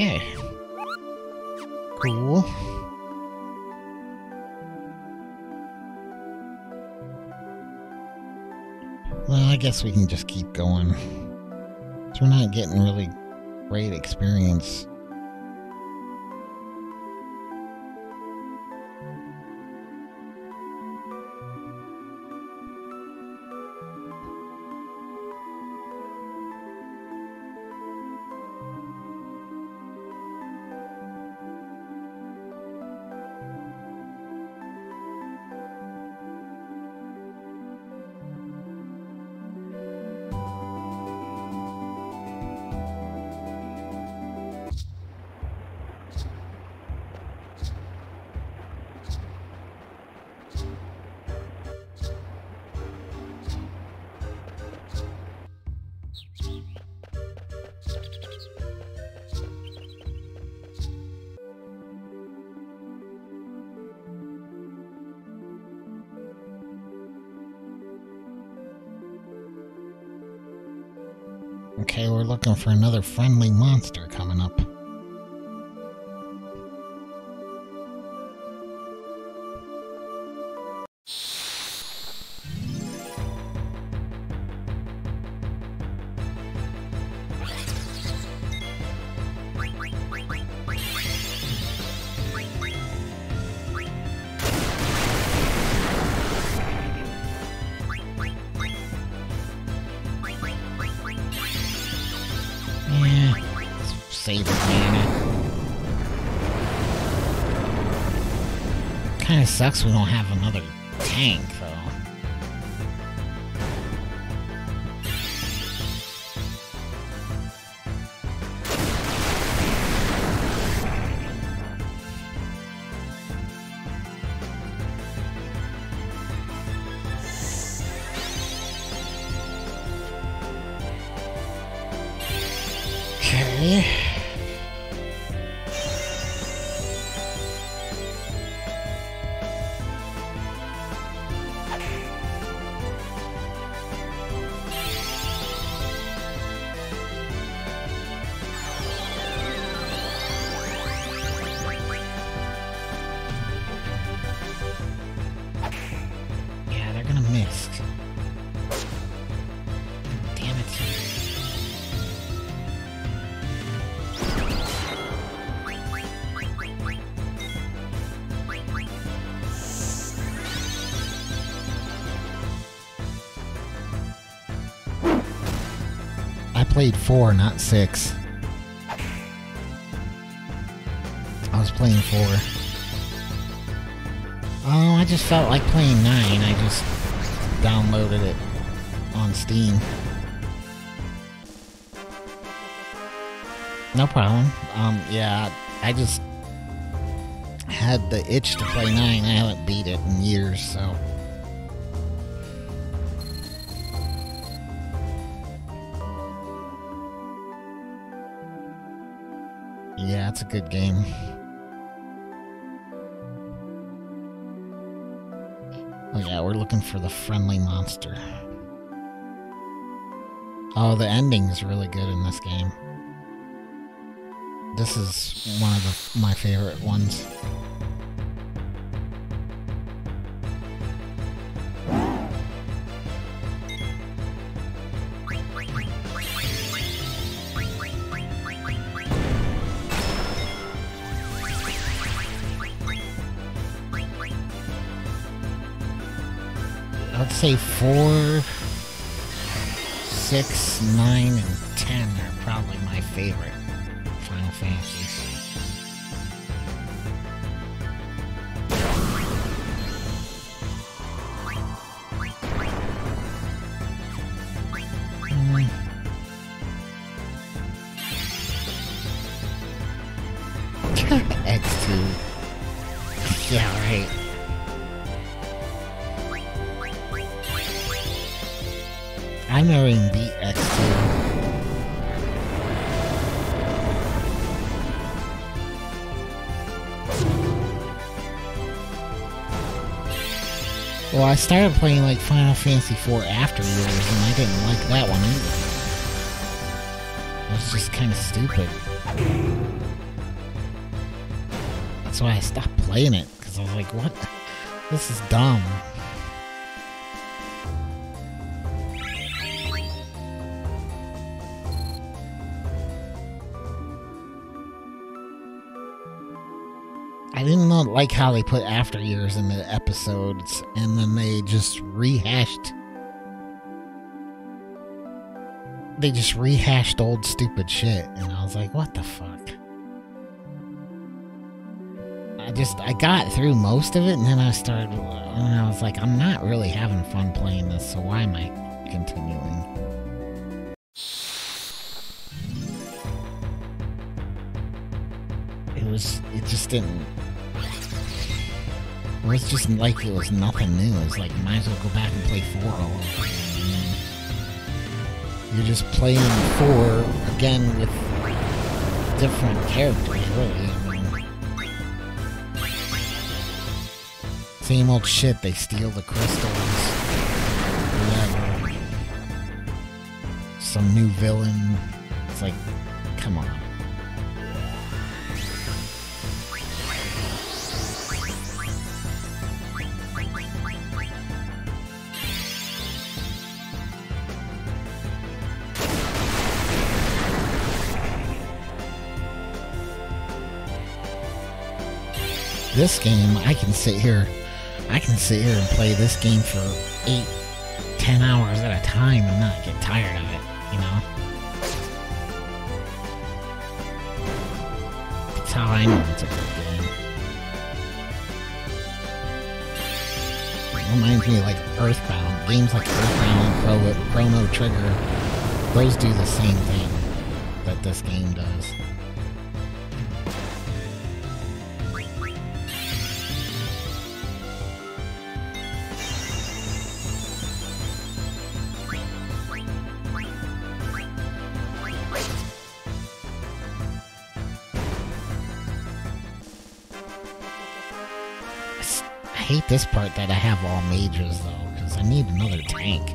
Okay. Cool. Well, I guess we can just keep going. We're not getting really great experience. Okay, we're looking for another friendly monster coming up. Sucks we don't have another tank, played four, not six. I was playing four. Oh, I just felt like playing nine. I just downloaded it on Steam. No problem. Um, yeah, I just had the itch to play nine. I haven't beat it in years, so. Good game. Oh yeah, we're looking for the friendly monster. Oh, the ending's really good in this game. This is one of the, my favorite ones. Final started playing like Final Fantasy IV after years, and I didn't like that one either. It was just kind of stupid. That's why I stopped playing it, because I was like, what? This is dumb. Like how they put after years in the episodes and then they just rehashed they just rehashed old stupid shit and I was like, what the fuck? I just I got through most of it and then I started and I was like, I'm not really having fun playing this, so why am I continuing? It was it just didn't it it's just like it was nothing new. It's like might as well go back and play four all over again. You're just playing four again with different characters, really. Same old shit. They steal the crystals. Whatever. Some new villain. It's like, come on. This game, I can sit here, I can sit here and play this game for eight, ten hours at a time and not get tired of it, you know? That's how I know it's a good game. It reminds me of like Earthbound. Games like Earthbound and Chrono Trigger, those do the same thing that this game does. This part that I have all majors though, because I need another tank.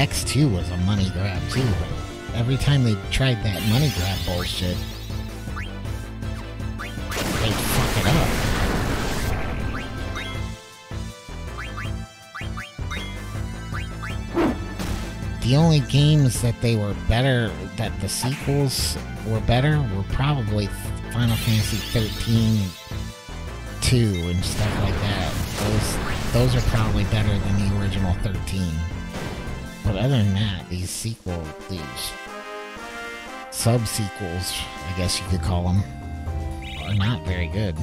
X2 was a money grab too, but every time they tried that money grab bullshit, they fuck it up. The only games that they were better, that the sequels were better, were probably Final Fantasy 13, 2, and stuff like that. Those, those are probably better than the original 13. But other than that, these sequel, these sub-sequels, I guess you could call them, are not very good.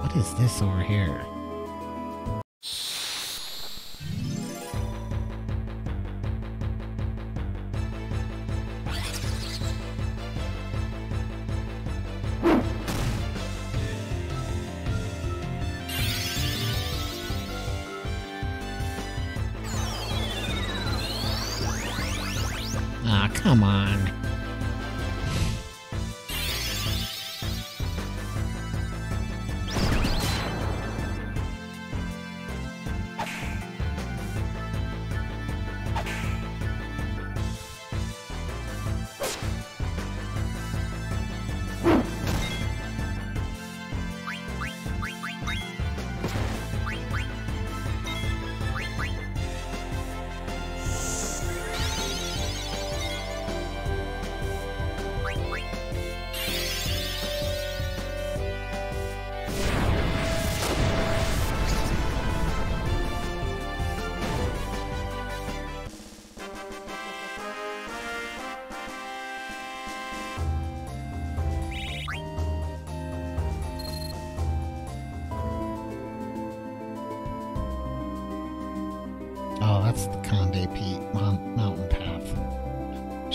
What is this over here? Come on.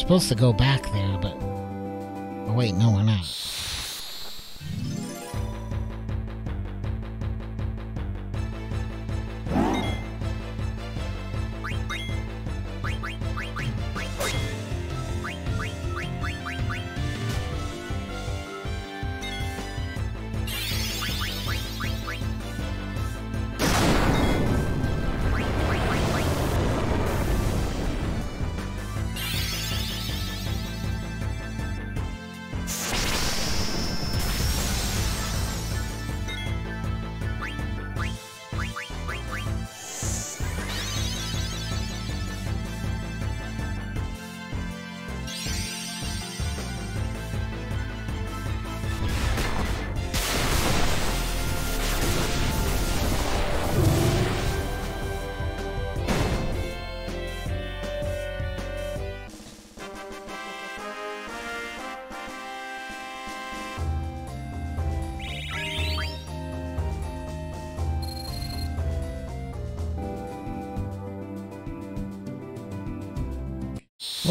Supposed to go back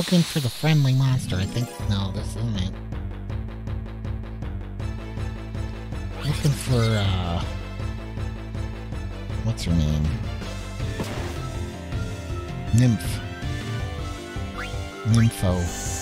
Looking for the friendly monster. I think... No, this isn't it. Looking for, uh... What's her name? Nymph. Nympho.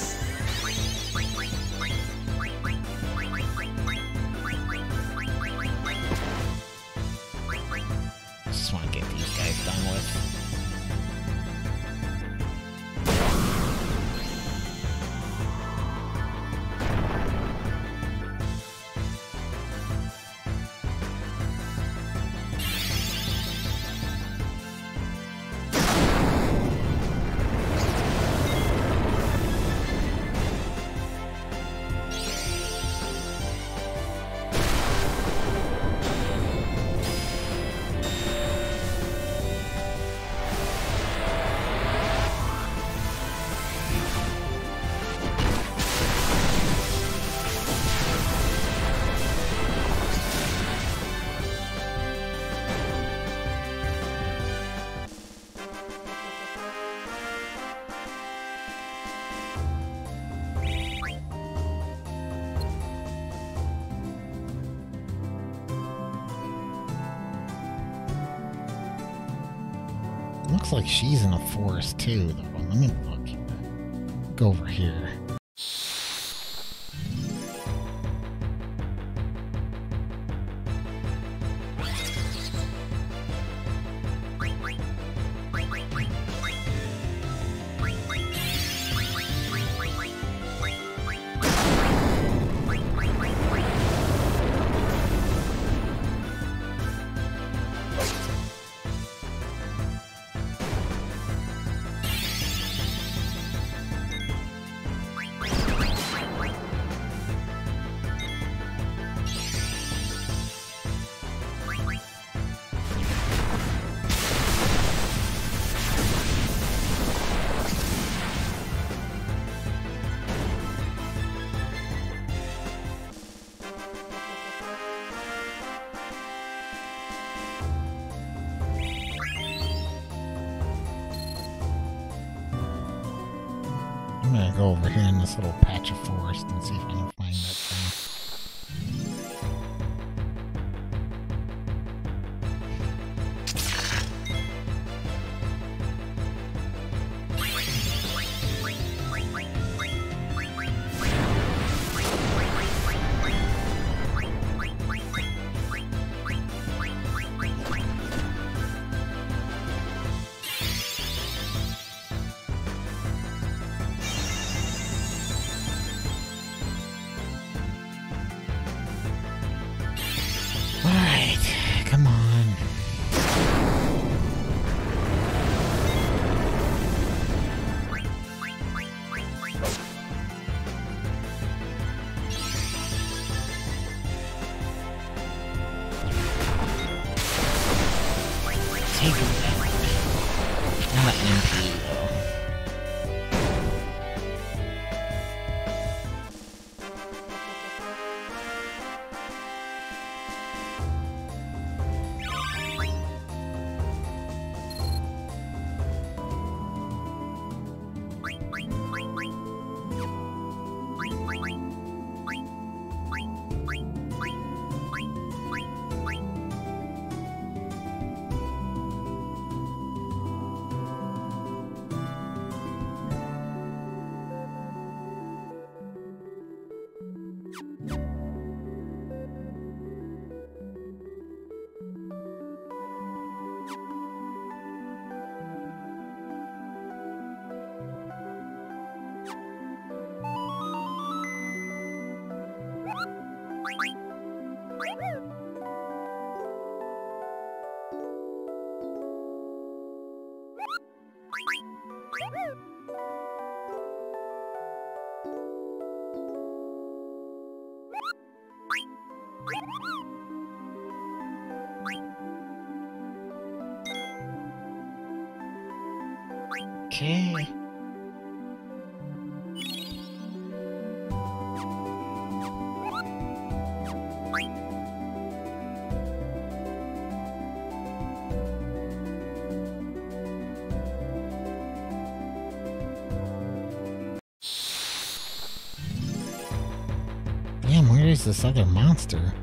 Like she's in a forest too. Though. Let me look. Go over here. Okay. Damn, where is this other monster?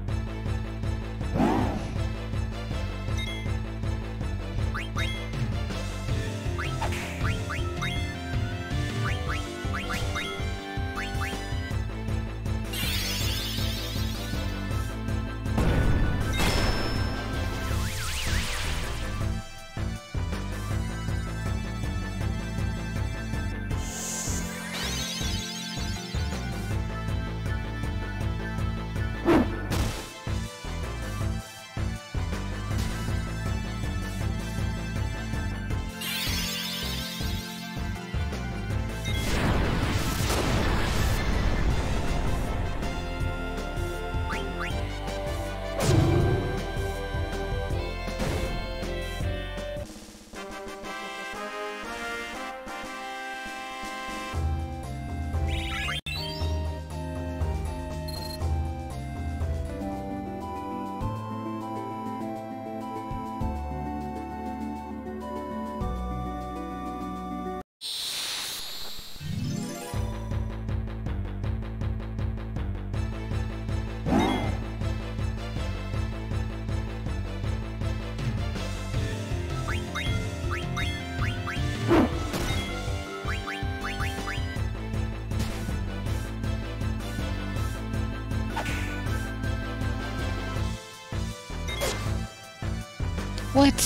What?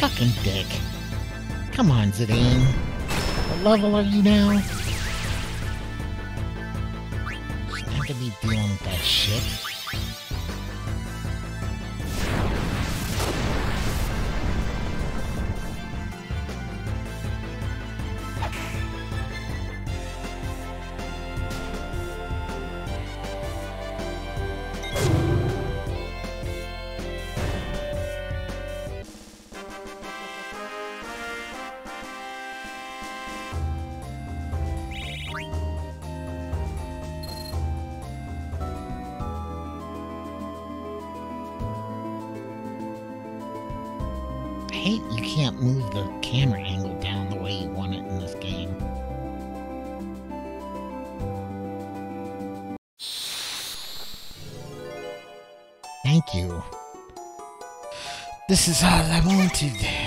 Fucking dick. Come on, Zidane. What level are you now? Shouldn't have to be dealing with that shit. This is all I wanted.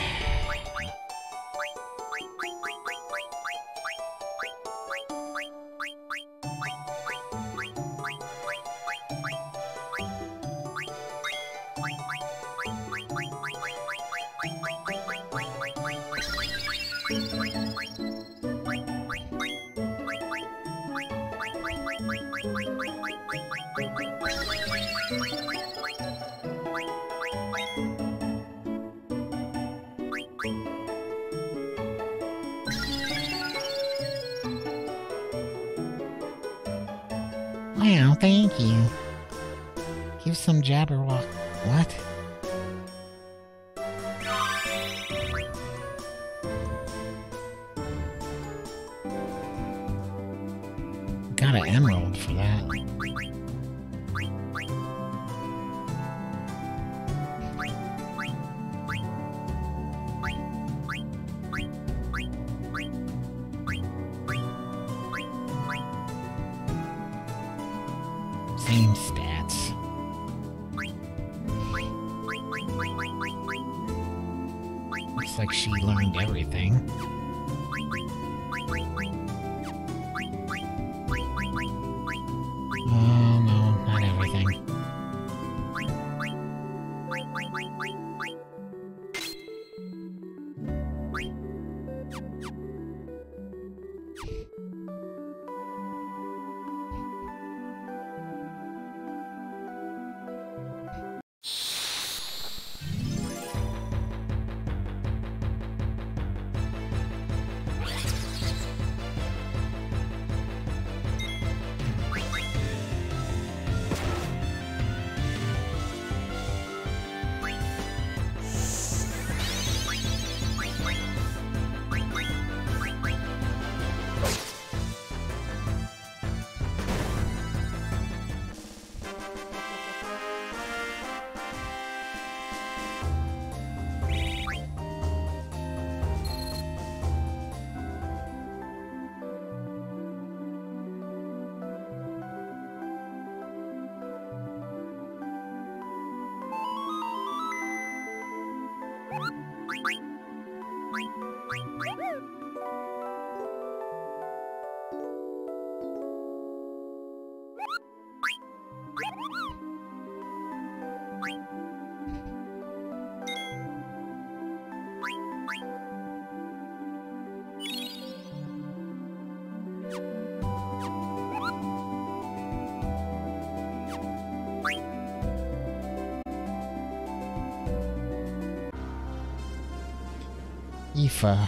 Iifa, uh,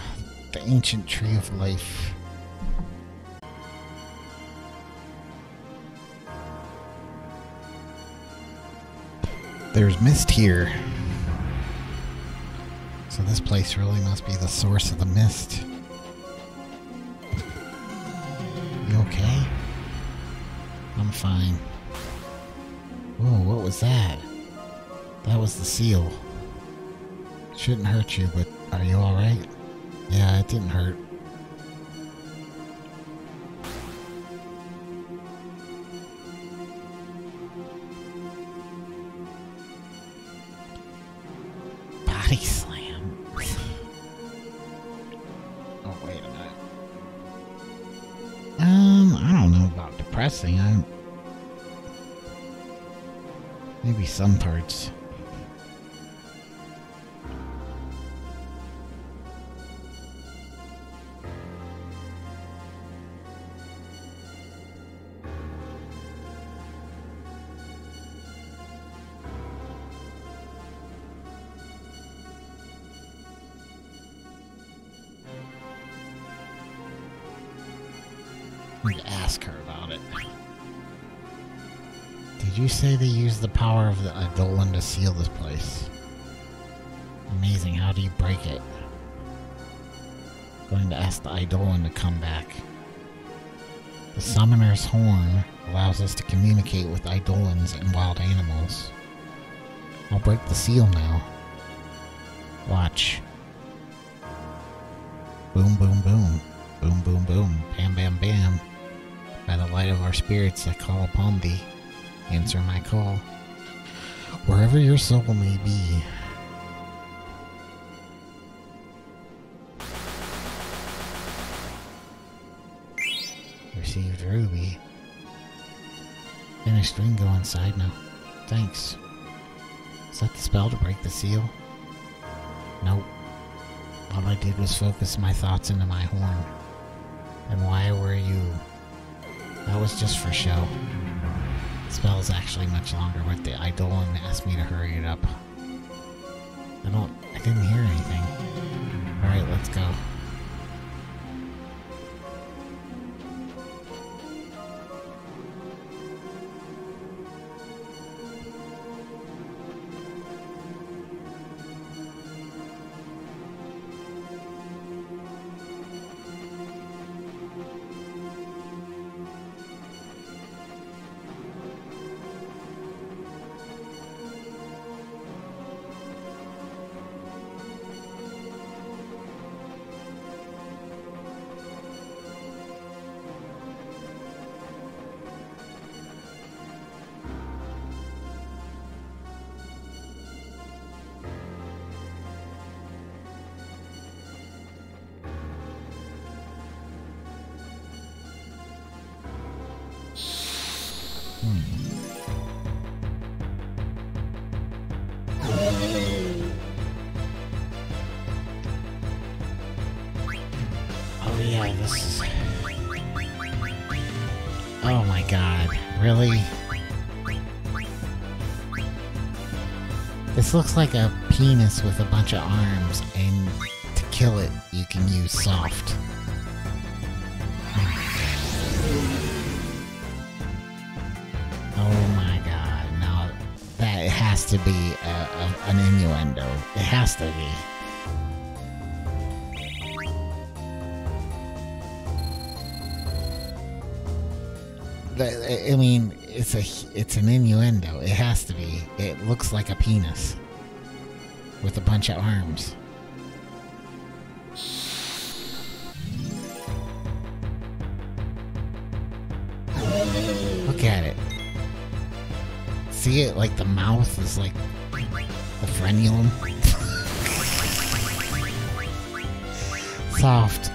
the ancient tree of life. There's mist here. So this place really must be the source of the mist. You okay? I'm fine. Whoa, what was that? That was the seal. Shouldn't hurt you, but are you alright? Yeah, it didn't hurt. The power of the Eidolon to seal this place? Amazing. How do you break it? Going to ask the Eidolon to come back. The Summoner's Horn allows us to communicate with Eidolons and wild animals. I'll break the seal now. Watch. Boom, boom, boom. Boom, boom, boom. Bam, bam, bam. By the light of our spirits, I call upon thee. Answer my call. Wherever your soul may be. Received Ruby. Finished Ringo inside now. Thanks. Is that the spell to break the seal? Nope. All I did was focus my thoughts into my horn. And why were you? That was just for show. The spell is actually much longer, but the Eidolon asked me to hurry it up. I don't. I didn't hear anything. Alright, let's go. Oh this is. Oh my god, really? This looks like a penis with a bunch of arms, and to kill it, you can use soft. Oh my god, no. That has to be a, a, an innuendo. It has to be. I mean, it's a it's an innuendo. It has to be. It looks like a penis with a bunch of arms. Look at it. See it like the mouth is like the frenulum. soft.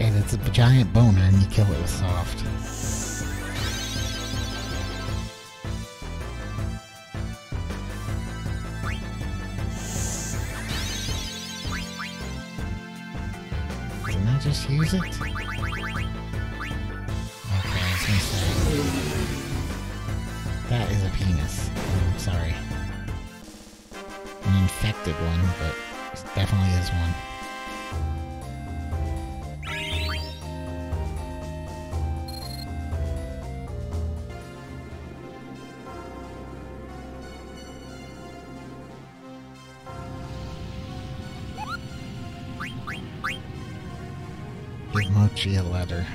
And it's a giant boner and you kill it with soft. Use it? Give Mochi a letter.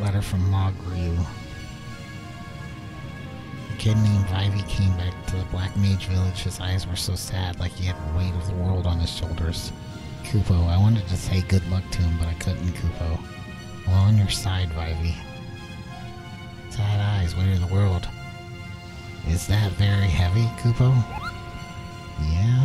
Letter from Mogru. A kid named Ivy came back to the Black Mage Village. His eyes were so sad, like he had the weight of the world on his shoulders. Kupo, I wanted to say good luck to him, but I couldn't, Kupo. Well, on your side, Vivi. Sad eyes, weight of the world. Is that very heavy, Kupo? Yeah,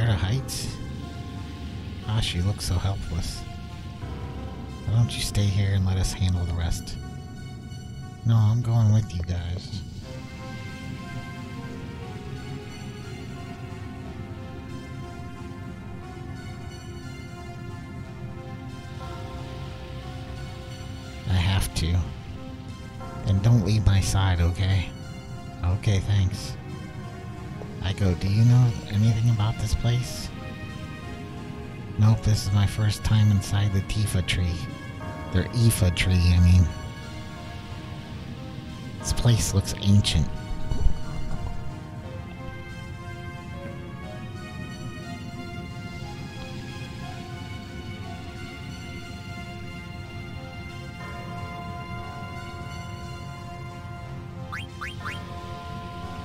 scared of heights? Ah, she looks so helpless. Why don't you stay here and let us handle the rest? No, I'm going with you guys. Do you know anything about this place? Nope, this is my first time inside the Tifa tree. Their Iifa tree, I mean. This place looks ancient.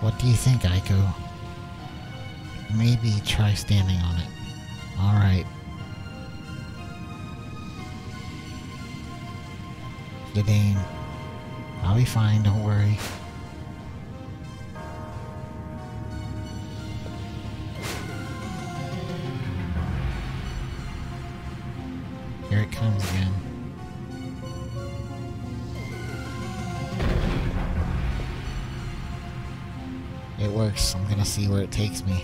What do you think, Eiko? Maybe try standing on it. Alright. Zidane. I'll be fine, don't worry. Here it comes again. It works. I'm gonna see where it takes me.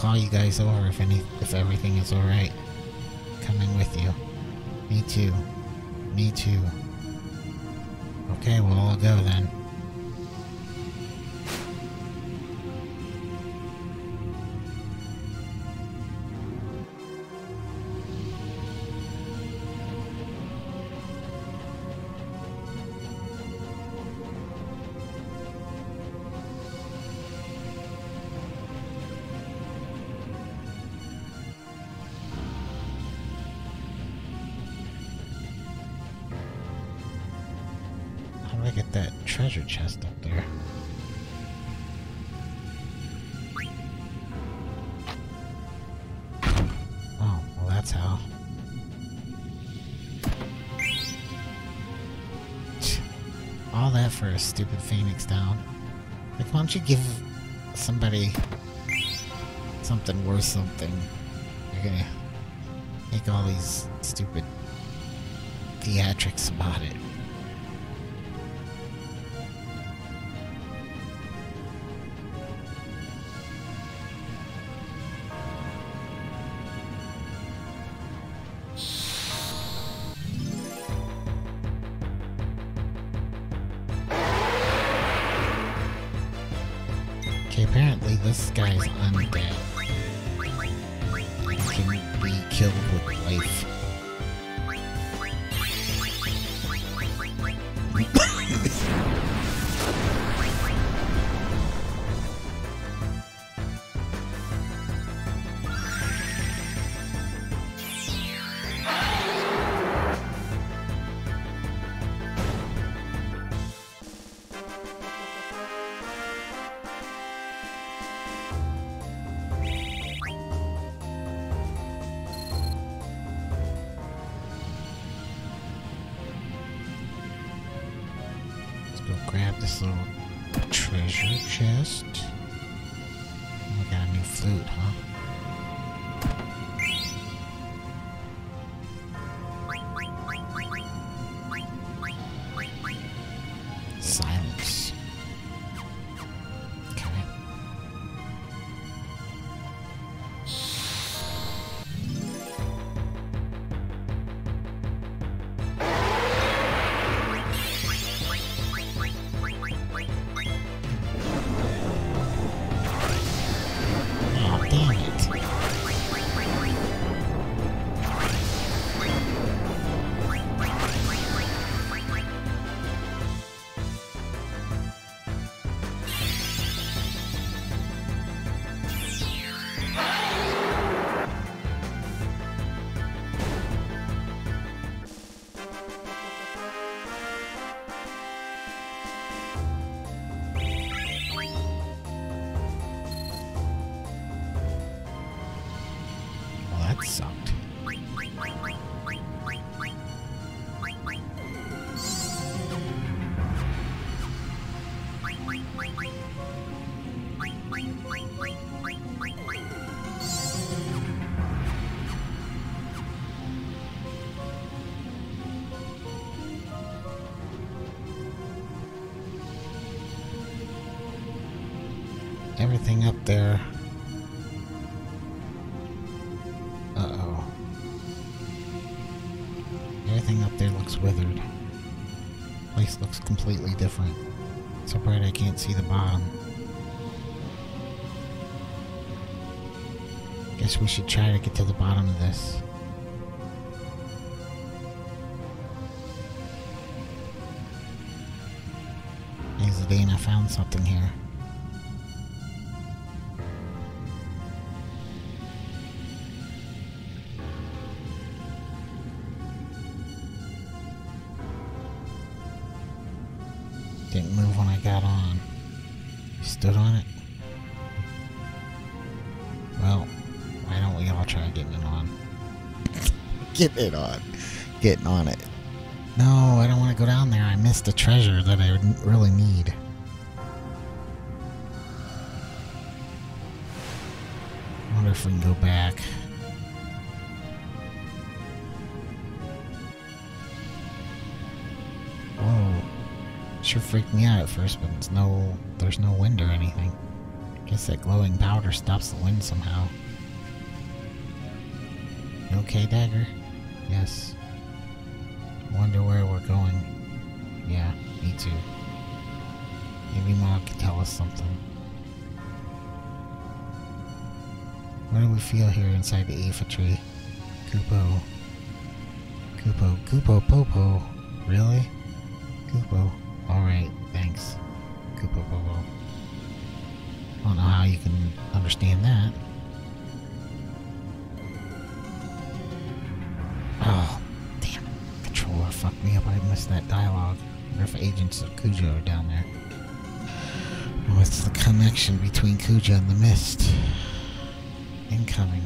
Call you guys over if any if everything is alright. Coming with you. Me too. Me too. Okay, we'll all go then. Stupid phoenix down. Like, why don't you give somebody something worth something? You're gonna make all these stupid theatrics about it. Everything up there. Uh oh. Everything up there looks withered. Place looks completely different. So bright I can't see the bottom. Guess we should try to get to the bottom of this. I found something here. Getting on it. No, I don't want to go down there. I missed a treasure that I would really need. I wonder if we can go back. Whoa. Sure freaked me out at first, but it's no there's no wind or anything. Guess that glowing powder stops the wind somehow. You okay, Dagger? Yes. Wonder where we're going. Yeah, me too. Maybe Mom can tell us something. What do we feel here inside the Iifa tree? Kupo. Kupo. Kupo Popo. Really? Kupo. Alright, thanks. Kupo Popo. I don't know how you can understand that. Fucked me up. I missed that dialogue. wonder if agents of Kuja are down there. What's the connection between Kuja and the mist? Incoming.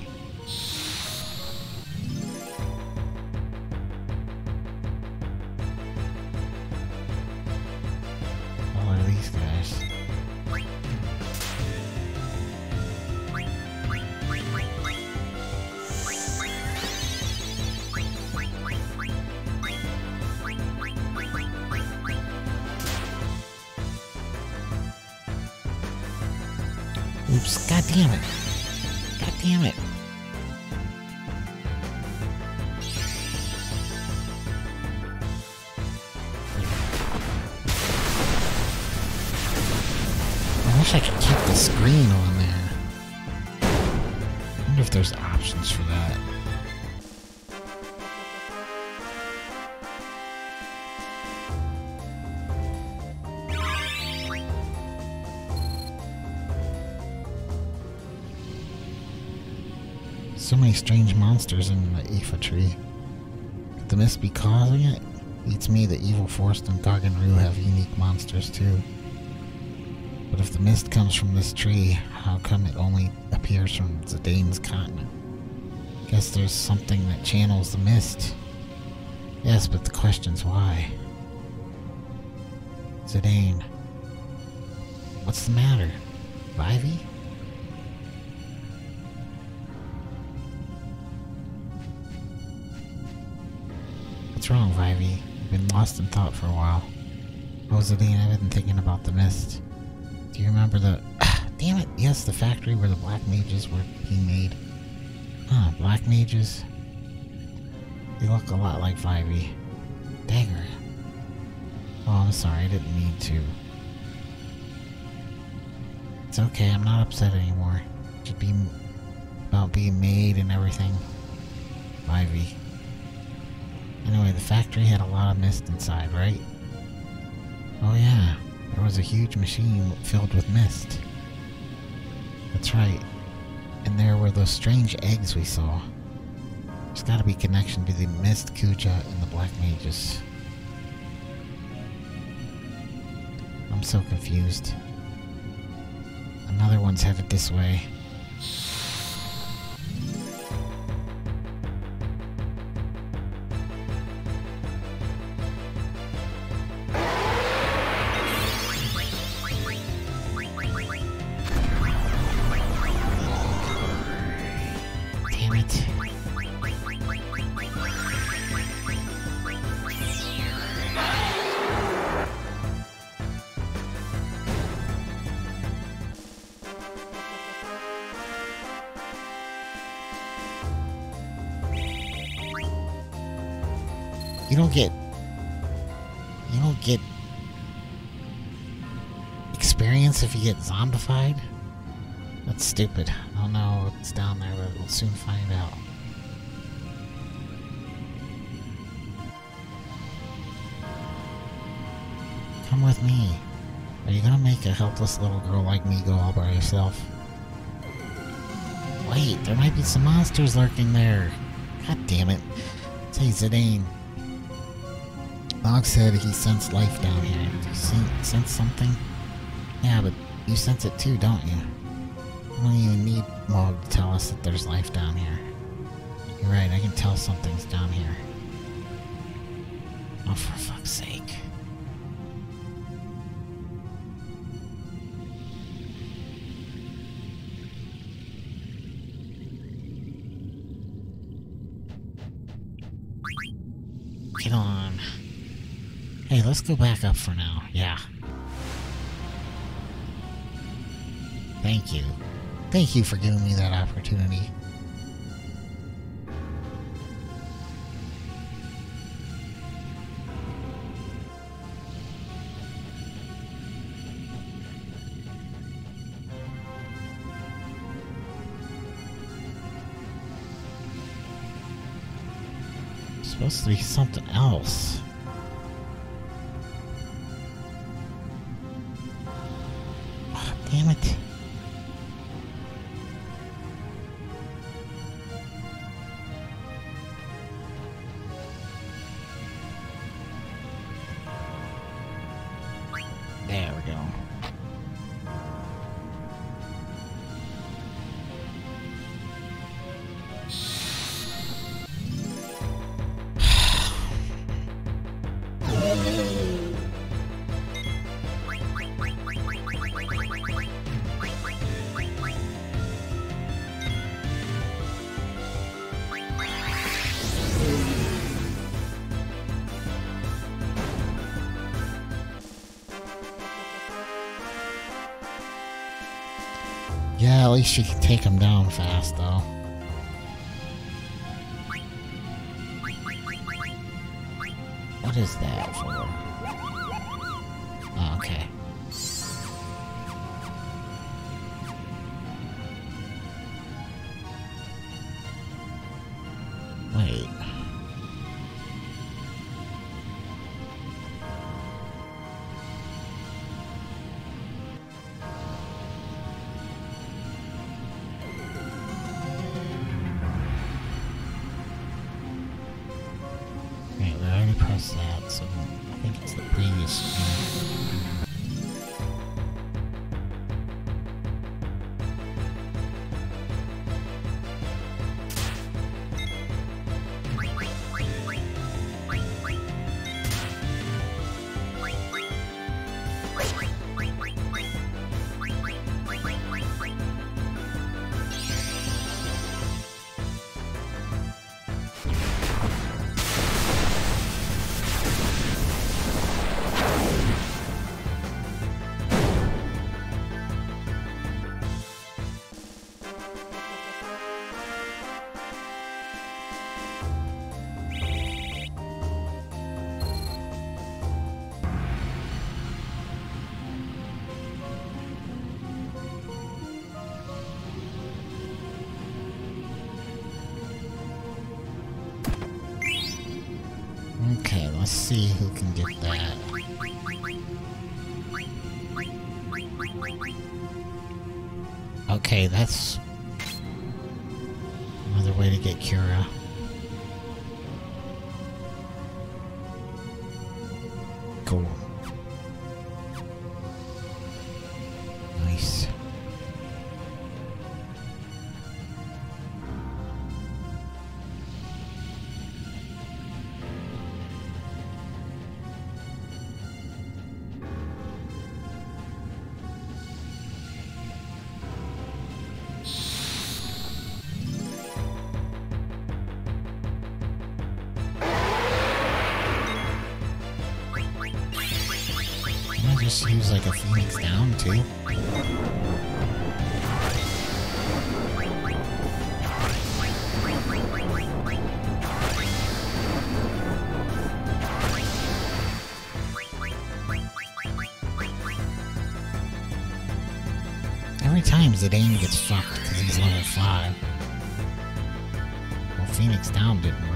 Monsters in the Iifa tree. Could the mist be causing it? Beats me that Evil Forest and Gargan Roo have unique monsters too. But if the mist comes from this tree, how come it only appears from Zidane's continent? Guess there's something that channels the mist. Yes, but the question's why. Zidane. What's the matter? Vivi? What's wrong, Vivi? You've been lost in thought for a while. Zidane, I've been thinking about the mist. Do you remember the... Ah, damn it! Yes, the factory where the black mages were being made. Huh, black mages? They look a lot like Vivi. Dagger. Oh, I'm sorry, I didn't mean to. It's okay, I'm not upset anymore. Just be about being made and everything. Ivy. Anyway, the factory had a lot of mist inside, right? Oh yeah, there was a huge machine filled with mist. That's right. And there were those strange eggs we saw. There's gotta be connection to the Mist Kuja and the Black Mages. I'm so confused. Another one's headed this way. Stupid. I don't know what's down there, but we'll soon find out. Come with me. Are you gonna make a helpless little girl like me go all by herself? Wait, there might be some monsters lurking there. God damn it. Say, Zidane. Mog said he sensed life down here. Do you sense something? Yeah, but you sense it too, don't you? Don't even need Mog to tell us that there's life down here. You're right, I can tell something's down here. Oh, for fuck's sake. Get on. Hey, let's go back up for now. Yeah. Thank you. Thank you for giving me that opportunity. supposed to be something else. Least you can take him down fast, though. What is that for? Pressed that, so I think it's the previous screen. Okay, that's another way to get Kira. Just use like a Phoenix down too? Every time Zidane gets fucked because he's level 5. Well, Phoenix down didn't work.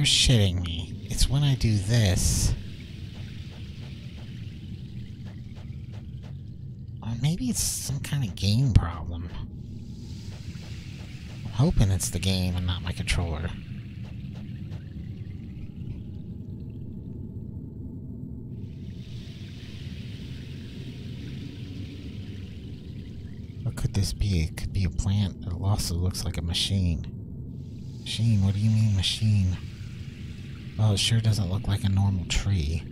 You're shitting me. It's when I do this. Or maybe it's some kind of game problem. I'm hoping it's the game and not my controller. What could this be? It could be a plant. It also looks like a machine. Machine? What do you mean, machine? Well, it sure doesn't look like a normal tree.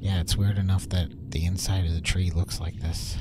Yeah, it's weird enough that the inside of the tree looks like this.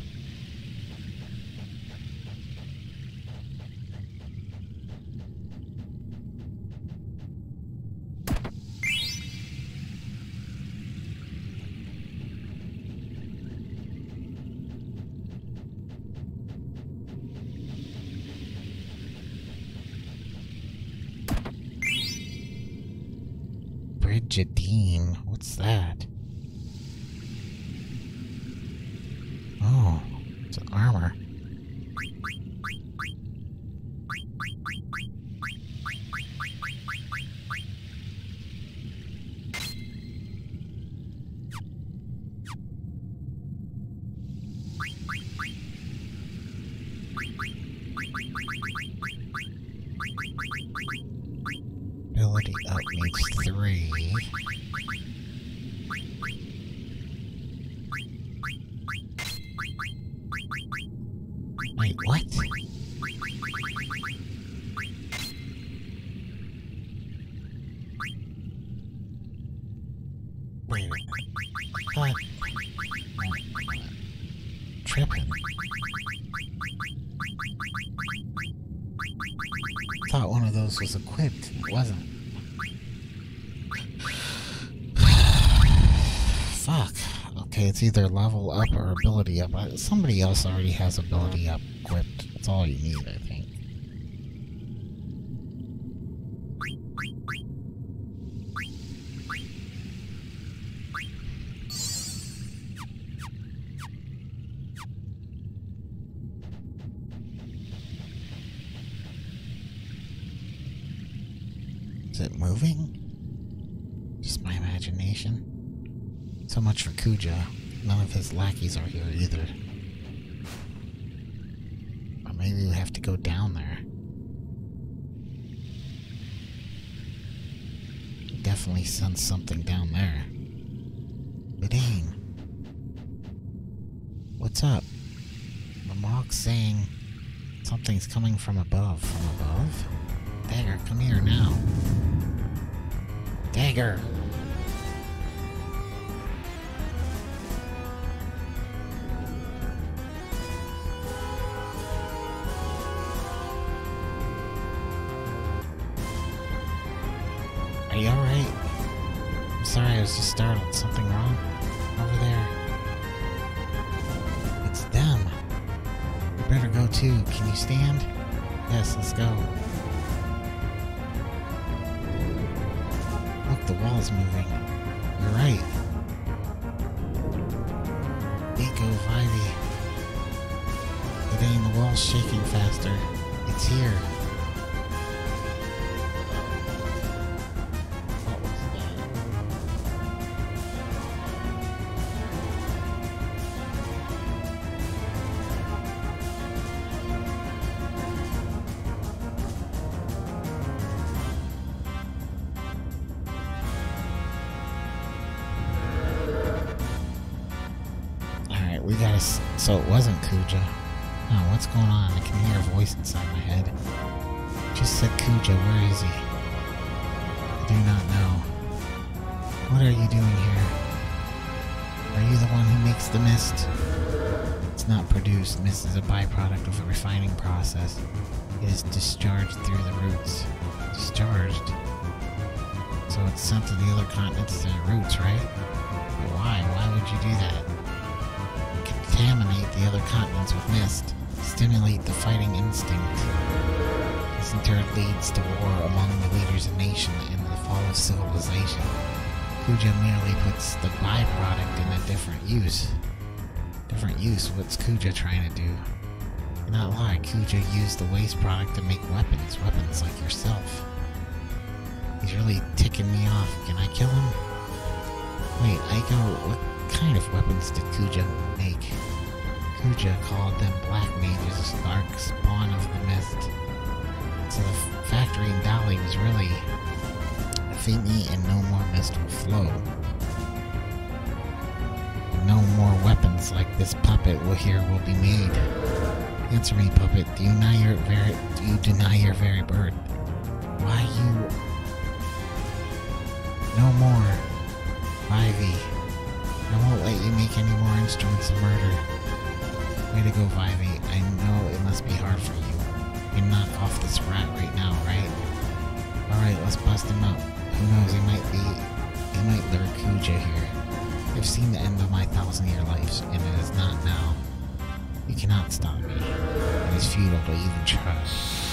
Somebody else already has ability up equipped. That's all you need, I think. Is it moving? Just my imagination? So much for Kuja. None of his lackeys are here either. Maybe we have to go down there. Definitely sense something down there. Zidane. What's up? Mamak's saying something's coming from above. From above? Dagger, come here now. Dagger! Just startled. Something wrong? Over there. It's them. We better go too. Can you stand? Yes, let's go. Look, the wall's moving. You're right. Nico, Vivi. It ain't the wall's shaking faster. It's here. What's going on? I can hear a voice inside my head. Just said Kuja, where is he? I do not know. What are you doing here? Are you the one who makes the mist? It's not produced. Mist is a byproduct of a refining process. It is discharged through the roots. Discharged? So it's sent to the other continents through the roots, right? But why? Why would you do that? Contaminate the other continents with mist. Stimulate the fighting instinct. This in turn leads to war among the leaders of nation and the fall of civilization. Kuja merely puts the byproduct in a different use. Different use? What's Kuja trying to do? Not lie, Kuja used the waste product to make weapons. Weapons like yourself. He's really ticking me off. Can I kill him? Wait, Eiko, what kind of weapons did Kuja make? Kuja called them black mages, dark spawn of the mist. So the factory in Dali was really me and no more mist will flow. No more weapons like this puppet will here will be made. Answer me, puppet. Do you deny your very do you deny your very birth? Why you No more. Vivi. I won't let you make any more instruments of murder. Way to go, Vivi. I know it must be hard for you. You're not off this rat right now, right? Alright, let's bust him up. Who knows, he might be... He might lure Kuja here. I've seen the end of my thousand-year life, and it is not now. You cannot stop me. It is futile to even try.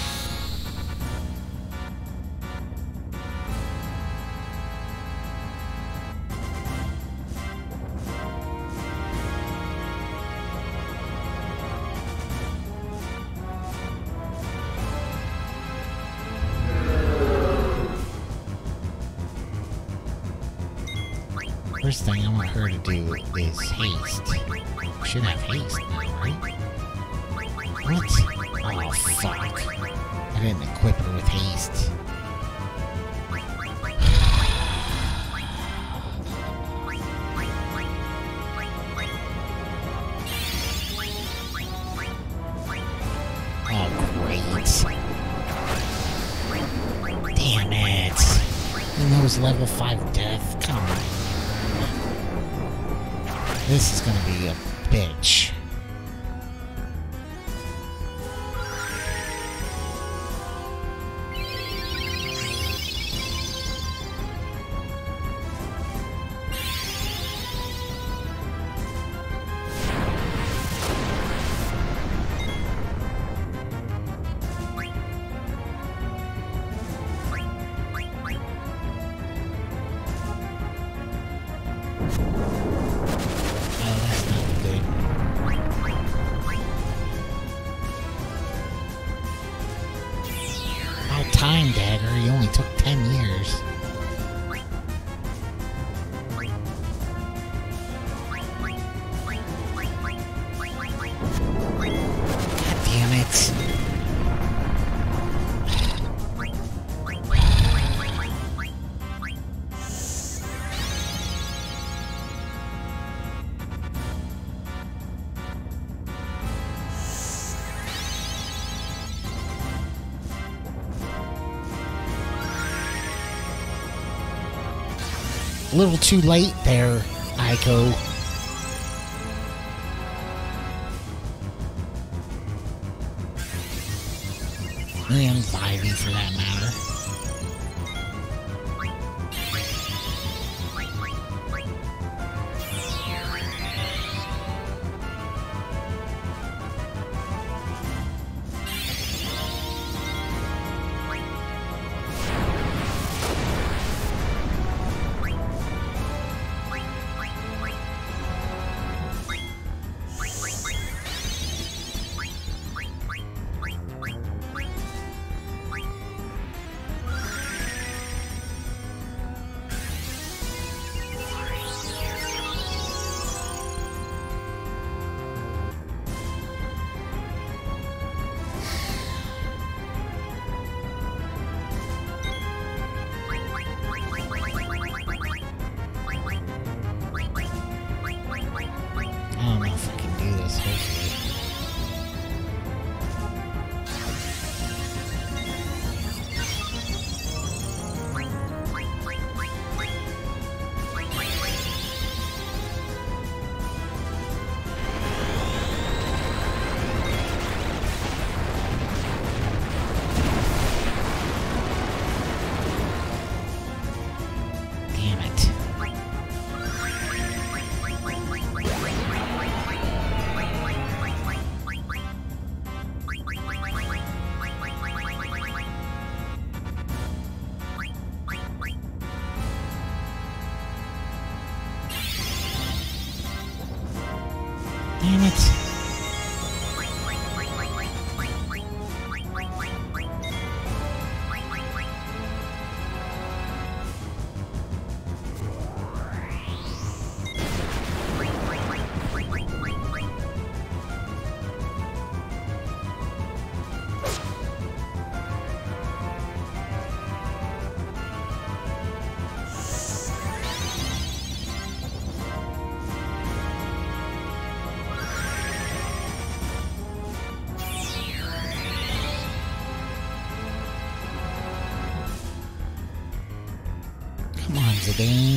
Is haste. Should have haste right? Little too late there, Eiko. ating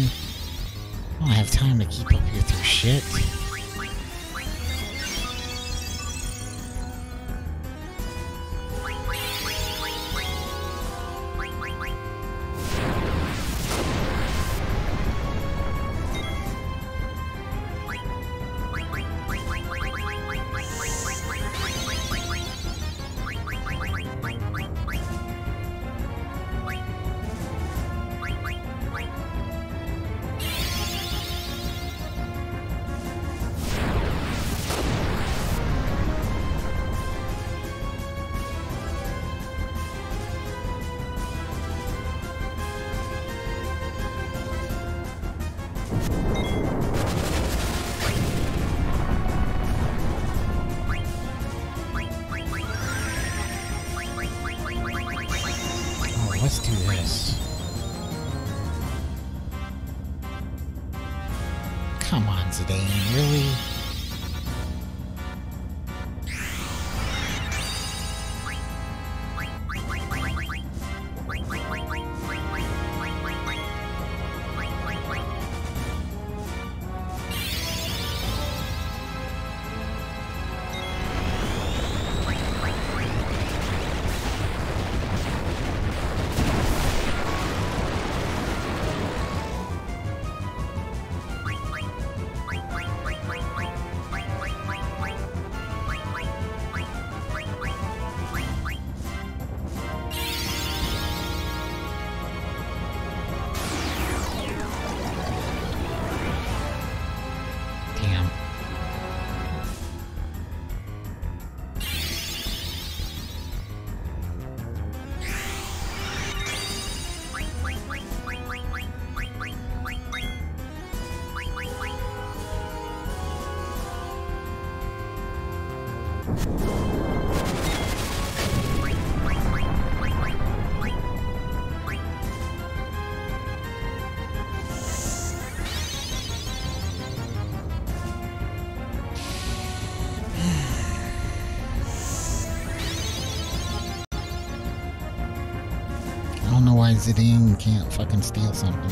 Zidane can't fucking steal something.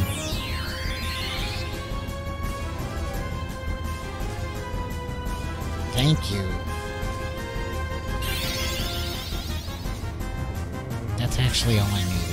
Thank you. actually all I need.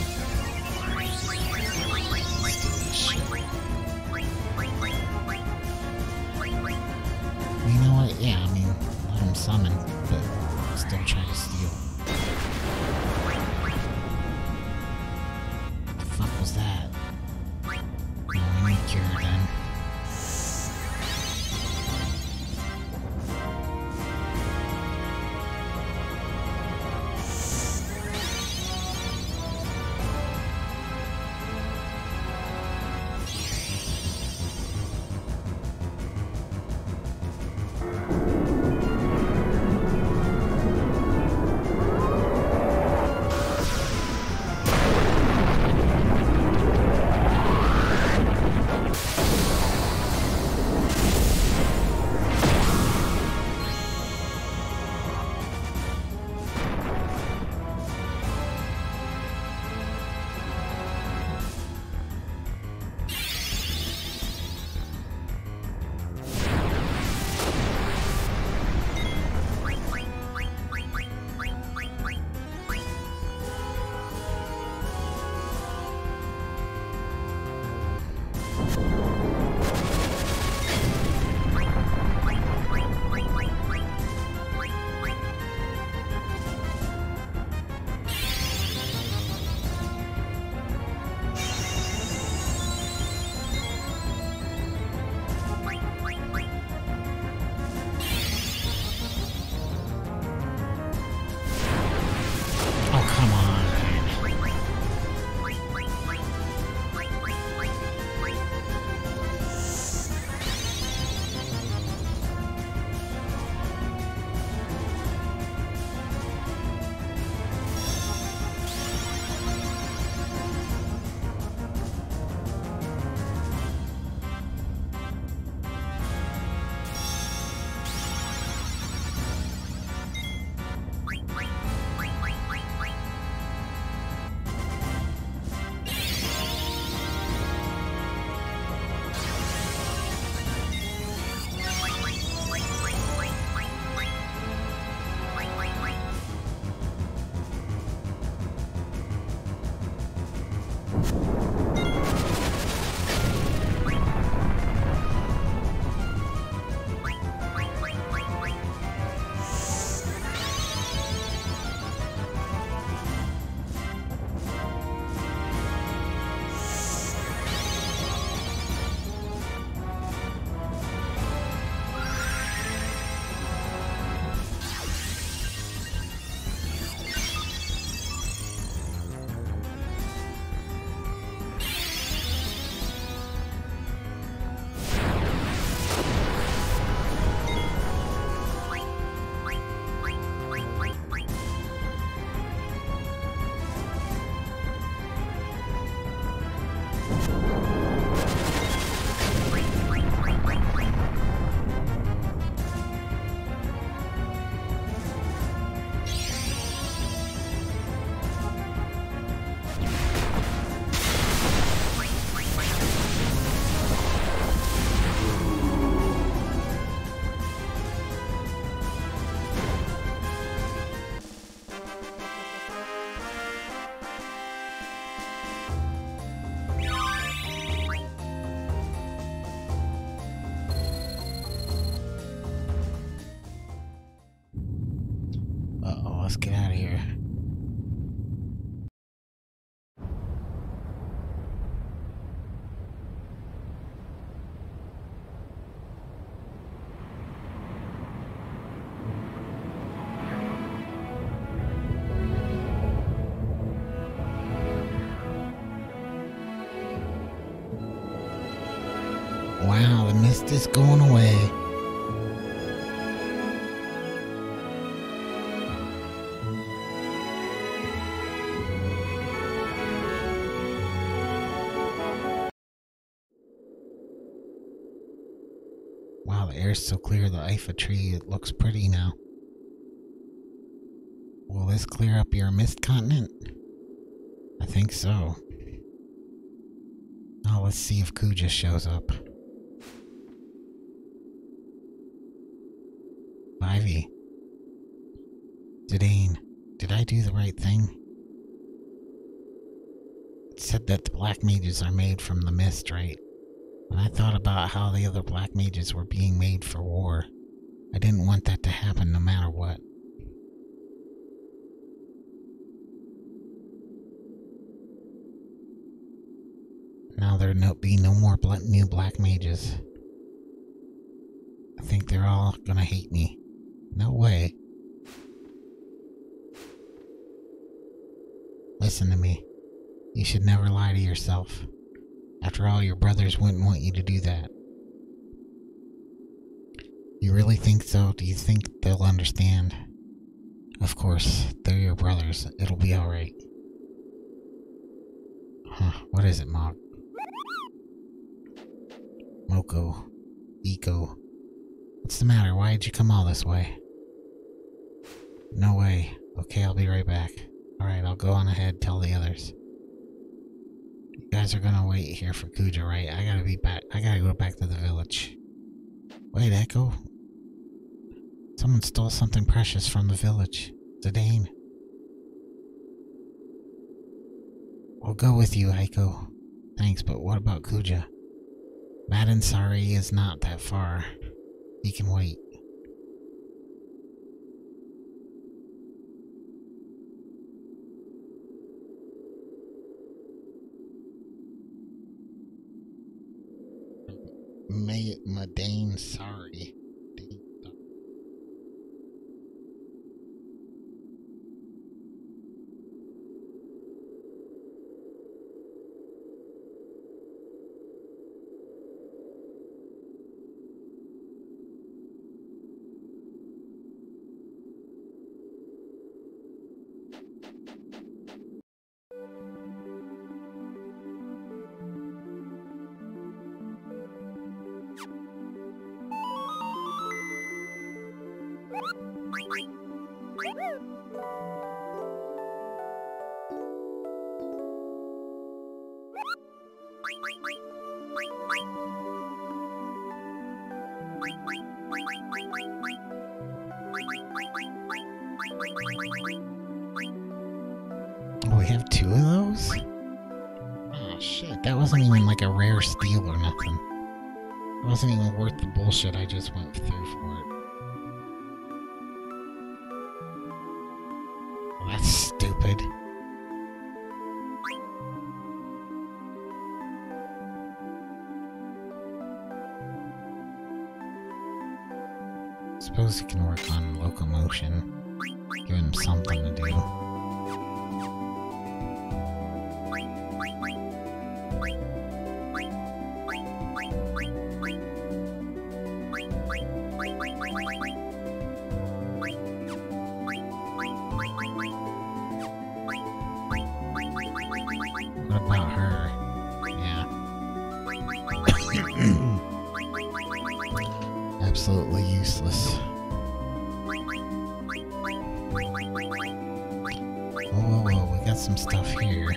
So clear, the Iifa tree, it looks pretty now. Will this clear up your mist continent? I think so. Now let's see if Kuja shows up. Vivi. Zidane, did I do the right thing? It said that the black mages are made from the mist, right? Thought about how the other black mages were being made for war. I didn't want that to happen no matter what. Now there'll no, be no more new black mages. I think they're all gonna hate me. No way. Listen to me. You should never lie to yourself. After all, your brothers wouldn't want you to do that. You really think so? Do you think they'll understand? Of course, they're your brothers. It'll be alright. Huh, what is it, Mog? Moko. Eiko. What's the matter? Why'd you come all this way? No way. Okay, I'll be right back. Alright, I'll go on ahead, tell the others. Guys are gonna wait here for Kuja, right? I gotta be back. I gotta go back to the village. Wait, Eiko. Someone stole something precious from the village. Zidane. We'll go with you, Eiko. Thanks, but what about Kuja? Madain Sari is not that far. He can wait. May Madain Sari. Stupid. Suppose he can work on locomotion. Give him something to do. Absolutely useless. Whoa, whoa, whoa, we got some stuff here.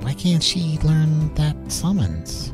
Why can't she learn that summons?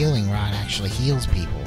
Healing Rod actually heals people.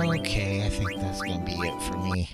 Okay, I think that's gonna be it for me.